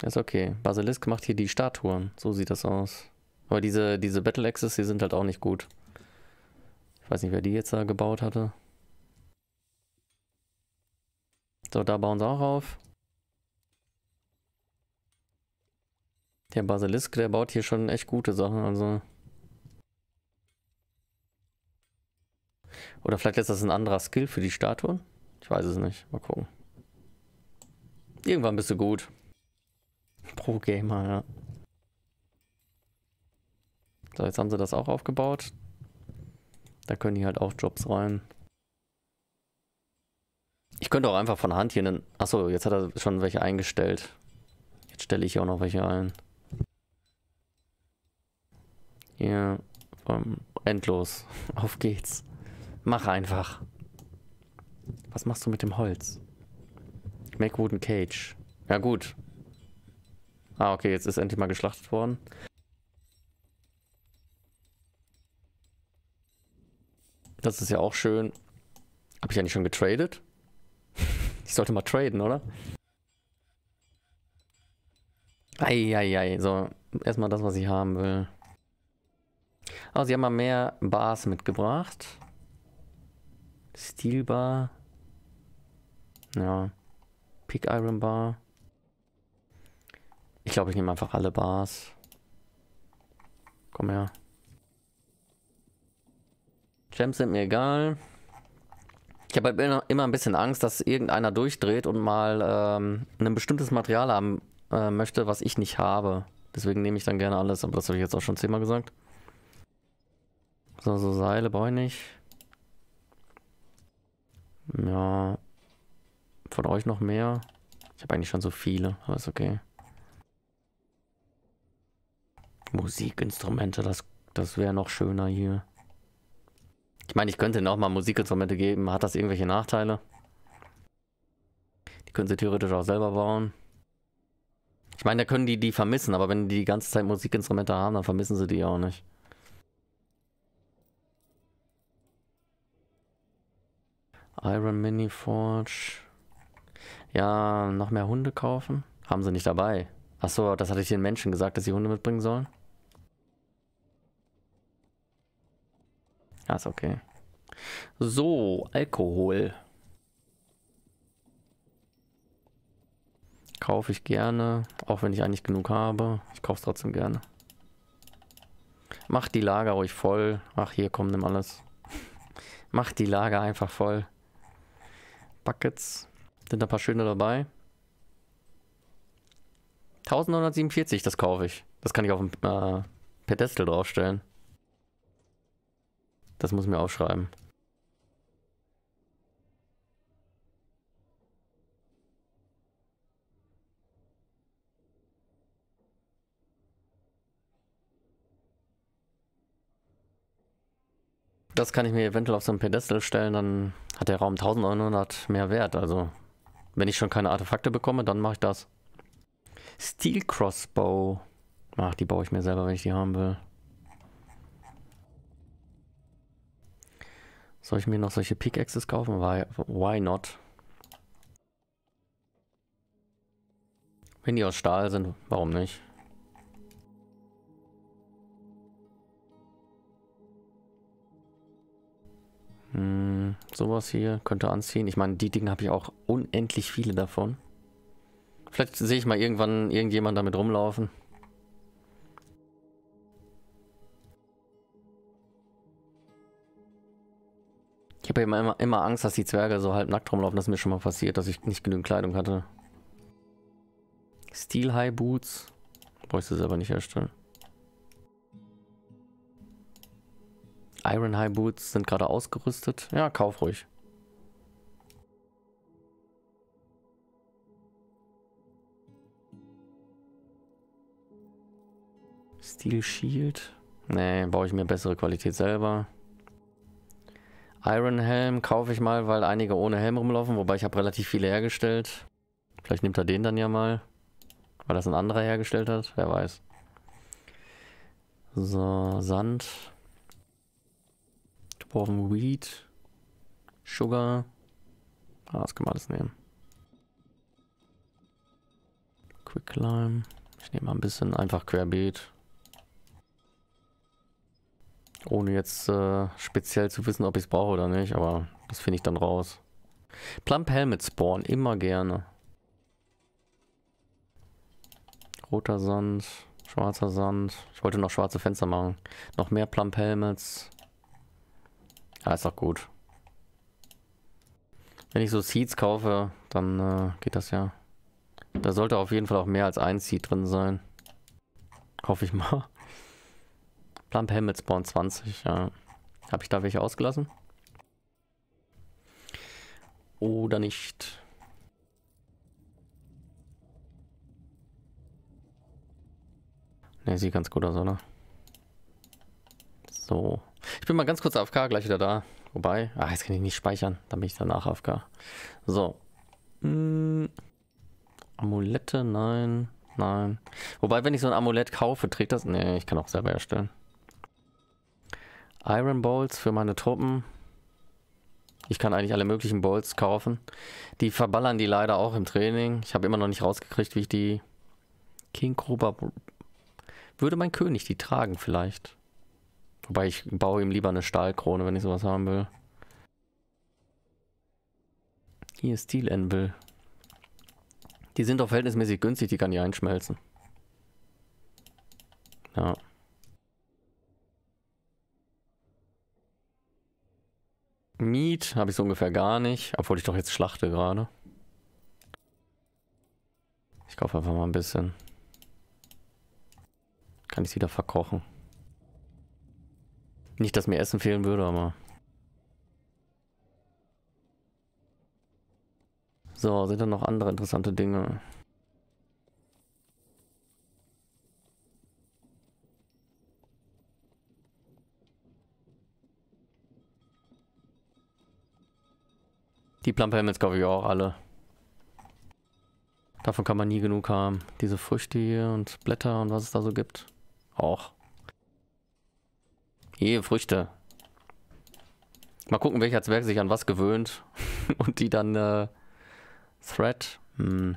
Ist okay. Basilisk macht hier die Statuen, so sieht das aus. Aber diese, diese Battle Axes, die sind halt auch nicht gut. Ich weiß nicht, wer die jetzt da gebaut hatte. So, da bauen sie auch auf. Der Basilisk, der baut hier schon echt gute Sachen, also. Oder vielleicht ist das ein anderer Skill für die Statuen? Ich weiß es nicht. Mal gucken. Irgendwann bist du gut. Pro Gamer, ja. So, jetzt haben sie das auch aufgebaut. Da können die halt auch Jobs rein. Ich könnte auch einfach von Hand hier einen... Achso, jetzt hat er schon welche eingestellt. Jetzt stelle ich auch noch welche ein. Hier, um, endlos. Auf geht's. Mach einfach. Was machst du mit dem Holz? Make wooden cage. Ja gut. Ah, okay, jetzt ist endlich mal geschlachtet worden. Das ist ja auch schön. Habe ich ja nicht schon getradet? Ich sollte mal traden, oder? Eieiei, so, erstmal das, was ich haben will. Oh, sie haben mal mehr Bars mitgebracht. Steel Bar. Ja. Pick Iron Bar. Ich glaube, ich nehme einfach alle Bars. Komm her. Gems sind mir egal. Ich habe halt immer, ein bisschen Angst, dass irgendeiner durchdreht und mal ähm, ein bestimmtes Material haben äh, möchte, was ich nicht habe. Deswegen nehme ich dann gerne alles, aber das habe ich jetzt auch schon zehnmal gesagt. So, so Seile brauche ich nicht. Ja. Von euch noch mehr? Ich habe eigentlich schon so viele, aber ist okay. Musikinstrumente, das, das wäre noch schöner hier. Ich meine, ich könnte noch mal Musikinstrumente geben. Hat das irgendwelche Nachteile? Die können sie theoretisch auch selber bauen. Ich meine, da können die die vermissen, aber wenn die die ganze Zeit Musikinstrumente haben, dann vermissen sie die auch nicht. Iron Mini Forge. Ja, noch mehr Hunde kaufen? Haben sie nicht dabei. Achso, das hatte ich den Menschen gesagt, dass sie Hunde mitbringen sollen. Ja, ist okay. So, Alkohol. Kaufe ich gerne, auch wenn ich eigentlich genug habe. Ich kaufe es trotzdem gerne. Mach die Lager ruhig voll. Ach, hier, komm, nimm alles. Mach die Lager einfach voll. Buckets. Sind ein paar schöne dabei. 1947, das kaufe ich. Das kann ich auf dem äh, Pedestal draufstellen. Das muss ich mir aufschreiben. Das kann ich mir eventuell auf so ein Pedestal stellen, dann hat der Raum 1900 mehr Wert. Also, wenn ich schon keine Artefakte bekomme, dann mache ich das. Steel Crossbow. Ach, die baue ich mir selber, wenn ich die haben will. Soll ich mir noch solche Pickaxes kaufen? Why, why not? Wenn die aus Stahl sind, warum nicht? Hm, sowas hier könnte anziehen. Ich meine, die Dinge habe ich auch unendlich viele davon. Vielleicht sehe ich mal irgendwann irgendjemand damit rumlaufen. Ich habe ja immer, immer Angst, dass die Zwerge so halb nackt rumlaufen. Das ist mir schon mal passiert, dass ich nicht genügend Kleidung hatte. Steel High Boots. Ich sie selber nicht herstellen. Iron High Boots sind gerade ausgerüstet. Ja, kauf ruhig. Steel Shield. Nee, baue ich mir bessere Qualität selber. Iron Helm kaufe ich mal, weil einige ohne Helm rumlaufen, wobei ich habe relativ viele hergestellt. Vielleicht nimmt er den dann ja mal, weil das ein anderer hergestellt hat, wer weiß. So, Sand. Dwarven Weed. Sugar. Ah, das kann man alles nehmen. Quicklime. Ich nehme mal ein bisschen einfach querbeet. Ohne jetzt äh, speziell zu wissen, ob ich es brauche oder nicht, aber das finde ich dann raus. Plump Helmet Spawn, immer gerne. Roter Sand, schwarzer Sand. Ich wollte noch schwarze Fenster machen. Noch mehr Plump Helmets. Ja, ist auch gut. Wenn ich so Seeds kaufe, dann äh, geht das ja. Da sollte auf jeden Fall auch mehr als ein Seed drin sein. Hoffe ich mal. Plump Helmet Spawn 20, ja. Habe ich da welche ausgelassen? Oder nicht? Ne, sieht ganz gut aus, oder? So. Ich bin mal ganz kurz AFK, gleich wieder da. Wobei, ah, jetzt kann ich nicht speichern. Dann bin ich danach AFK. So. Hm. Amulette, nein. Nein. Wobei, wenn ich so ein Amulett kaufe, trägt das... Ne, ich kann auch selber erstellen. Iron Bolts für meine Truppen. Ich kann eigentlich alle möglichen Bolts kaufen. Die verballern die leider auch im Training. Ich habe immer noch nicht rausgekriegt, wie ich die... King Cobra... Würde mein König die tragen vielleicht? Wobei ich baue ihm lieber eine Stahlkrone, wenn ich sowas haben will. Hier ist Steel Anvil. Die sind doch verhältnismäßig günstig, die kann ich einschmelzen. Ja. Meat habe ich so ungefähr gar nicht, obwohl ich doch jetzt schlachte gerade. Ich kaufe einfach mal ein bisschen. Kann ich es wieder verkochen. Nicht, dass mir Essen fehlen würde, aber... So, sind da noch andere interessante Dinge? Die Plump Helmets kaufe ich auch alle. Davon kann man nie genug haben. Diese Früchte hier und Blätter und was es da so gibt. Auch. Je Früchte. Mal gucken, welcher Zwerg sich an was gewöhnt. und die dann äh, Thread. Hm.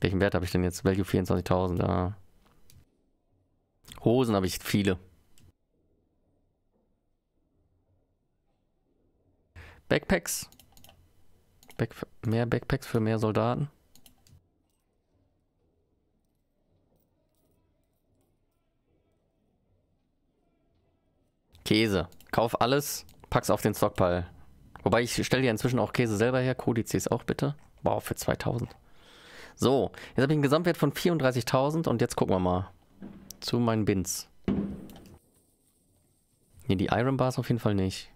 Welchen Wert habe ich denn jetzt? Value 24.000. Ja. Hosen habe ich viele. Backpacks. Back mehr Backpacks für mehr Soldaten. Käse. Kauf alles, pack's auf den Stockpile. Wobei ich stelle ja inzwischen auch Käse selber her. Kodizes auch bitte. Wow, für 2000. So, jetzt habe ich einen Gesamtwert von 34.000 und jetzt gucken wir mal zu meinen Bins. Ne, die Iron Bars auf jeden Fall nicht.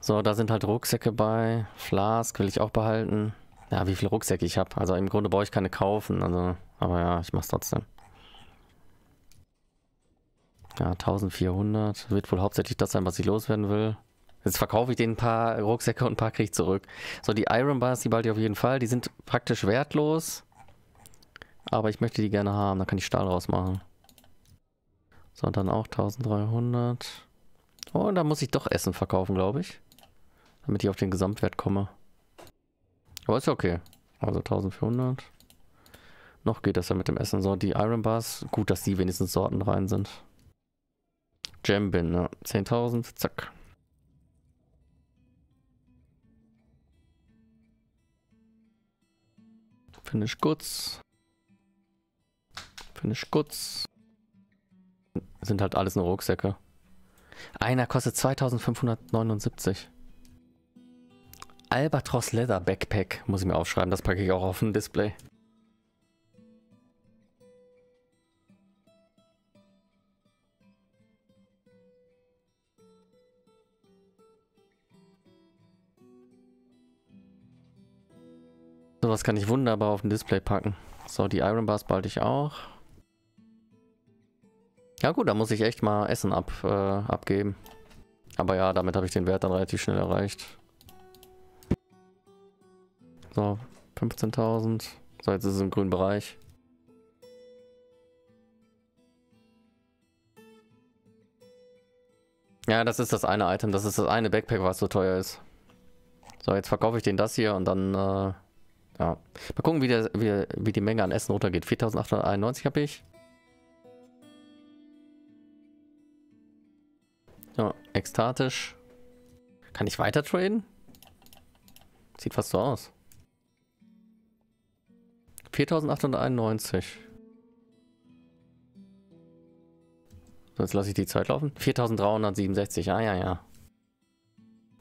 So, da sind halt Rucksäcke bei. Flask will ich auch behalten. Ja, wie viele Rucksäcke ich habe. Also im Grunde brauche ich keine kaufen. Also, aber ja, ich mach's trotzdem. Ja, 1400. Wird wohl hauptsächlich das sein, was ich loswerden will. Jetzt verkaufe ich den ein paar Rucksäcke und ein paar kriege ich zurück. So, die Iron Bars, die bald auf jeden Fall. Die sind praktisch wertlos. Aber ich möchte die gerne haben. Da kann ich Stahl rausmachen. So, und dann auch 1300. Oh, da muss ich doch Essen verkaufen, glaube ich. Damit ich auf den Gesamtwert komme. Aber ist ja okay. Also 1400. Noch geht das ja mit dem Essen. So, die Iron Bars. Gut, dass die wenigstens Sorten rein sind. Gem Bin, ne? 10.000. Zack. Finish Goods. Finish Goods. Sind halt alles nur Rucksäcke. Einer kostet 2579. Albatros Leather Backpack. Muss ich mir aufschreiben, das packe ich auch auf ein Display. Sowas kann ich wunderbar auf ein Display packen. So, die Iron Bars bald ich auch. Ja gut, da muss ich echt mal Essen ab, äh, abgeben. Aber ja, damit habe ich den Wert dann relativ schnell erreicht. So, 15.000. So, jetzt ist es im grünen Bereich. Ja, das ist das eine Item. Das ist das eine Backpack, was so teuer ist. So, jetzt verkaufe ich den das hier und dann, äh, ja. Mal gucken, wie, der, wie, wie die Menge an Essen runtergeht. 4.891 habe ich. So, ekstatisch. Kann ich weiter traden? Sieht fast so aus. 4891. So, jetzt lasse ich die Zeit laufen. 4367, ah ja, ja.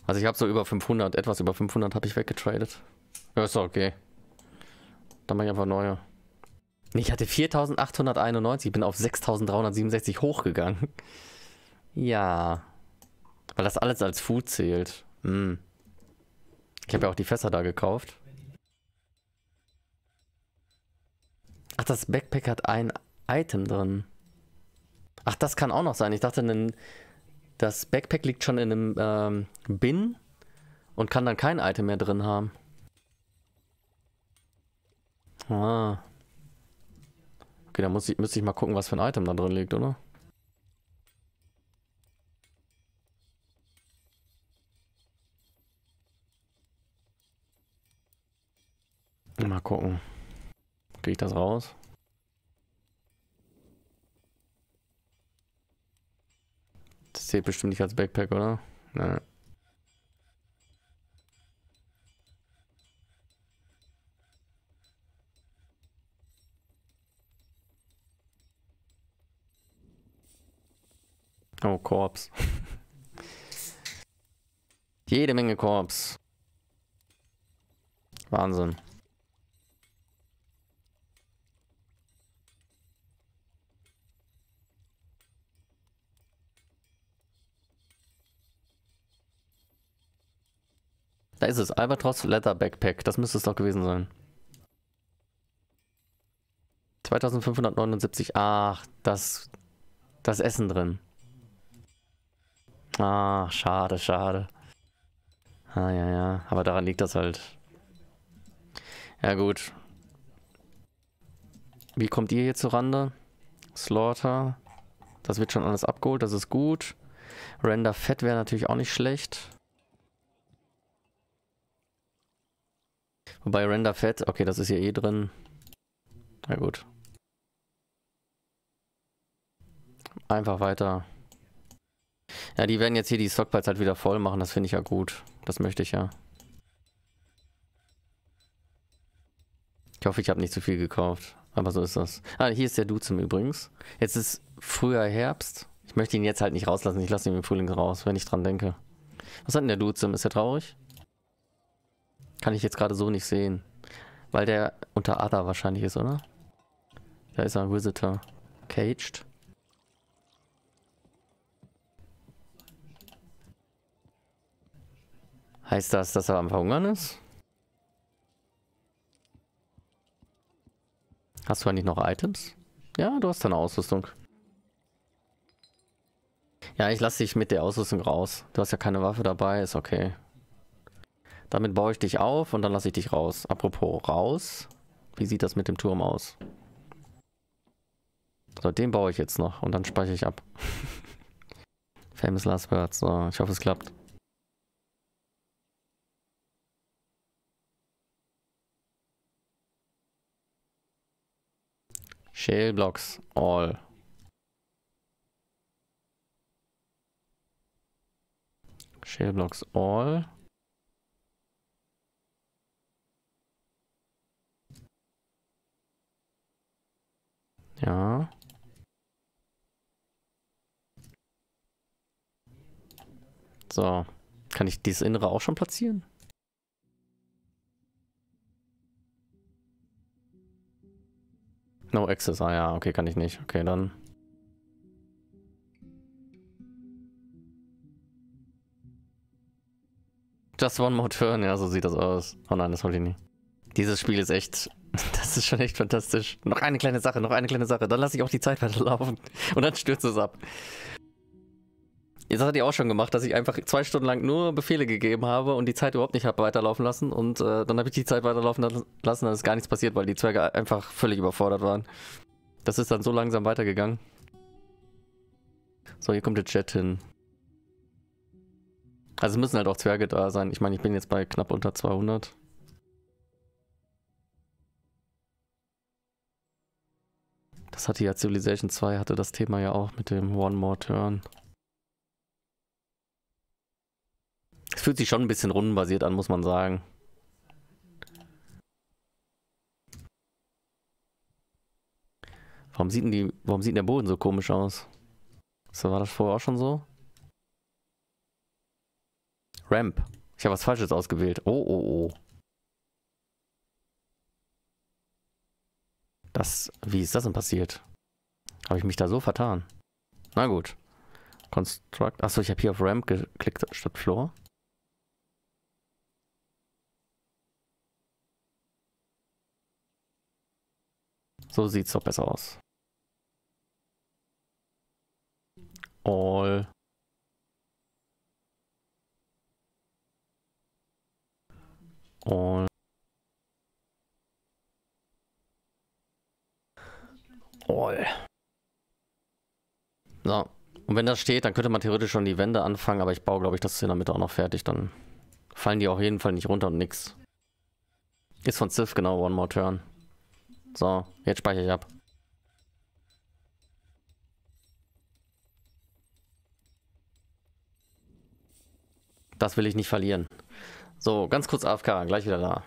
Also ich habe so über 500, etwas über 500 habe ich weggetradet. Ja, ist okay. Dann mache ich einfach neue. Ich hatte 4891, bin auf 6367 hochgegangen. Ja. Weil das alles als Food zählt. Hm. Ich habe ja auch die Fässer da gekauft. Ach, das Backpack hat ein Item drin. Ach, das kann auch noch sein. Ich dachte, das Backpack liegt schon in einem ähm, Bin und kann dann kein Item mehr drin haben. Ah. Okay, dann muss ich, müsste ich mal gucken, was für ein Item da drin liegt, oder? Mal gucken. Kriege ich das raus? Das zählt bestimmt nicht als Backpack, oder? Nein. Oh, Korps. Jede Menge Korps. Wahnsinn. Da ist es, Albatross Leather Backpack. Das müsste es doch gewesen sein. 2579. Ach, das, das Essen drin. Ah, schade, schade. Ah, ja, ja. Aber daran liegt das halt. Ja, gut. Wie kommt ihr hier zu Rande? Slaughter. Das wird schon alles abgeholt, das ist gut. Render Fett wäre natürlich auch nicht schlecht. Wobei Render Fett, okay, das ist hier eh drin. Na gut. Einfach weiter. Ja, die werden jetzt hier die Stockpiles halt wieder voll machen, das finde ich ja gut. Das möchte ich ja. Ich hoffe, ich habe nicht zu viel gekauft. Aber so ist das. Ah, hier ist der Duzim übrigens. Jetzt ist früher Herbst. Ich möchte ihn jetzt halt nicht rauslassen. Ich lasse ihn im Frühling raus, wenn ich dran denke. Was hat denn der Duzim? Ist er traurig? Kann ich jetzt gerade so nicht sehen. Weil der unter Other wahrscheinlich ist, oder? Da ist ein Visitor. Caged. Heißt das, dass er am Verhungern ist? Hast du eigentlich noch Items? Ja, du hast deine Ausrüstung. Ja, ich lasse dich mit der Ausrüstung raus. Du hast ja keine Waffe dabei, ist okay. Damit baue ich dich auf und dann lasse ich dich raus. Apropos raus. Wie sieht das mit dem Turm aus? So, den baue ich jetzt noch und dann speichere ich ab. Famous Last Words. So, ich hoffe, es klappt. Shale Blocks All. Shale Blocks All. Ja. So. Kann ich dieses Innere auch schon platzieren? No access, ah ja, okay, kann ich nicht. Okay, dann. Just one more turn, ja, so sieht das aus. Oh nein, das wollte ich nicht. Dieses Spiel ist echt, das ist schon echt fantastisch. Noch eine kleine Sache, noch eine kleine Sache, dann lasse ich auch die Zeit weiterlaufen. Und dann stürzt es ab. Das hat ihr auch schon gemacht, dass ich einfach zwei Stunden lang nur Befehle gegeben habe und die Zeit überhaupt nicht habe weiterlaufen lassen. Und äh, dann habe ich die Zeit weiterlaufen lassen, dann ist gar nichts passiert, weil die Zwerge einfach völlig überfordert waren. Das ist dann so langsam weitergegangen. So, hier kommt der Jet hin. Also müssen halt auch Zwerge da sein. Ich meine, ich bin jetzt bei knapp unter 200. Das hatte ja Civilization 2, hatte das Thema ja auch mit dem One More Turn. Es fühlt sich schon ein bisschen rundenbasiert an, muss man sagen. Warum sieht denn die, warum sieht der Boden so komisch aus? So war das vorher auch schon so? Ramp. Ich habe was Falsches ausgewählt. Oh, oh, oh. Das, wie ist das denn passiert? Habe ich mich da so vertan? Na gut. Construct. Achso, ich habe hier auf Ramp geklickt statt Floor. So sieht's doch besser aus. All. All. All. So. Und wenn das steht, dann könnte man theoretisch schon die Wände anfangen, aber ich baue, glaube ich, das in der Mitte auch noch fertig. Dann fallen die auf jeden Fall nicht runter und nix. Ist von Sith genau One More Turn. So, jetzt speichere ich ab. Das will ich nicht verlieren. So, ganz kurz AFK, gleich wieder da.